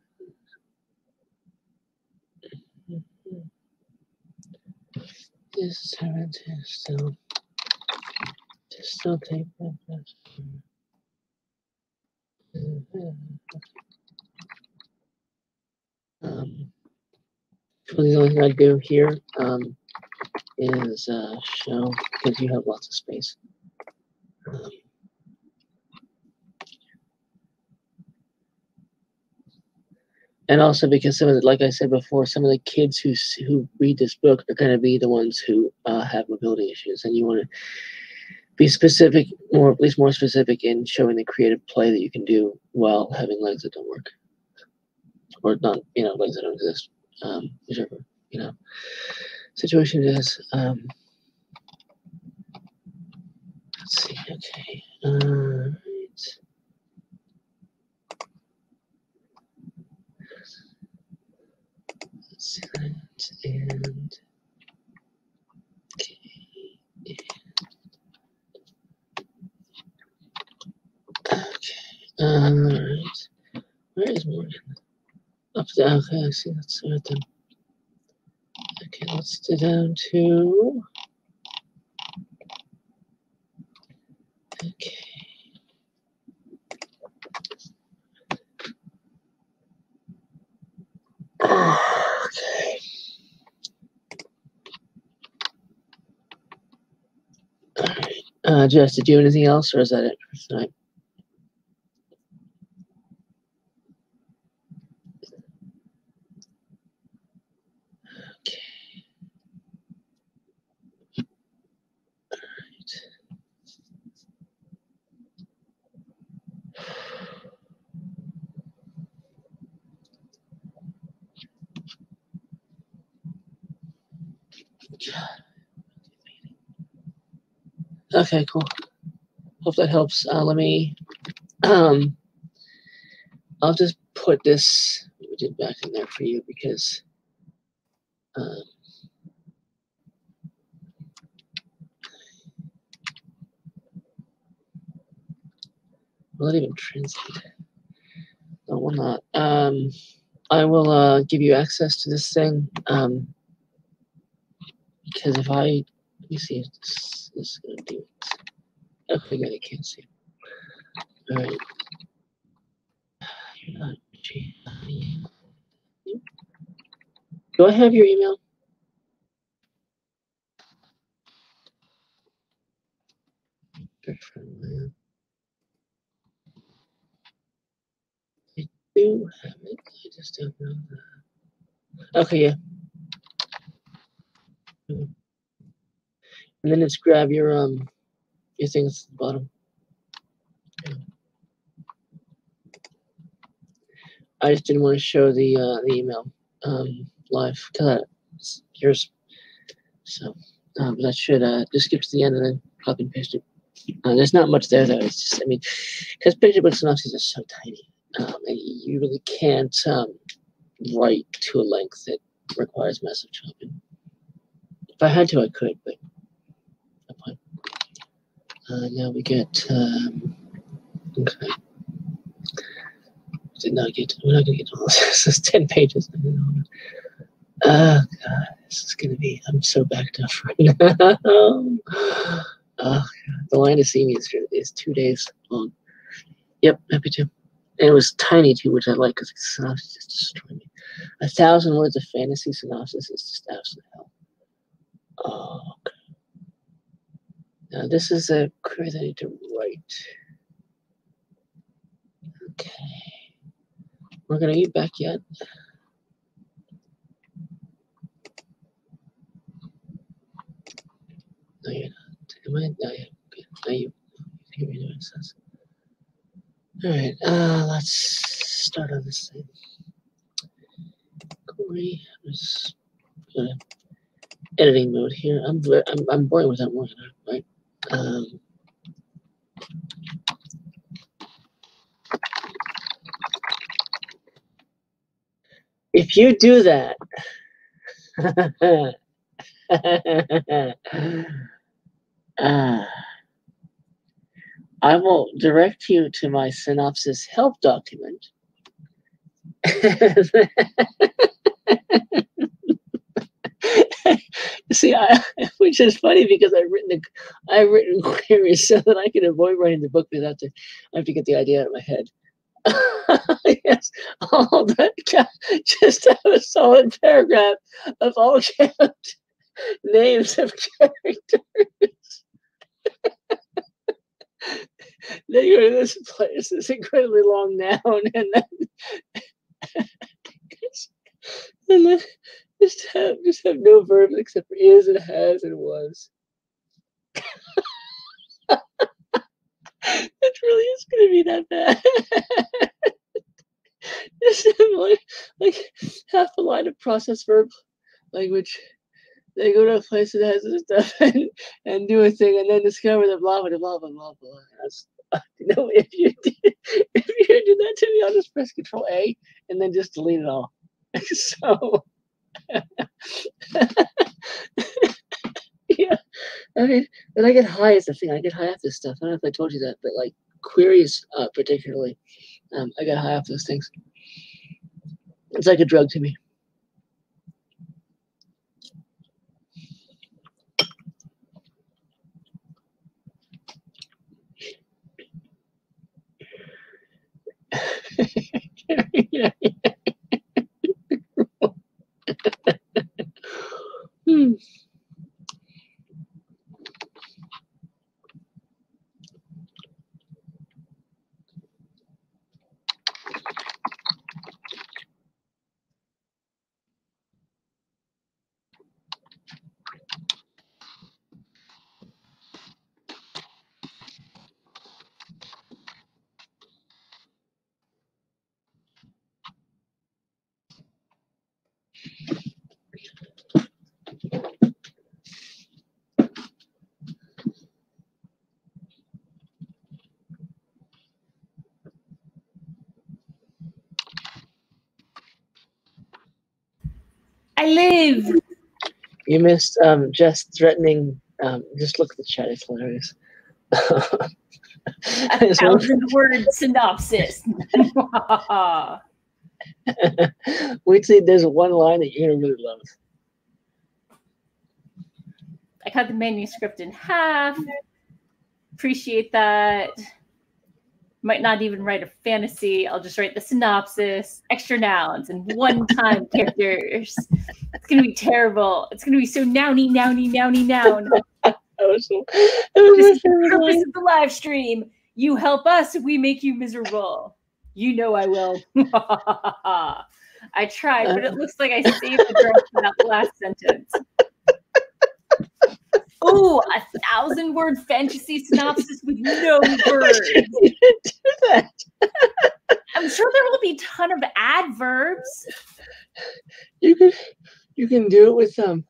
This servant is still, still take my best. Um, the only thing I do here um, is uh, show because you have lots of space. Um, and also because some of the, like I said before, some of the kids who who read this book are going to be the ones who uh, have mobility issues, and you want to be specific, more at least more specific in showing the creative play that you can do while having legs that don't work, or not, you know, legs that don't exist, um, whichever you know situation it is. Um, let's see. Okay. All right. Let's see and okay. Okay. All right. Where is Morgan? Up there. Okay, I see. That's right then. Okay, let's do down to. Okay. Ah. Okay. All right. Uh, Jess, did you do anything else, or is that it for tonight? Okay. All right. Okay, cool. Hope that helps. Uh, let me, um, I'll just put this back in there for you because, um, will it even translate? No, will not. Um, I will uh, give you access to this thing. Um, because if I, let me see if this, is to do it. Good, I can't see. All right. You're not, gee, Do I have your email? I do have it. I just don't know. Okay, yeah. Hmm. And then just grab your um your things at the bottom. I just didn't want to show the uh, the email um, live because yours. So um, that should uh, just skip to the end and then copy and paste it. Uh, there's not much there though. It's just I mean, because picture book synopses are so tiny, um, and you really can't um, write to a length that requires massive chopping. If I had to, I could, but. Uh, now we get um, okay. Did not get. We're not gonna get all this. This is ten pages. Oh god, this is gonna be. I'm so backed up right now. oh god, the line of see me is, is two days long. Yep, happy to. And it was tiny too, which I like because synopsis just destroyed me. A thousand words of fantasy synopsis is just absolute hell. Oh, okay. Now this is a query that I need to write. Okay. We're gonna eat back yet. No, you're not. Am I? No. Good. No, you. Give me it says. All right. Uh, let's start on this thing. Corey, go to editing mode here. I'm I'm I'm boring without more, right? Um, if you do that, ah, I will direct you to my synopsis help document. See, I, which is funny because I've written the, I've written queries so that I can avoid writing the book without to I have to get the idea out of my head. yes, all ca- just have a solid paragraph of all capped names of characters. then you go to this place, this incredibly long noun, and then and then just have just have no verbs except for is and has and was. it really is gonna be that bad. just like, like half a line of process verb language. They go to a place that has this stuff and, and do a thing and then discover the blah blah blah blah blah blah. That's, you know, if you did, if you did that to me, I'll just press Control A and then just delete it all. so yeah, I mean, when I get high is the thing. I get high off this stuff. I don't know if I told you that, but like queries, uh, particularly, um, I get high off those things. It's like a drug to me. Hmm. Live. You missed um, just threatening. Um, just look at the chat; it's hilarious. A thousand word synopsis. Wait till there's one line that you're gonna really love. I cut the manuscript in half. Appreciate that. Might not even write a fantasy. I'll just write the synopsis, extra nouns, and one-time characters. It's gonna be terrible. It's gonna be so nouny, nouny, nouny, noun. This is the purpose of the live stream. You help us, we make you miserable. You know I will. I tried, but it looks like I saved the girl for that last sentence. Oh, a thousand word fantasy synopsis with no words. Do that. I'm sure there will be a ton of adverbs. You can, you can do it with um.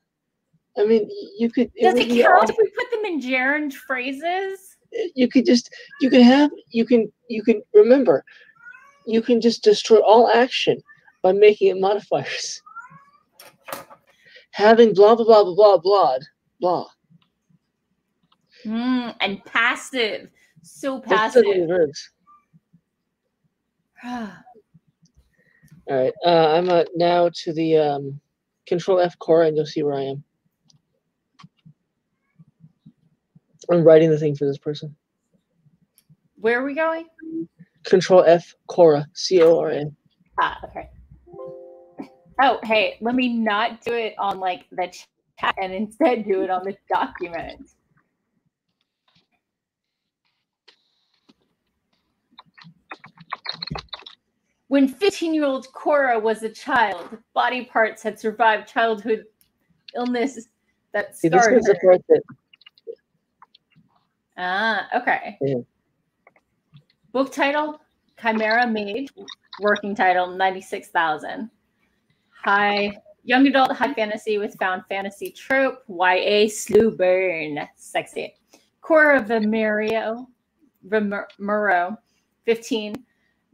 I mean, you could. Does would it count if we put them in gerund phrases? you could just you can have you can you can remember you can just destroy all action by making it modifiers having blah blah blah blah blah blah blah Mm, and passive. So passive. all right uh, i'm uh, now to the um control f core and you'll see where i am i'm writing the thing for this person Where are we going? control f cora c-o-r-a Ah, okay. Oh, hey, let me not do it on like the chat and instead do it on the document. When 15 year old Cora was a child, body parts had survived childhood illness that See, scarred is her. Ah, okay. Yeah. Book title Chimera Maid. Working title 96,000. High young adult high fantasy with found fantasy trope. YA slow burn. Sexy. Cora Vimerio. Vimuro. 15.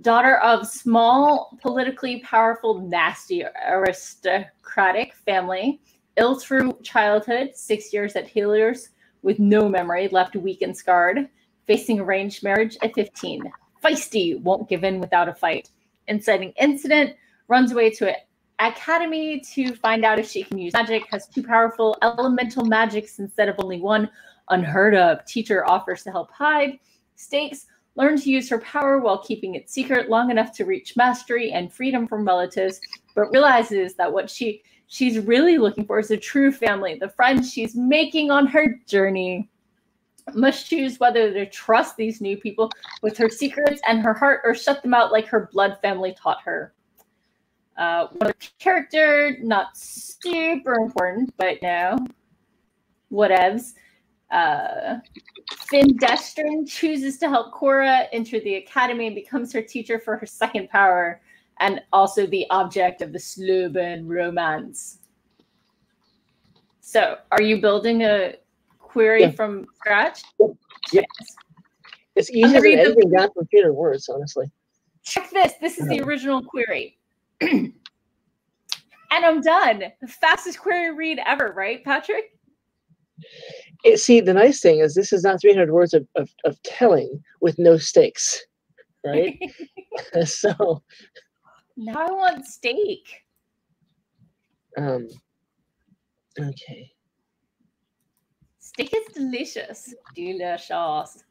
Daughter of small, politically powerful, nasty aristocratic family. Ill through childhood, six years at Helios with no memory, left weak and scarred, facing arranged marriage at 15. Feisty, won't give in without a fight. Inciting incident, runs away to an academy to find out if she can use magic, has two powerful elemental magics instead of only one. Unheard of. Teacher offers to help hide. Stakes, learn to use her power while keeping it secret long enough to reach mastery and freedom from relatives, but realizes that what she she's really looking for is a true family, the friends she's making on her journey. Must choose whether to trust these new people with her secrets and her heart or shut them out like her blood family taught her. Uh, one character, not super important, but no. Whatevs. Uh, Finn Destrin chooses to help Cora enter the academy and becomes her teacher for her second power and also the object of the slow burn romance. So, are you building a query Yeah. from scratch? Yes. it's easier than editing down fewer words, honestly. Check this. This is the original query. and I'm done. The fastest query read ever, right, Patrick? It, see, the nice thing is this is not 300 words of, of, of telling with no stakes, right? so, now I want steak. um, okay. Steak is delicious. Delicious.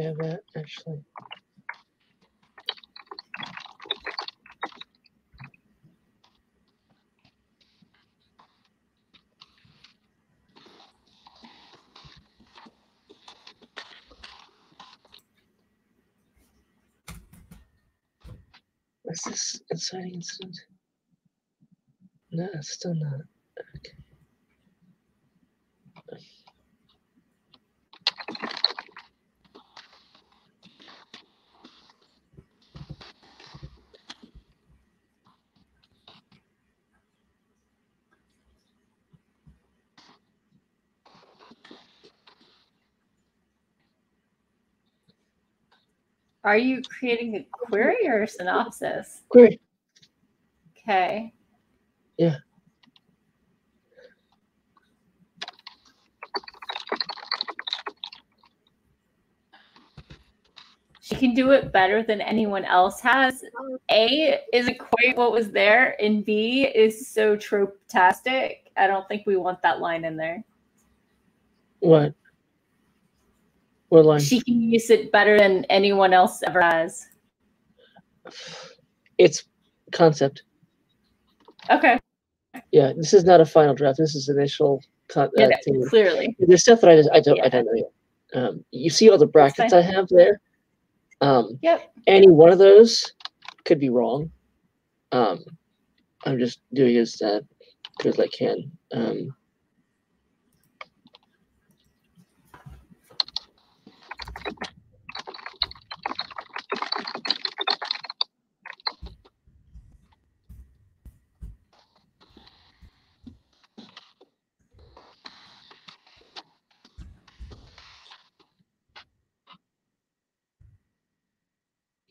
Can't have that, actually. What's this inciting incident? No, it's still not. Are you creating a query or a synopsis? Query. Okay. Yeah. She can do it better than anyone else has. A isn't quite what was there, and B is so trope-tastic. I don't think we want that line in there. What? What line? She can use it better than anyone else ever has. It's concept. Okay. Yeah, this is not a final draft. This is initial con- Yeah, uh, clearly. There's stuff that I just I don't I don't know yet. Um, you see all the brackets I have there. Um, Yep. any one of those could be wrong. Um, I'm just doing as uh, good as I can. Um,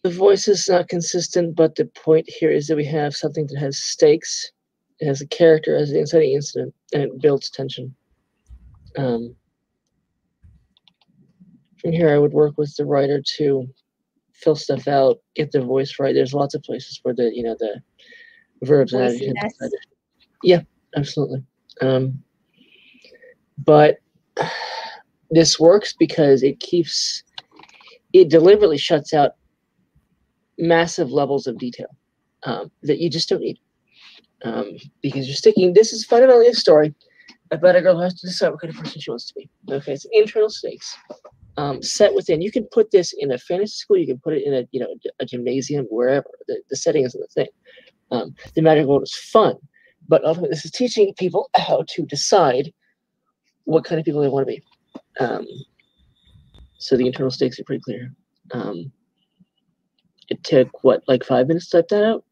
the voice is not consistent, but the point here is that we have something that has stakes. It has a character as the inciting incident, and it builds tension. Um, from here, I would work with the writer to fill stuff out, get the voice right. There's lots of places where the you know the verbs and adjectives. Yeah, absolutely. Um, but this works because it keeps it deliberately shuts out massive levels of detail um, that you just don't need um, because you're sticking. This is fundamentally a story about a girl who has to decide what kind of person she wants to be. Okay, it's internal stakes um, set within. You can put this in a fantasy school. You can put it in a you know a gymnasium wherever. The, the setting isn't the thing. Um, the magic world is fun, but ultimately this is teaching people how to decide what kind of people they want to be. Um, so the internal stakes are pretty clear. Um, it took what, like five minutes to type that out?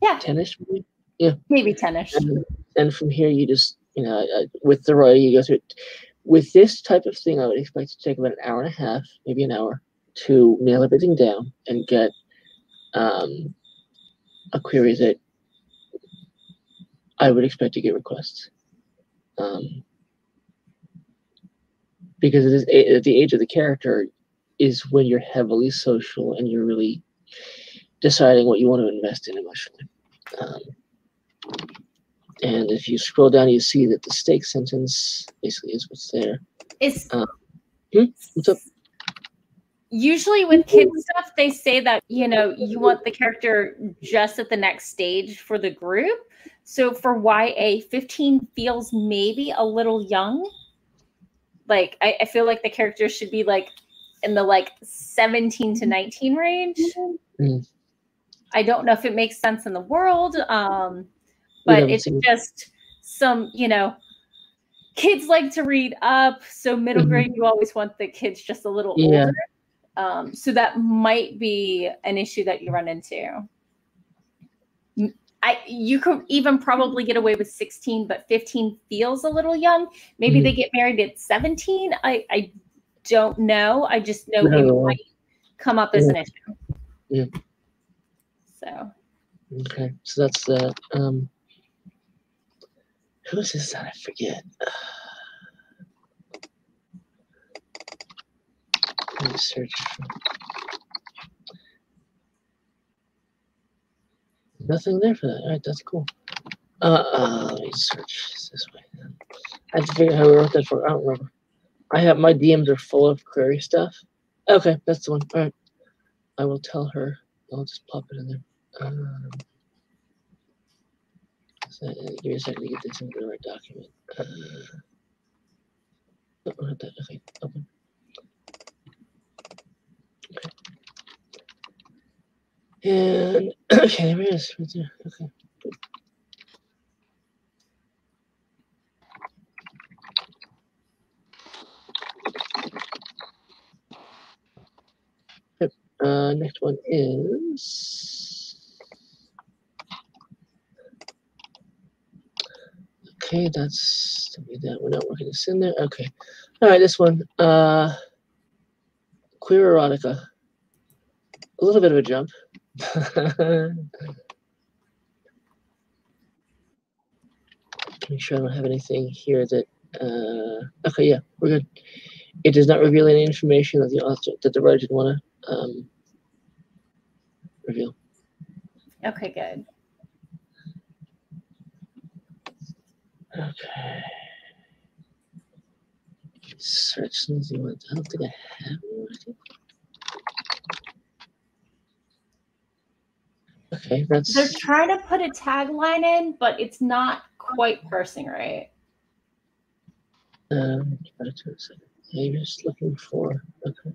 Yeah. Ten-ish, maybe? Maybe 10ish. And, and from here, you just, you know, uh, with the writing, you go through it. With this type of thing, I would expect to take about an hour and a half, maybe an hour, to nail everything down and get um, a query that I would expect to get requests. Um, because it is at the age of the character is when you're heavily social and you're really deciding what you want to invest in emotionally. Um, and if you scroll down, you see that the stake sentence basically is what's there. Is Uh, hmm? What's up? usually with kids stuff they say that you know you want the character just at the next stage for the group so for ya 15 feels maybe a little young like I, I feel like the character should be like in the like 17 to 19 range Mm. i don't know if it makes sense in the world um but it's seen- just some you know kids like to read up so middle Mhm. grade you always want the kids just a little Yeah. older um, so that might be an issue that you run into. I you could even probably get away with 16, but 15 feels a little young. Maybe Mhm. they get married at 17. I I don't know. I just know No, it might come up as Yeah. an issue. Yeah. So Okay, so that's that. Um, who is this that I forget? Let me search. Nothing there for that. All right, that's cool. Uh, uh, let me search this way. I have to figure out how we wrote that for. I don't remember. I have my DMs are full of query stuff. Okay, that's the one. All right, I will tell her. I'll just pop it in there. Um, uh, give me a second to get this into the right document. Uh, oh, not that. Okay, open. Okay. And okay, there it is. Right there. Okay. Yep. Uh, next one is. Okay, that's that. We're not working this in there. Okay. All right, this one. Uh, queer erotica. A little bit of a jump. Make sure I don't have anything here that. Uh, okay, yeah, we're good. It does not reveal any information that the author that the writer didn't want to um, reveal. Okay, good. Okay. Search something. with- I don't think I have one. Okay, that's They're trying to put a tagline in, but it's not quite parsing right. um. better to a second. I'm just looking for. Okay.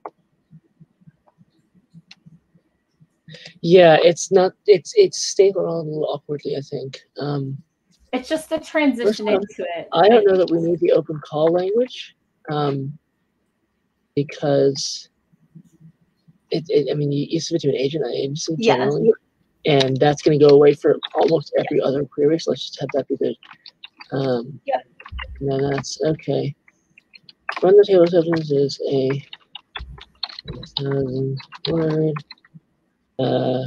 Yeah, it's not. It's it's stable a little awkwardly. I think. Um, It's just the transition off, into it. I don't know that we need the open call language, um, because it, it. I mean, you, you submit to an agent, an agency Yeah. generally, and that's going to go away for almost every other query. So let's just have that be the. Um, Yeah. No, that's okay. Run the table substance is a thousand word. Uh,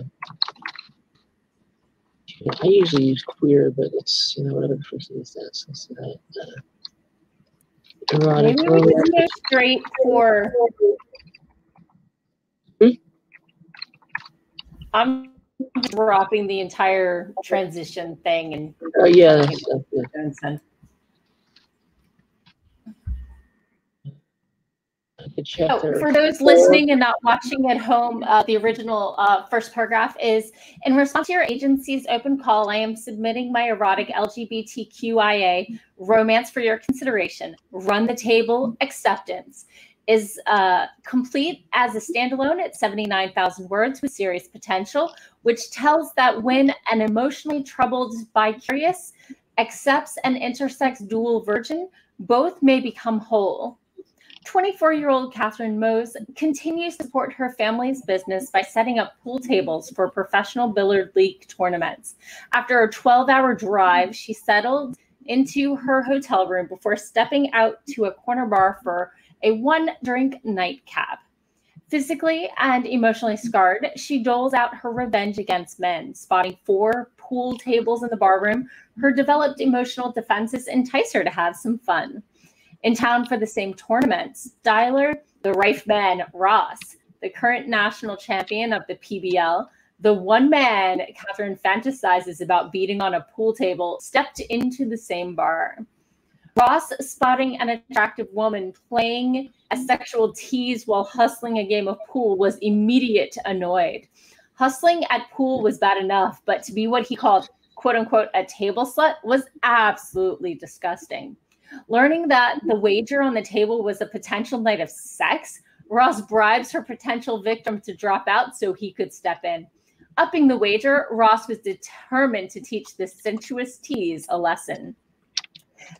yeah, I usually use queer, but it's you know whatever the first is that. So let's. Uh, erotic Maybe we romance. just go straight for. Hmm? I'm dropping the entire transition thing and Oh yeah, that's, that's yeah. And Oh, for those listening and not watching at home, uh, the original uh, first paragraph is In response to your agency's open call, I am submitting my erotic LGBTQIA romance for your consideration. Run the table acceptance is uh, complete as a standalone at 79,000 words with serious potential, which tells that when an emotionally troubled bicurious accepts an intersex dual virgin, both may become whole. 24 year old Catherine Mose continues to support her family's business by setting up pool tables for professional billiard league tournaments. After a 12 hour drive, she settled into her hotel room before stepping out to a corner bar for a one drink nightcap. Physically and emotionally scarred, she doles out her revenge against men, spotting four pool tables in the barroom. Her developed emotional defenses entice her to have some fun in town for the same tournaments. Styler, the Rife man Ross, the current national champion of the PBL, the one man Catherine fantasizes about beating on a pool table, stepped into the same bar. Ross, spotting an attractive woman playing a sexual tease while hustling a game of pool, was immediate annoyed. Hustling at pool was bad enough, but to be what he called quote unquote a table slut was absolutely disgusting. Learning that the wager on the table was a potential night of sex, Ross bribes her potential victim to drop out so he could step in. Upping the wager, Ross was determined to teach this sensuous tease a lesson.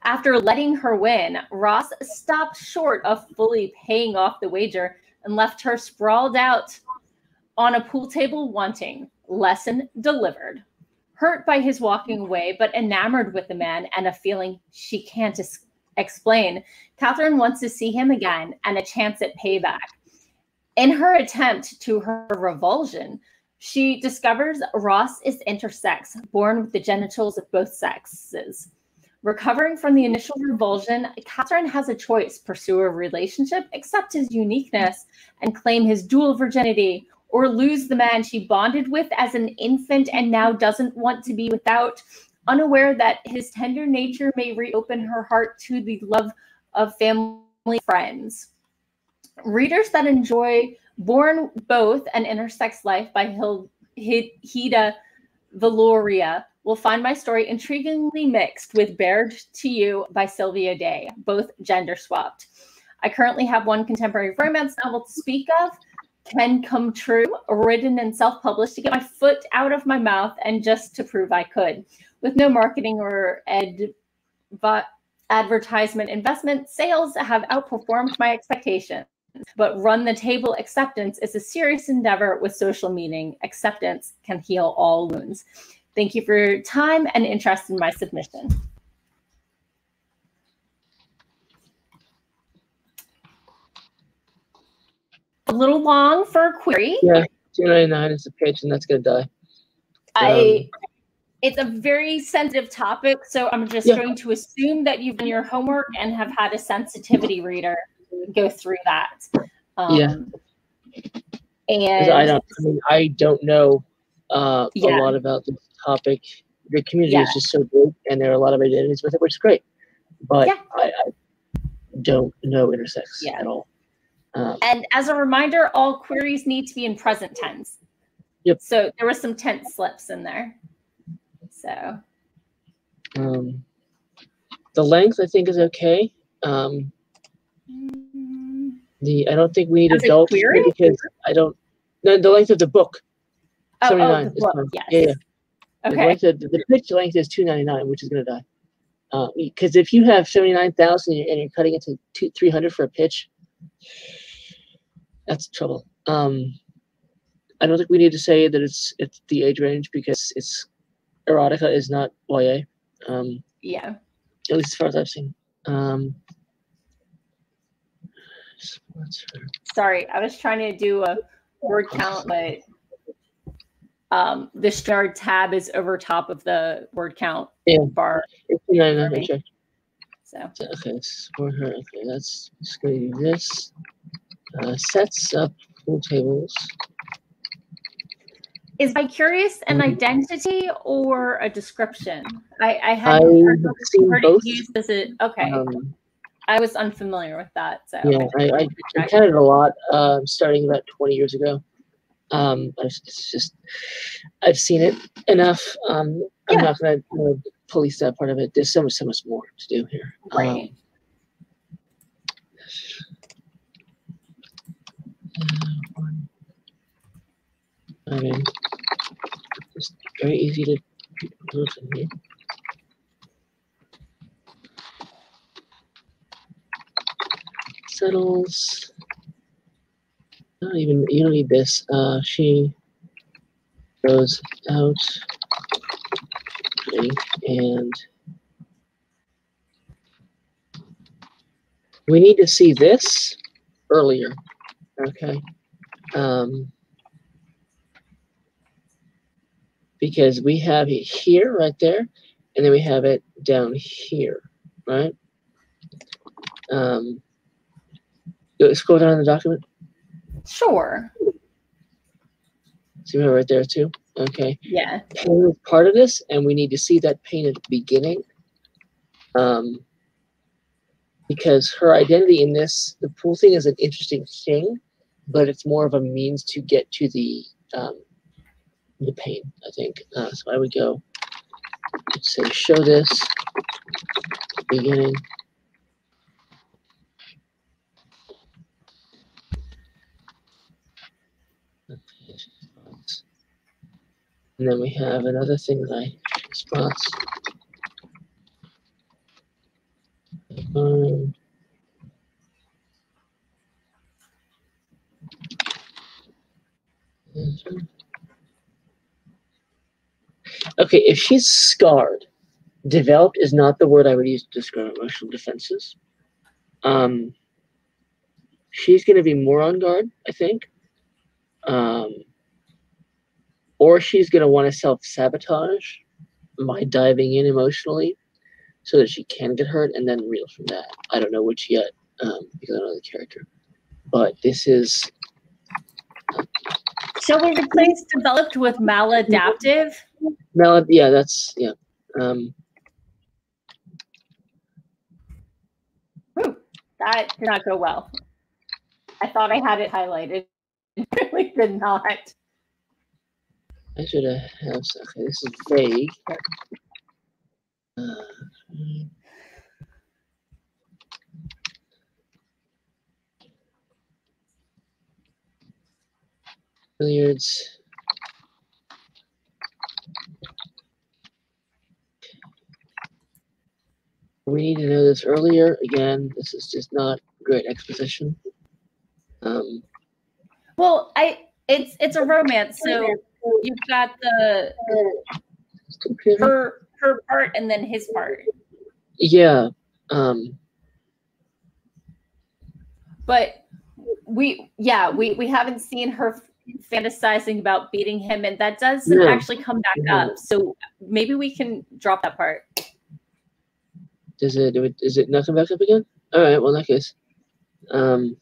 After letting her win, Ross stopped short of fully paying off the wager and left her sprawled out on a pool table wanting. Lesson delivered. Hurt by his walking away, but enamored with the man and a feeling she can't es- explain, Catherine wants to see him again and a chance at payback. In her attempt to her revulsion, she discovers Ross is intersex, born with the genitals of both sexes. Recovering from the initial revulsion, Catherine has a choice pursue a relationship, accept his uniqueness, and claim his dual virginity, or lose the man she bonded with as an infant and now doesn't want to be without, unaware that his tender nature may reopen her heart to the love of family friends. Readers that enjoy Born Both an Intersex Life by Hil- Hida Viloria will find my story intriguingly mixed with Bared to You by Sylvia Day, both gender swapped. I currently have one contemporary romance novel to speak of. Can come true, written and self published to get my foot out of my mouth and just to prove I could. With no marketing or ed, advertisement investment, sales have outperformed my expectations. But run the table acceptance is a serious endeavor with social meaning. Acceptance can heal all wounds. Thank you for your time and interest in my submission. A little long for a query. Yeah, 299 is a pitch, and that's going to die. I um, it's a very sensitive topic, so I'm just Yeah. going to assume that you've done your homework and have had a sensitivity reader go through that. Um, Yeah. And I don't. I mean, I don't know uh, Yeah. a lot about this topic. The community Yeah. is just so big, and there are a lot of identities with it, which is great. But Yeah. I, I don't know intersex at all. Um, And as a reminder, all queries need to be in present tense. Yep. So there was some tense slips in there. So um, the length, I think, is okay. Um, the I don't think we need As a query? because I don't. No, the length of the book. oh, oh, 79 the is book, yes. Yeah, yeah. The, length of, the pitch length is 299, which is going to die. Because if you have 79,000 and you're cutting it to two, 300 for a pitch, that's trouble. Um, I don't think we need to say that it's it's the age range because it's erotica is not YA, um, Yeah. at least as far as I've seen. Um, Sorry, I was trying to do a word count, but um, the StreamYard tab is over top of the word count Yeah. bar. it's 299, I Alright. So Okay, support her. Okay, that's just gonna do this. Uh, sets up pool tables. is bicurious an Mhm. identity or a description? I, I hadn't heard, heard it used as a okay. Um, I was unfamiliar with that. So yeah, I, I encountered it a lot, uh, starting about 20 years ago. Um, it's just, I've seen it enough. Um, I'm Yeah. not gonna you know, police that part of it. There's so much, so much more to do here. Um. I mean, it's very easy to do from here. Settles. Not even you don't need this. Uh, she goes out okay, and we need to see this earlier. Okay. Um, because we have it here, right there, and then we have it down here, right? Um, scroll down in the document. Sure. See we have it right there too. Okay. Yeah. Pain is part of this, and we need to see that pain at the beginning. Um, because her identity in this, the pool thing is an interesting thing, but it's more of a means to get to the um, the pain. I think uh, so. I would go say show this beginning. And then we have another thing I response. Um, Okay, if she's scarred, developed is not the word I would use to describe emotional defenses. Um, she's going to be more on guard, I think. Um, or she's going to want to self sabotage by diving in emotionally so that she can get hurt and then reel from that. I don't know which yet um, because I don't know the character. But this is Shall we replace developed with maladaptive? Malad. Yeah, that's yeah. Um, Whew, that did not go well. I thought I had it highlighted. It really did not. I should have have okay. This is vague. Uh. Billiards. We need to know this earlier. Again, this is just not great exposition. Um, Well, I it's it's a romance, so you've got the her her part and then his part. yeah. Um, But we yeah, we we haven't seen her fantasizing about beating him and that doesn't actually come back up. So maybe we can drop that part. does it, do it is it not come back up again? All right. Well, in that case, um,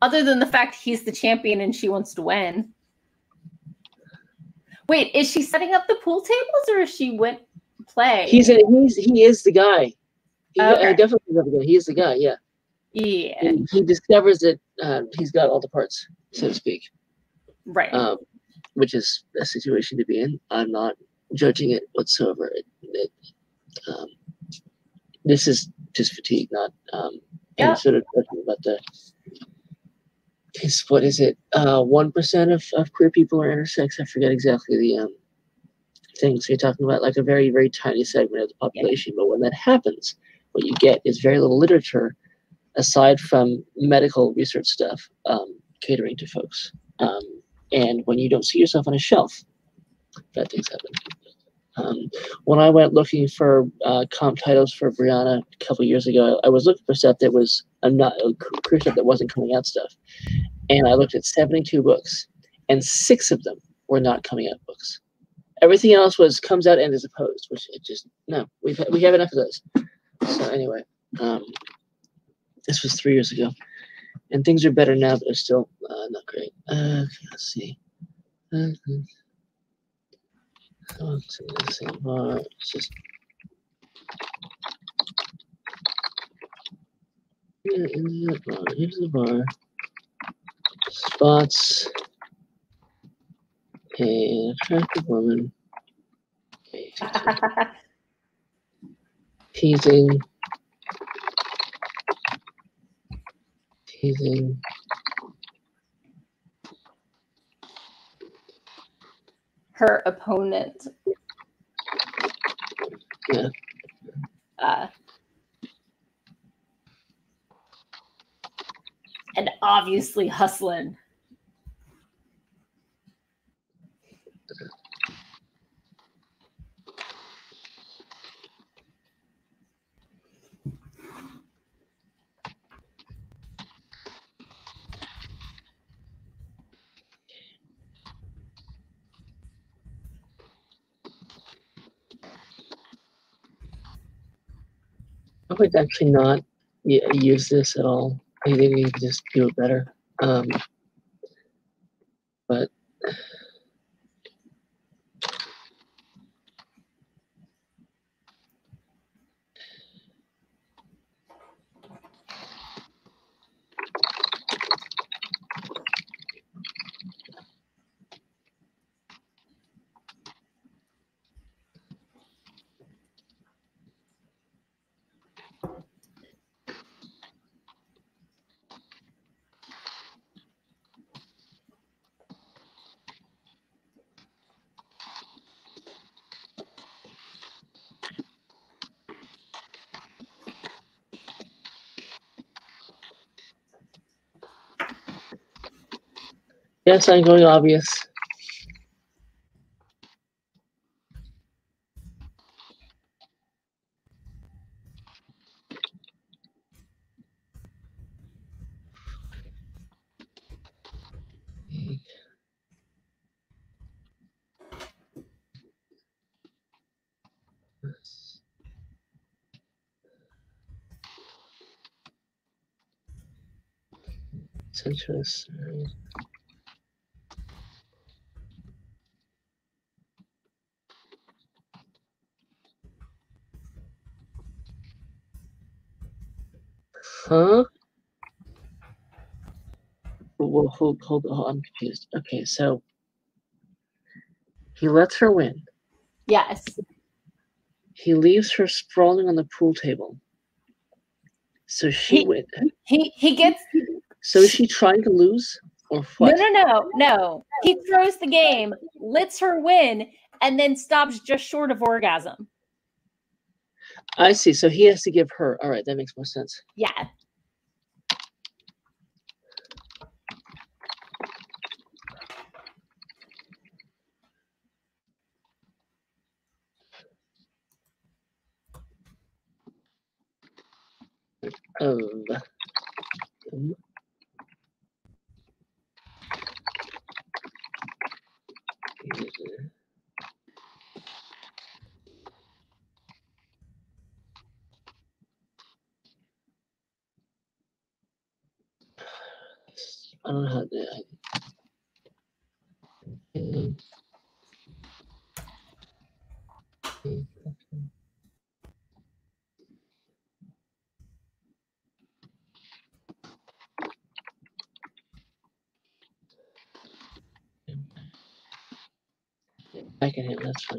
Other than the fact he's the champion and she wants to win. Wait, is she setting up the pool tables or is she went play? he's a, he's he is the guy. He, I Okay. definitely the guy. He is the guy. Yeah. yeah, He, he discovers that uh, he's got all the parts, so to speak. right. um, which is a situation to be in. I'm not judging it whatsoever. It, it, um, this is just fatigue, not um, Yeah. sort of judgment about the. Is what is it? Uh, one percent of, of queer people are intersex. I forget exactly the um thing. So you're talking about like a very very tiny segment of the population. But when that happens, what you get is very little literature, aside from medical research stuff, um, catering to folks. Um, and when you don't see yourself on a shelf, bad things happen. Um, when I went looking for uh, comp titles for Brianna a couple years ago, I was looking for stuff that was uh, not queer stuff that wasn't coming out stuff, and I looked at seventy-two books, and six of them were not coming out books. Everything else was comes out and is opposed, which it just no, we've we have enough of those. So anyway, um, this was three years ago, and things are better now, but they're still uh, not great. Uh, let's see. Uh, the. It's just. Here in the bar. Here's the bar. Spots. An attractive woman. Teasing. Teasing. Her opponent. Yeah. Uh, and obviously hustling. I would actually not use this at all. I think we just do it better. Um, but yes, I'm going obvious. Sensuous. right. Huh? Well, hold, hold, hold, I'm confused. Okay, so he lets her win. Yes. He leaves her sprawling on the pool table. So she He- win. He he gets So is she trying to lose? or what? No, no, no, no. He throws the game, lets her win, and then stops just short of orgasm. I see. So he has to give her. All right, that makes more sense. Yeah. Of um, user. I don't know how to. Um, I can hit. That's fine.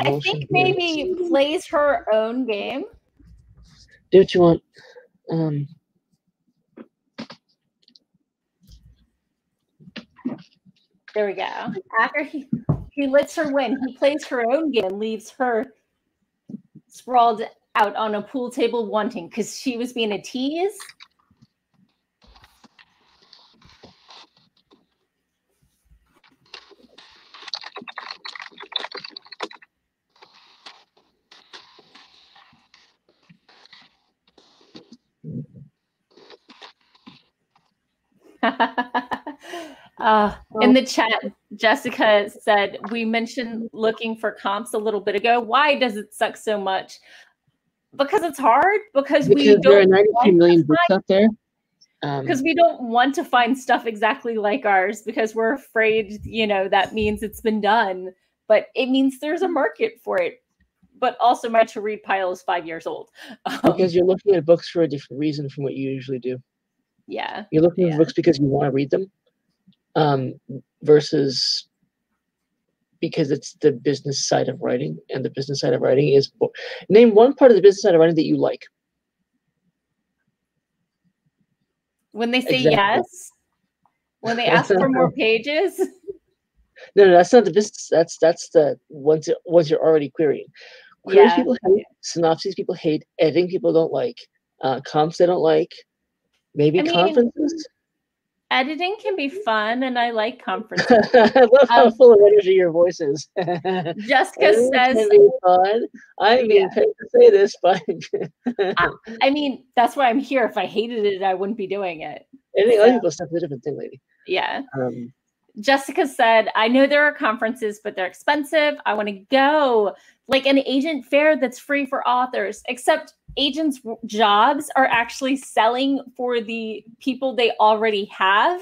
I think maybe plays her own game. Do what you want. Um, There we go. After he he lets her win, he plays her own game and leaves her sprawled out on a pool table wanting because she was being a tease. uh, in the chat, Jessica said we mentioned looking for comps a little bit ago. Why does it suck so much? Because it's hard. Because, we there are don't 93 want to books out there. Um, because we don't want to find stuff exactly like ours because we're afraid, you know, that means it's been done. But it means there's a market for it. But also, my to read pile is five years old. Um, because you're looking at books for a different reason from what you usually do. yeah, You're looking Yeah. at books because you want to read them, um, versus because it's the business side of writing, and the business side of writing is bo- name one part of the business side of writing that you like. when they say Exactly. yes, when they ask for more pages, No, no, that's not the business. That's that's the once it, once you're already querying. Queries Yeah. people hate, synopses people hate, editing people don't like, uh, comps they don't like, maybe I mean, conferences. Editing can be fun, and I like conferences. I love how Um, full of energy your voice is. Jessica says, can be fun. I'm being Yeah. paid to say this, but I mean, that's why I'm here. If I hated it, I wouldn't be doing it. editing other people's stuff is a different thing, lady. Yeah. Um, Jessica said, I know there are conferences, but they're expensive. I want to go. Like an agent fair that's free for authors, except agents' jobs are actually selling for the people they already have,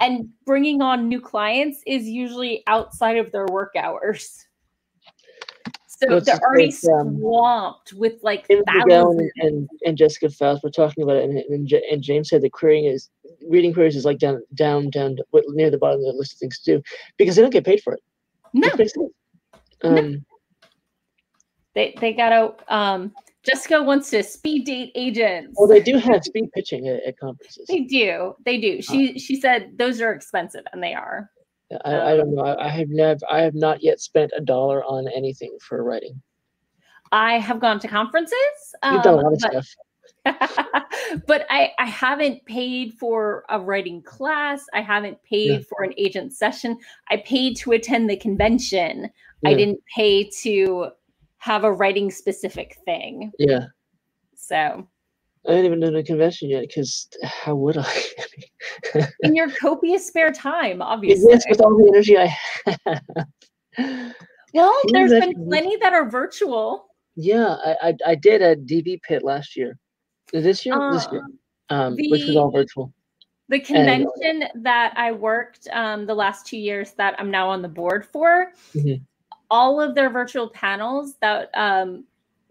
and bringing on new clients is usually outside of their work hours. So What's they're already um, swamped with like thousands. and, and, Jessica Faust were talking about it, and, and, and James said that querying is reading queries is like down, down, down, near the bottom of the list of things to do because they don't get paid for it. No, Which makes sense. Um, they they gotta. Um, Jessica wants to speed date agents. Well, they do have speed pitching at, at conferences. They do. They do. She she said those are expensive, and they are. I, I don't know. I, I have never. I have not yet spent a dollar on anything for writing. I have gone to conferences. You've done a um, lot of but, stuff. but I I haven't paid for a writing class. I haven't paid Yeah. for an agent session. I paid to attend the convention. I didn't pay to have a writing specific thing. Yeah, So I haven't even done the convention yet because how would I? in your copious spare time, obviously. yes, with all the energy I have. Well, there's been plenty that are virtual. Yeah, I, I I did a DVpit last year. This year, this year. Um, um, which was all virtual. The convention that I worked um, the last two years that I'm now on the board for, Mhm. All of their virtual panels that um,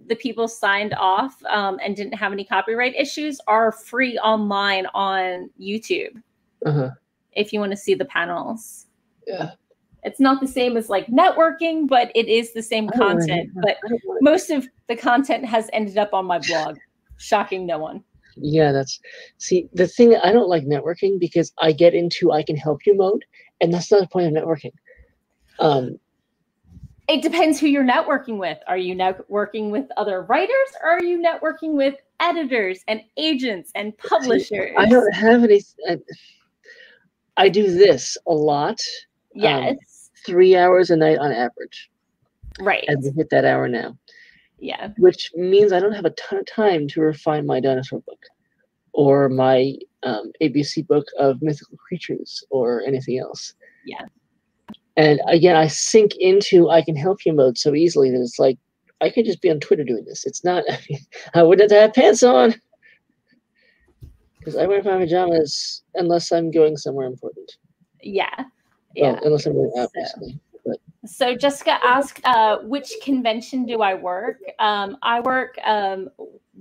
the people signed off um, and didn't have any copyright issues are free online on YouTube Uh-huh. if you want to see the panels. Yeah. It's not the same as like networking, but it is the same content. But I don't wanna- most of the content has ended up on my blog, shocking no one. Yeah, that's see the thing. I don't like networking because I get into I can help you mode, and that's not the point of networking. Um, It depends who you're networking with. Are you networking with other writers or are you networking with editors and agents and publishers? I don't have any. I, I do this a lot, Yes. three hours a night on average, right. and we hit that hour now, Yeah. which means I don't have a ton of time to refine my dinosaur book, or my um, ABC book of mythical creatures, or anything else. Yeah. And again, I sink into I can help you mode so easily that it's like I could just be on Twitter doing this. It's not. I, mean, I wouldn't have to have pants on because I wear my pajamas unless I'm going somewhere important. Yeah. Well, Yeah. unless I'm going out, So-. But So Jessica asked, uh, which convention do I work? Um, I work um,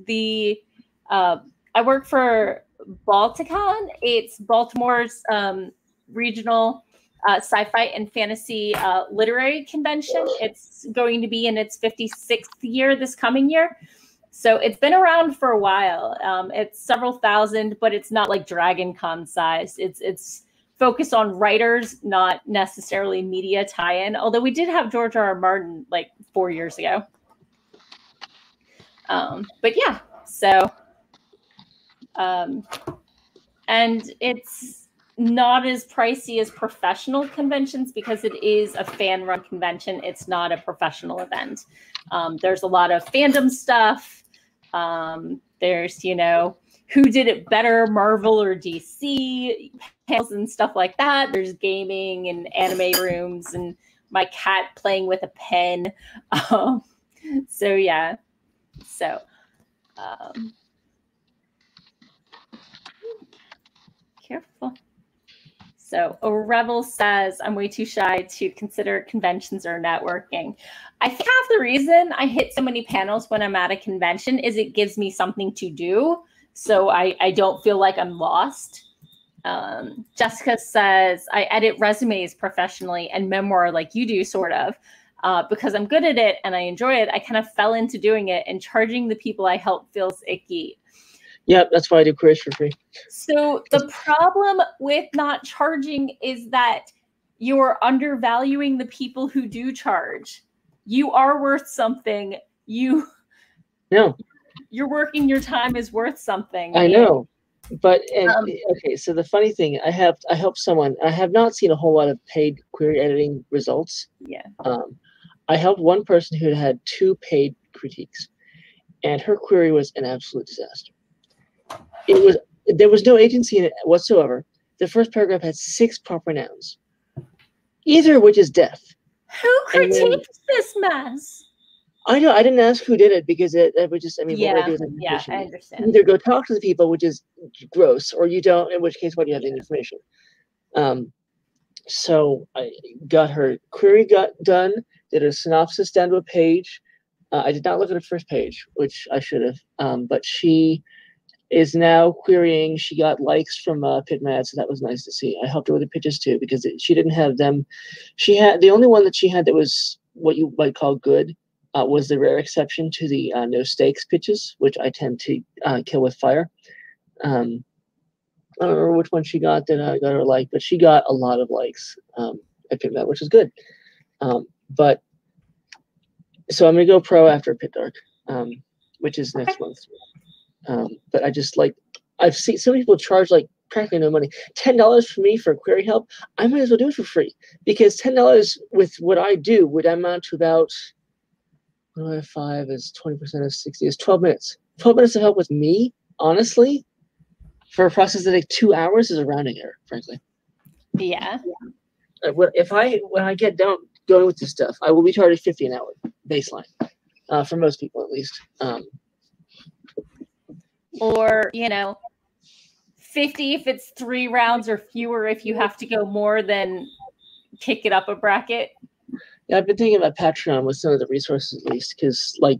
the uh, I work for Balticon. It's Baltimore's um, regional uh, sci-fi and fantasy uh, literary convention. It's going to be in its 56th year this coming year. So it's been around for a while. Um, it's several thousand, but it's not like Dragon Con size. It's it's focused on writers, not necessarily media tie-in. Although we did have George R. R. Martin like four years ago. Um, but yeah, so um, and it's not as pricey as professional conventions because it is a fan-run convention. It's not a professional event. Um, there's a lot of fandom stuff. Um, there's you know who did it better, Marvel or DC panels and stuff like that. There's gaming and anime rooms and my cat playing with a pen. Um, so yeah, so um, careful. So a rebel says I'm way too shy to consider conventions or networking. I think half the reason I hit so many panels when I'm at a convention is it gives me something to do so I, I don't feel like I'm lost. Um, Jessica says I edit resumes professionally and memoir like you do, sort of, uh, because I'm good at it and I enjoy it. I kind of fell into doing it, and charging the people I help feels icky. Yeah, that's why I do queries for free. So the problem with not charging is that you're undervaluing the people who do charge. You are worth something. You No, you're working your time is worth something. I know, but and, Um, okay. So the funny thing, I have I helped someone. I have not seen a whole lot of paid query editing results. Yeah. Um, I helped one person who had two paid critiques, and her query was an absolute disaster. It was there was no agency in it whatsoever. The first paragraph had six proper nouns, either of which is deaf. Who then- this mess? I know I didn't ask who did it because it, it would just I mean what would I do Yeah, yeah. I understand. either go talk to the people, which is gross, or you don't, in which case, why do you have the information? Um, so I got her query got done, did a synopsis down to a page. Uh, I did not look at her first page, which I should have, um, but she is now querying. She got likes from uh, PitMad, so that was nice to see. I helped her with the pitches too because it, she didn't have them. She had the only one that she had that was what you might call good uh, was the rare exception to the uh, no stakes pitches, which I tend to uh, kill with fire. Um, I don't remember which one she got that I got her like, but she got a lot of likes um, at Pit Dark, which is good. Um, but so I'm gonna go pro after Pit Dark, um, which is next month. Um, but I just like I've seen some people charge like practically no money. Ten dollars for me for query help, I might as well do it for free because ten dollars with what I do would amount to about what do I have five is twenty percent of sixty is twelve minutes. Twelve minutes of help with me, honestly, for a process that takes two hours is a rounding error, frankly. Yeah. Uh, If I when I get down going with this stuff, I will be charged fifty an hour baseline uh, for most people at least. Um, Or, you know, 50 if it's three rounds or fewer if you have to go more than kick it up a bracket. Yeah, I've been thinking about Patreon with some of the resources at least, because like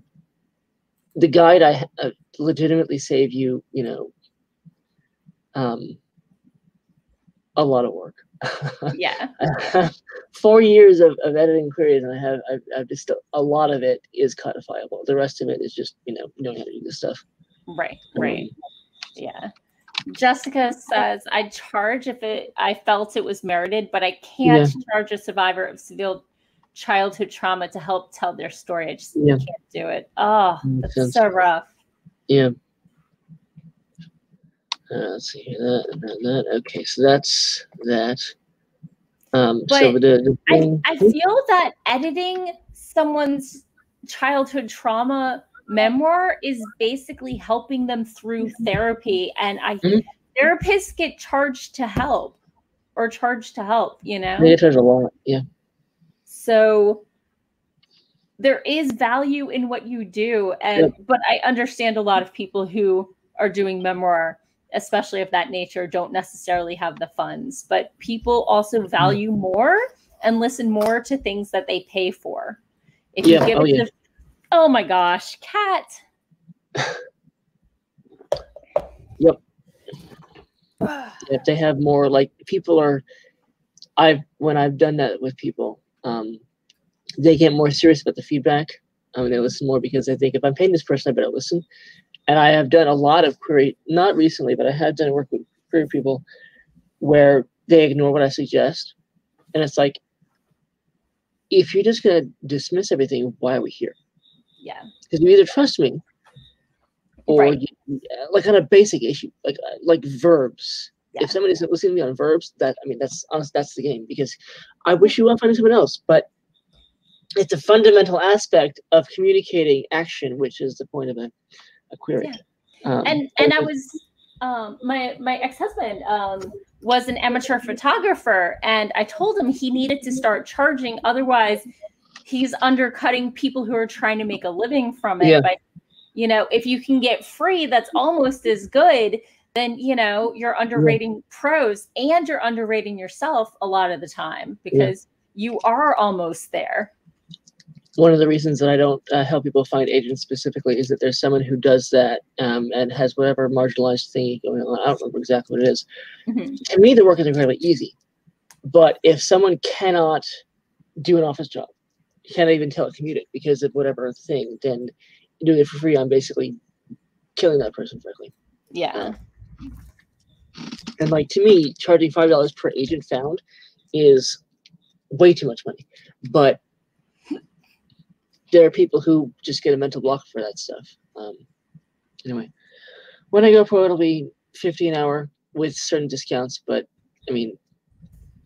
the guide I uh, legitimately save you, you know, um, a lot of work. Yeah. Four years of, of editing queries, and I have I've, I've just a lot of it is codifiable. The rest of it is just you know knowing how to do this stuff. Right. Right. Yeah. Jessica says I charge if it I felt it was merited, but I can't charge a survivor of severe childhood trauma to help tell their story. I just Yeah. can't do it. Oh, that's sense. so rough. Yeah. Uh, let's see that and that, that. Okay, so that's that. Um, so But the, the I, I feel that editing someone's childhood trauma memoir is basically helping them through therapy. And I Mhm. therapists get charged to help or charged to help, you know? they charge a lot. Yeah, So there is value in what you do. And but I understand a lot of people who are doing memoir, especially of that nature, don't necessarily have the funds. But people also Mm-hmm. value more and listen more to things that they pay for. If you give oh, it yeah. to oh my gosh, cat. Yep. if they have more like people are i've when i've done that with people um they get more serious about the feedback I mean, they listen more because they think if i'm paying this person i better listen and i have done a lot of query not recently but i have done work with query people where they ignore what i suggest and it's like if you're just going to dismiss everything why are we here Yeah. because you either trust me or Right. you, like on a basic issue like uh, like verbs Yeah. if somebody's listening to me on verbs that i mean that's honest that's the game because i wish you well finding someone else but it's a fundamental aspect of communicating action which is the point of a, a query um, and and I was um my my ex-husband um was an amateur photographer and I told him he needed to start charging otherwise he's undercutting people who are trying to make a living from it Yeah. by you know if you can get free that's almost as good then you know you're underrating pros and you're underrating yourself a lot of the time because you are almost there one of the reasons that I don't uh, help people find agents specifically is that there's someone who does that um, and has whatever marginalized thing going on. I don't remember exactly what it is. Mhm. To me, the work is incredibly easy. But if someone cannot do an office job, can't even telecommute it because of whatever thing, then doing it for free, I'm basically killing that person, frankly. yeah And like to me, charging five dollars per agent found is way too much money. But there are people who just get a mental block for that stuff. Um, anyway, when I go pro, it'll be fifty an hour with certain discounts. But I mean,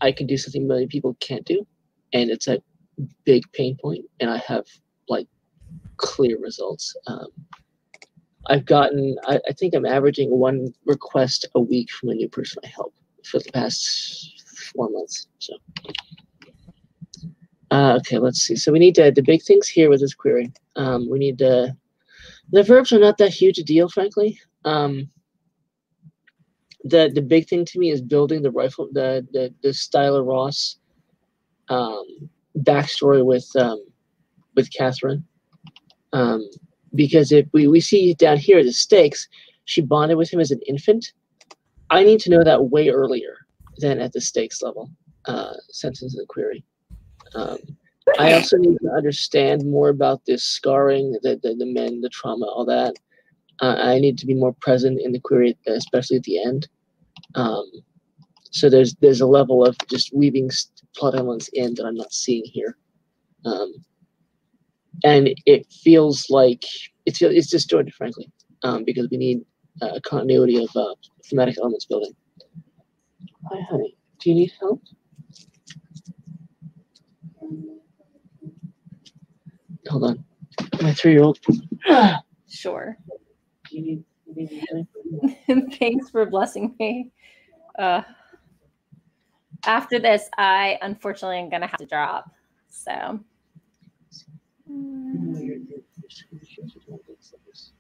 I can do something many people can't do, and it's a big pain point, and I have like clear results. Um, I've gotten, I, I think I'm averaging one request a week from a new person I help for the past four months. So, uh, okay, let's see. So we need to, the big things here with this query. Um, we need to, the verbs are not that huge a deal, frankly. Um, the the big thing to me is building the rifle, the the the Styler Ross um, backstory with um, with Catherine. Um, because if we, we see down here the stakes, she bonded with him as an infant. I need to know that way earlier than at the stakes level, uh, sentence of the query. Um, I also need to understand more about this scarring, the, the, the men, the trauma, all that. Uh, I need to be more present in the query, especially at the end. Um, so there's there's a level of just weaving st- plot elements in that I'm not seeing here. Um, and it feels like it's it's disjointed, frankly, um, because we need uh, continuity of uh, thematic elements building. Hi, honey. Do you need help? Hold on. My three-year-old. Do sure you need? You need anything? Thanks for blessing me. Uh, after this, I unfortunately am gonna have to drop. So. No, you're- you're- you're just- you're just- you're just- you're just- you're just-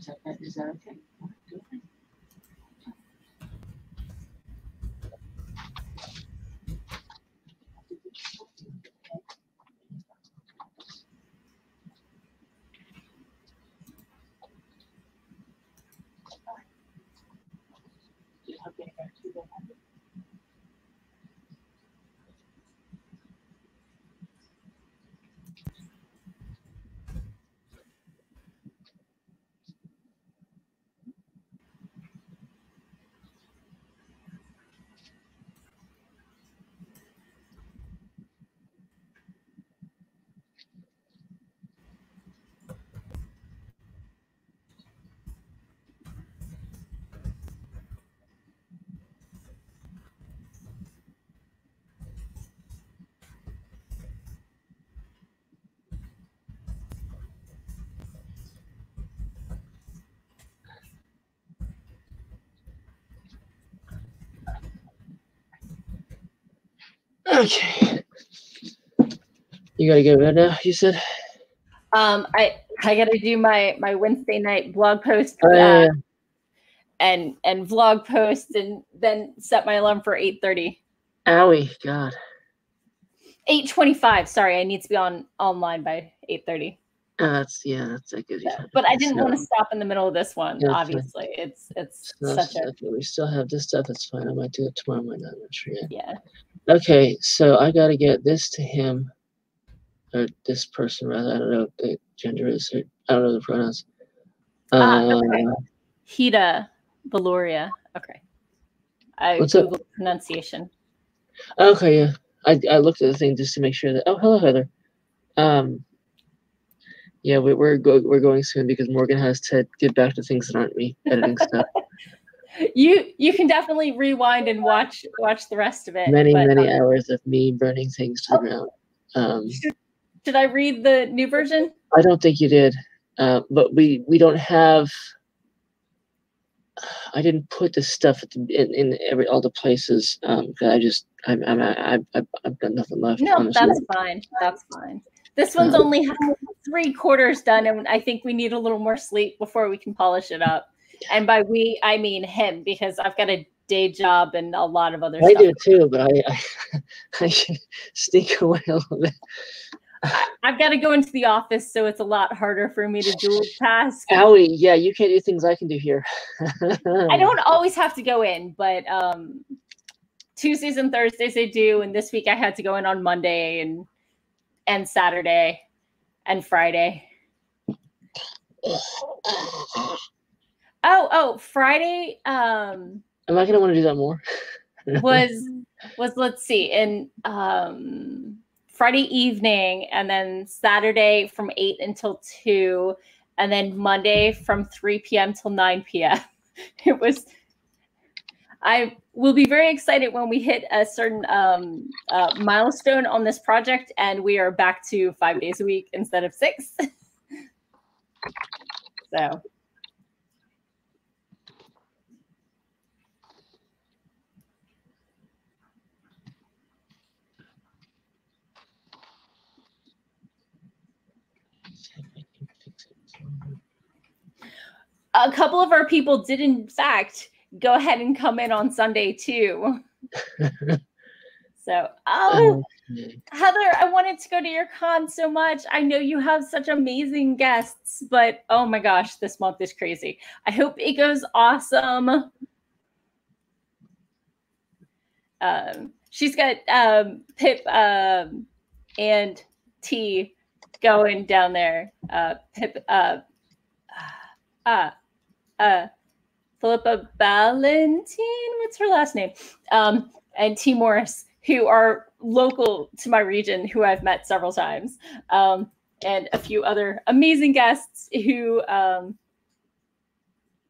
Is that, is that okay? Okay. You gotta go right now, you said? Um, I I gotta do my my Wednesday night blog post Oh, uh, and and vlog post and then set my alarm for 8:30. Owie, God. 8:25. Sorry, I need to be on online by 8:30. Oh, that's yeah, that's that gives you time. But I didn't So- want to stop in the middle of this one. Yeah, that's fine. obviously, it's it's so such a we still have this stuff. It's fine. I might do it tomorrow. I might not. I'm not sure yet. yeah. Okay, so I gotta get this to him, or this person rather. I don't know what the gender is. Or, I don't know the pronouns. Ah, Uh, okay. Hida Viloria. Okay. I What's up? Pronunciation. Okay, yeah. I, I looked at the thing just to make sure that. Oh, hello, Heather. Um, yeah, we, we're go, we're going soon because Morgan has to get back to things that aren't me editing stuff. You you can definitely rewind and watch watch the rest of it. Many but, many um, hours of me burning things to the Oh. ground. Um, Should I read the new version? I don't think you did, uh, but we we don't have. I didn't put the stuff at the, in, in every all the places. Um, 'cause I just I'm I'm I, I, I've got nothing left. No, honestly. that's fine. That's fine. This one's Um, only three quarters done, and I think we need a little more sleep before we can polish it up. And by we, I mean him, because I've got a day job and a lot of other I stuff. do too, but I I, I should sneak away a little bit. I've got to go into the office, so it's a lot harder for me to dual task. Owie, yeah, you can't do things I can do here. I don't always have to go in, but um, Tuesdays and Thursdays I do, and this week I had to go in on Monday and and Saturday and Friday. Oh, oh, Friday um Am I gonna want to do that more? was was let's see, in um Friday evening and then Saturday from 8 until 2 and then Monday from 3 p.m. till 9 p.m. It was I will be very excited when we hit a certain um, uh, milestone on this project and we are back to five days a week instead of six. so a couple of our people did in fact go ahead and come in on Sunday too. So, oh, Okay. Heather, I wanted to go to your con so much. I know you have such amazing guests, but oh my gosh, this month is crazy. I hope it goes awesome. Um, she's got um, Pip um, and Tee going down there. Uh, Pip, uh, uh, uh, Philippa Ballantine, what's her last name? Um, and Tee Morris, who are local to my region, who I've met several times, um, and a few other amazing guests who, um,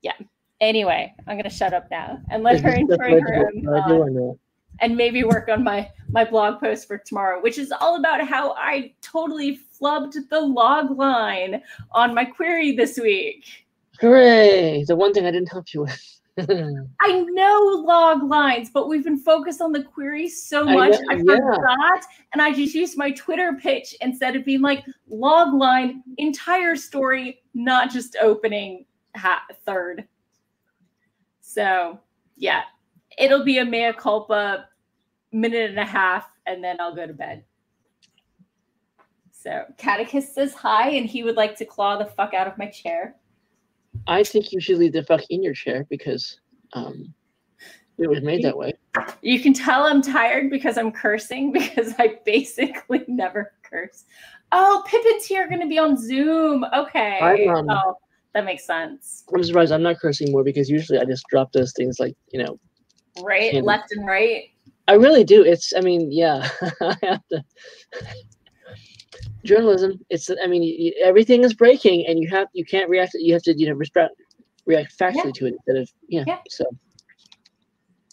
yeah. Anyway, I'm gonna shut up now and let her enjoy her do uh, and maybe work on my my blog post for tomorrow, which is all about how I totally flubbed the log line on my query this week. Hooray! The one thing I didn't help you with. I know log lines, but we've been focused on the query so I much. know, I, yeah. forgot, and I just used my Twitter pitch instead of being like log line, entire story, not just opening ha- third. So yeah, it'll be a mea culpa minute and a half, and then I'll go to bed. So Catechist says hi, and he would like to claw the fuck out of my chair. I think you should leave the fuck in your chair because um, it was made that way. You can tell I'm tired because I'm cursing because I basically never curse. Oh, Pippin's here going to be on Zoom. Okay. Um, oh, that makes sense. I'm surprised I'm not cursing more because usually I just drop those things like you know. Right, And- left and right. I really do. It's. I mean, yeah. I have to. Journalism. It's. I mean, everything is breaking, and you have. You can't react. You have to. You know, respect, react factually to it instead of. Yeah. Yeah. So.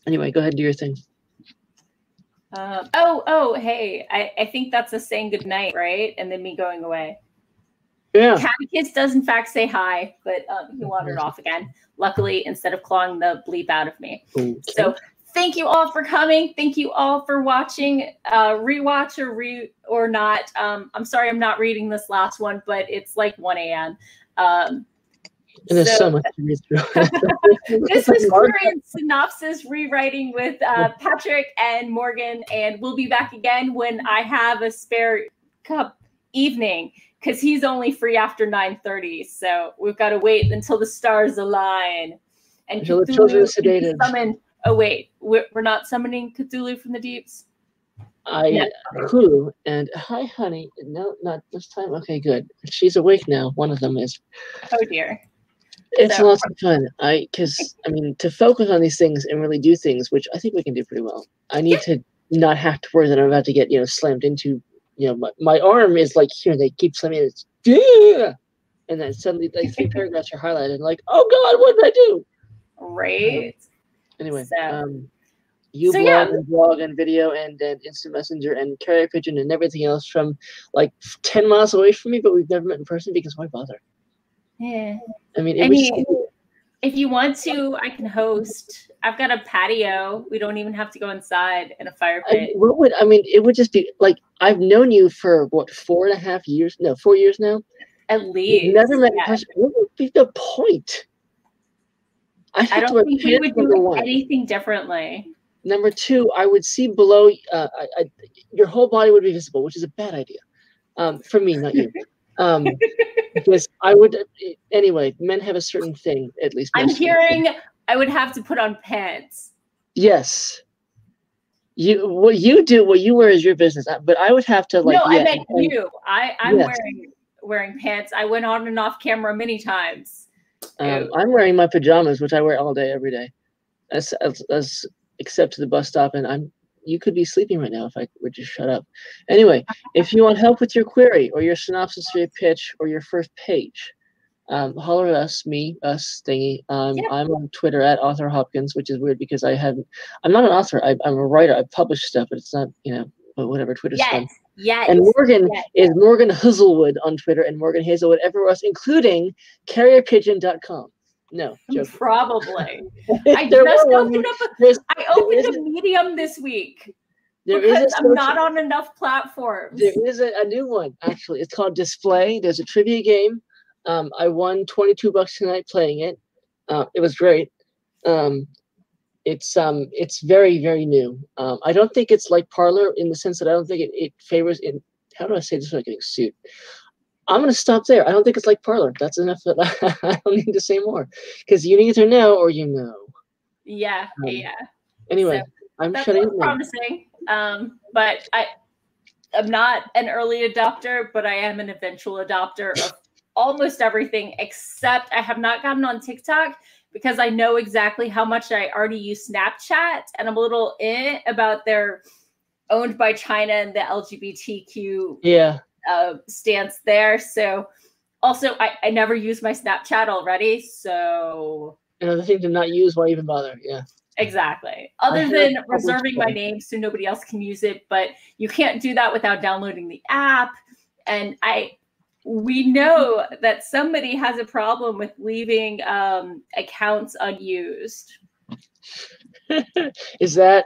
Anyway, go ahead and do your thing. Um, oh, oh, hey, I, I think that's a saying good night, right? And then me going away. Yeah. Catechist does in fact say hi, but um, he wandered off again. Luckily, instead of clawing the bleep out of me. Okay. So thank you all for coming. Thank you all for watching. Uh, rewatch or re or not. Um, I'm sorry I'm not reading this last one, but it's like 1 a.m. Um, and there's so, so- much to read through. this is Korean synopsis rewriting with uh, Patrick and Morgan, and we'll be back again when I have a spare cup evening because he's only free after 9:30. So we've got to wait until the stars align and Until the children are Cthulhu can sedated. summoned. Oh wait, we're, we're not summoning Cthulhu from the deeps. I Yeah. and hi, honey. No, not this time. Okay, good. She's awake now. One of them is. Oh dear. It's So- lots of fun. I because I mean to focus on these things and really do things, which I think we can do pretty well. I need to not have to worry that I'm about to get you know slammed into. You know, my, my arm is like here. They keep slamming it. It's, yeah! And then suddenly, like three paragraphs are highlighted. Like, oh God, what did I do? Right. Anyway, So- um, you So, blog yeah. and blog and video and, and instant messenger and carrier pigeon and everything else from like ten miles away from me, but we've never met in person because why bother? Yeah. I mean, it I was mean, if you want to, I can host. I've got a patio. We don't even have to go inside in a fire I, pit. what would I mean? It would just be like I've known you for what four and a half years? No, four years now. At least. We've never met in yeah. person. What would be the point? I, I don't think we would do one. anything differently. Number two, I would see below. Uh, I, I, your whole body would be visible, which is a bad idea. Um, for me, not you. Um, because I would anyway. Men have a certain thing, at least. I'm hearing I would have to put on pants. Yes. You what you do, what you wear is your business. uh, But I would have to like. no, yeah, I meant and- you. I, I'm Yes. wearing wearing pants. I went on and off camera many times. Um. I'm wearing my pajamas, which I wear all day, every day, as, as, as except to the bus stop. And I'm you could be sleeping right now if I would just shut up. Anyway, if you want help with your query or your synopsis for your pitch or your first page, um, holler at us, me, us, thingy. Um, Yeah. I'm on Twitter at author Hopkins, which is weird because I haven't. I'm not an author. I, I'm a writer. I publish stuff, but it's not you know. But whatever. Twitter's fun. Yes. And Morgan is Morgan Hazelwood on Twitter and Morgan Hazelwood everywhere else, including carrierpigeon.com. No, joke. Probably. I just opened up a I opened a medium this week there is because a I'm not on enough platforms. there is a, a new one actually. It's called Display. There's a trivia game. Um, I won 22 bucks tonight playing it. Uh, it was great. Um, it's um, it's very very new. Um, I don't think it's like Parler in the sense that I don't think it, it favors in. How do I say this without getting sued? I'm gonna stop there. I don't think it's like Parler. That's enough. That I, I don't need to say more because you either know or you know. Yeah, Um, yeah. Anyway, I'm That's shutting it promising. Um, but I I'm not an early adopter, but I am an eventual adopter of almost everything except I have not gotten on TikTok because I know exactly how much I already use Snapchat and I'm a little in about their owned by China and the LGBTQ Yeah. uh, stance there. So also I, I never use my Snapchat already. So Another thing to not use. Why even bother? Yeah. Exactly. Other than reserving my name so nobody else can use it, but you can't do that without downloading the app. And I we know that somebody has a problem with leaving um, accounts unused. is that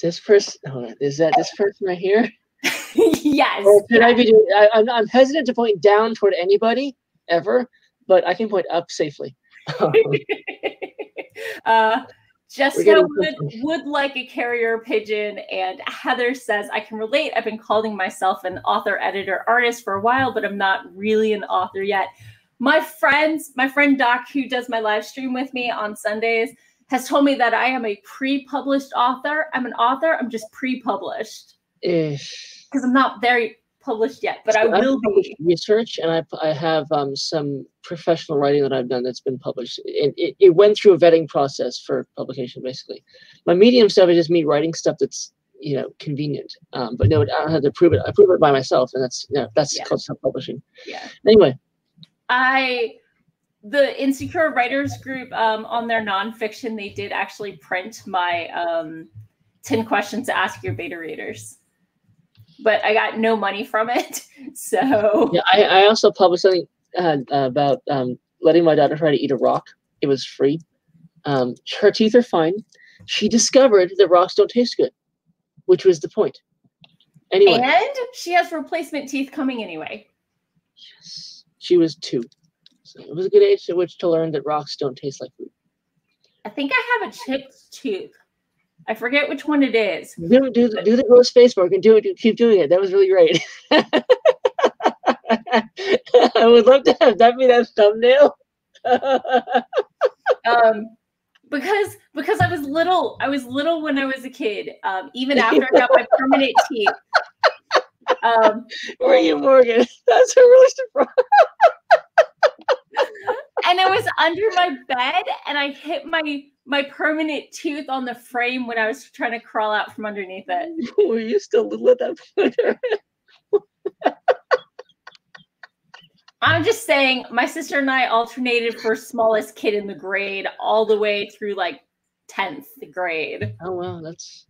this person? Is that this person right here? yes. Or could I be doing? I, I'm, I'm hesitant to point down toward anybody ever, but I can point up safely. uh, Jessica would, would like a carrier pigeon, and Heather says, I can relate. I've been calling myself an author, editor, artist for a while, but I'm not really an author yet. My friends, my friend Doc, who does my live stream with me on Sundays, has told me that I am a pre published author. I'm an author, I'm just pre published Ish. because I'm not very published yet, but I So I've will be. research, and I, I have um, some professional writing that I've done that's been published. It, it, it went through a vetting process for publication, basically. My medium stuff is just me writing stuff that's you know convenient. Um, but no, I don't have to prove it. I prove it by myself, and that's you know, that's Yeah. called self-publishing. Yeah. Anyway, I the Insecure Writers Group um, on their nonfiction, they did actually print my um, 10 questions to ask your beta readers. But I got no money from it. So yeah, I, I also published something uh, about um, letting my daughter try to eat a rock. It was free. Um, her teeth are fine. She discovered that rocks don't taste good, which was the point. Anyway. and she has replacement teeth coming anyway. Yes. She was two. So it was a good age at which to learn that rocks don't taste like food. I think I have a chipped tooth. I forget which one it is. Do, do, the- do the gross Facebook and do it. Keep doing it. That was really great. I would love to have that be that thumbnail. um because because I was little I was little when I was a kid um even after I got my permanent teeth um Were you, Morgan? That's a really surprise. and it was under my bed and I hit my my permanent tooth on the frame when I was trying to crawl out from underneath it Were you still little at that point? I'm just saying my sister and I alternated for smallest kid in the grade all the way through like 10th grade oh wow, that's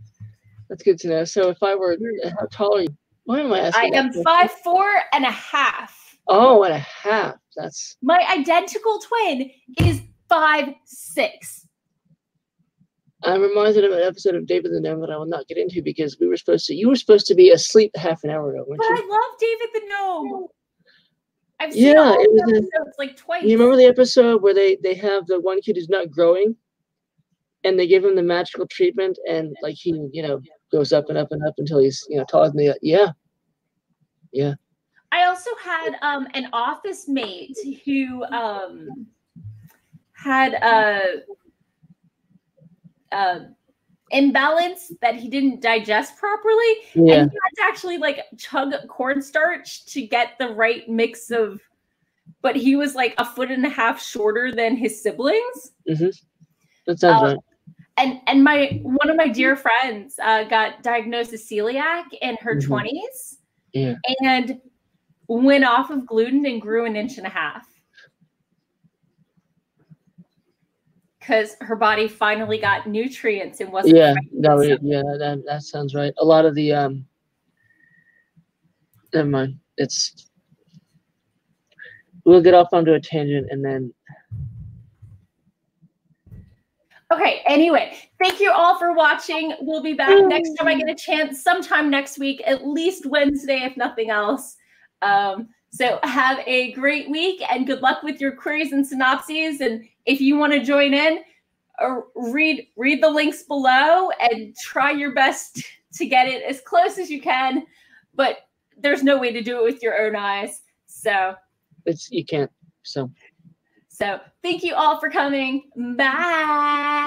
that's good to know. So if I were, how tall are you? Why am I I asking? that am question? five four and a half Oh, and a half. That's my identical twin is five six I'm reminded of an episode of David the Gnome that I will not get into because we were supposed to. You were supposed to be asleep half an hour ago, weren't But you? I love David the Gnome. I've seen Yeah, it was the a- like twice. You remember the episode where they they have the one kid who's not growing, and they give him the magical treatment, and like he you know goes up and up and up until he's you know taller than the yeah, yeah. I also had um, an office mate who um, had a, a imbalance that he didn't digest properly, Yeah, and he had to actually like chug cornstarch to get the right mix of. But he was like a foot and a half shorter than his siblings. that sounds Uh, right. and and my one of my dear friends uh, got diagnosed as celiac in her Mhm. 20s Yeah. and went off of gluten and grew an inch and a half because her body finally got nutrients and wasn't Yeah, no, yeah, that that sounds right. A lot of the um. Never mind. It's. We'll get off onto a tangent and then Okay, anyway, thank you all for watching. We'll be back next time I get a chance, sometime next week, at least Wednesday, if nothing else. Um, so have a great week and good luck with your queries and synopses. And if you want to join in, uh, read read the links below and try your best to get it as close as you can. But there's no way to do it with your own eyes. So it's you can't. So. so thank you all for coming. Bye.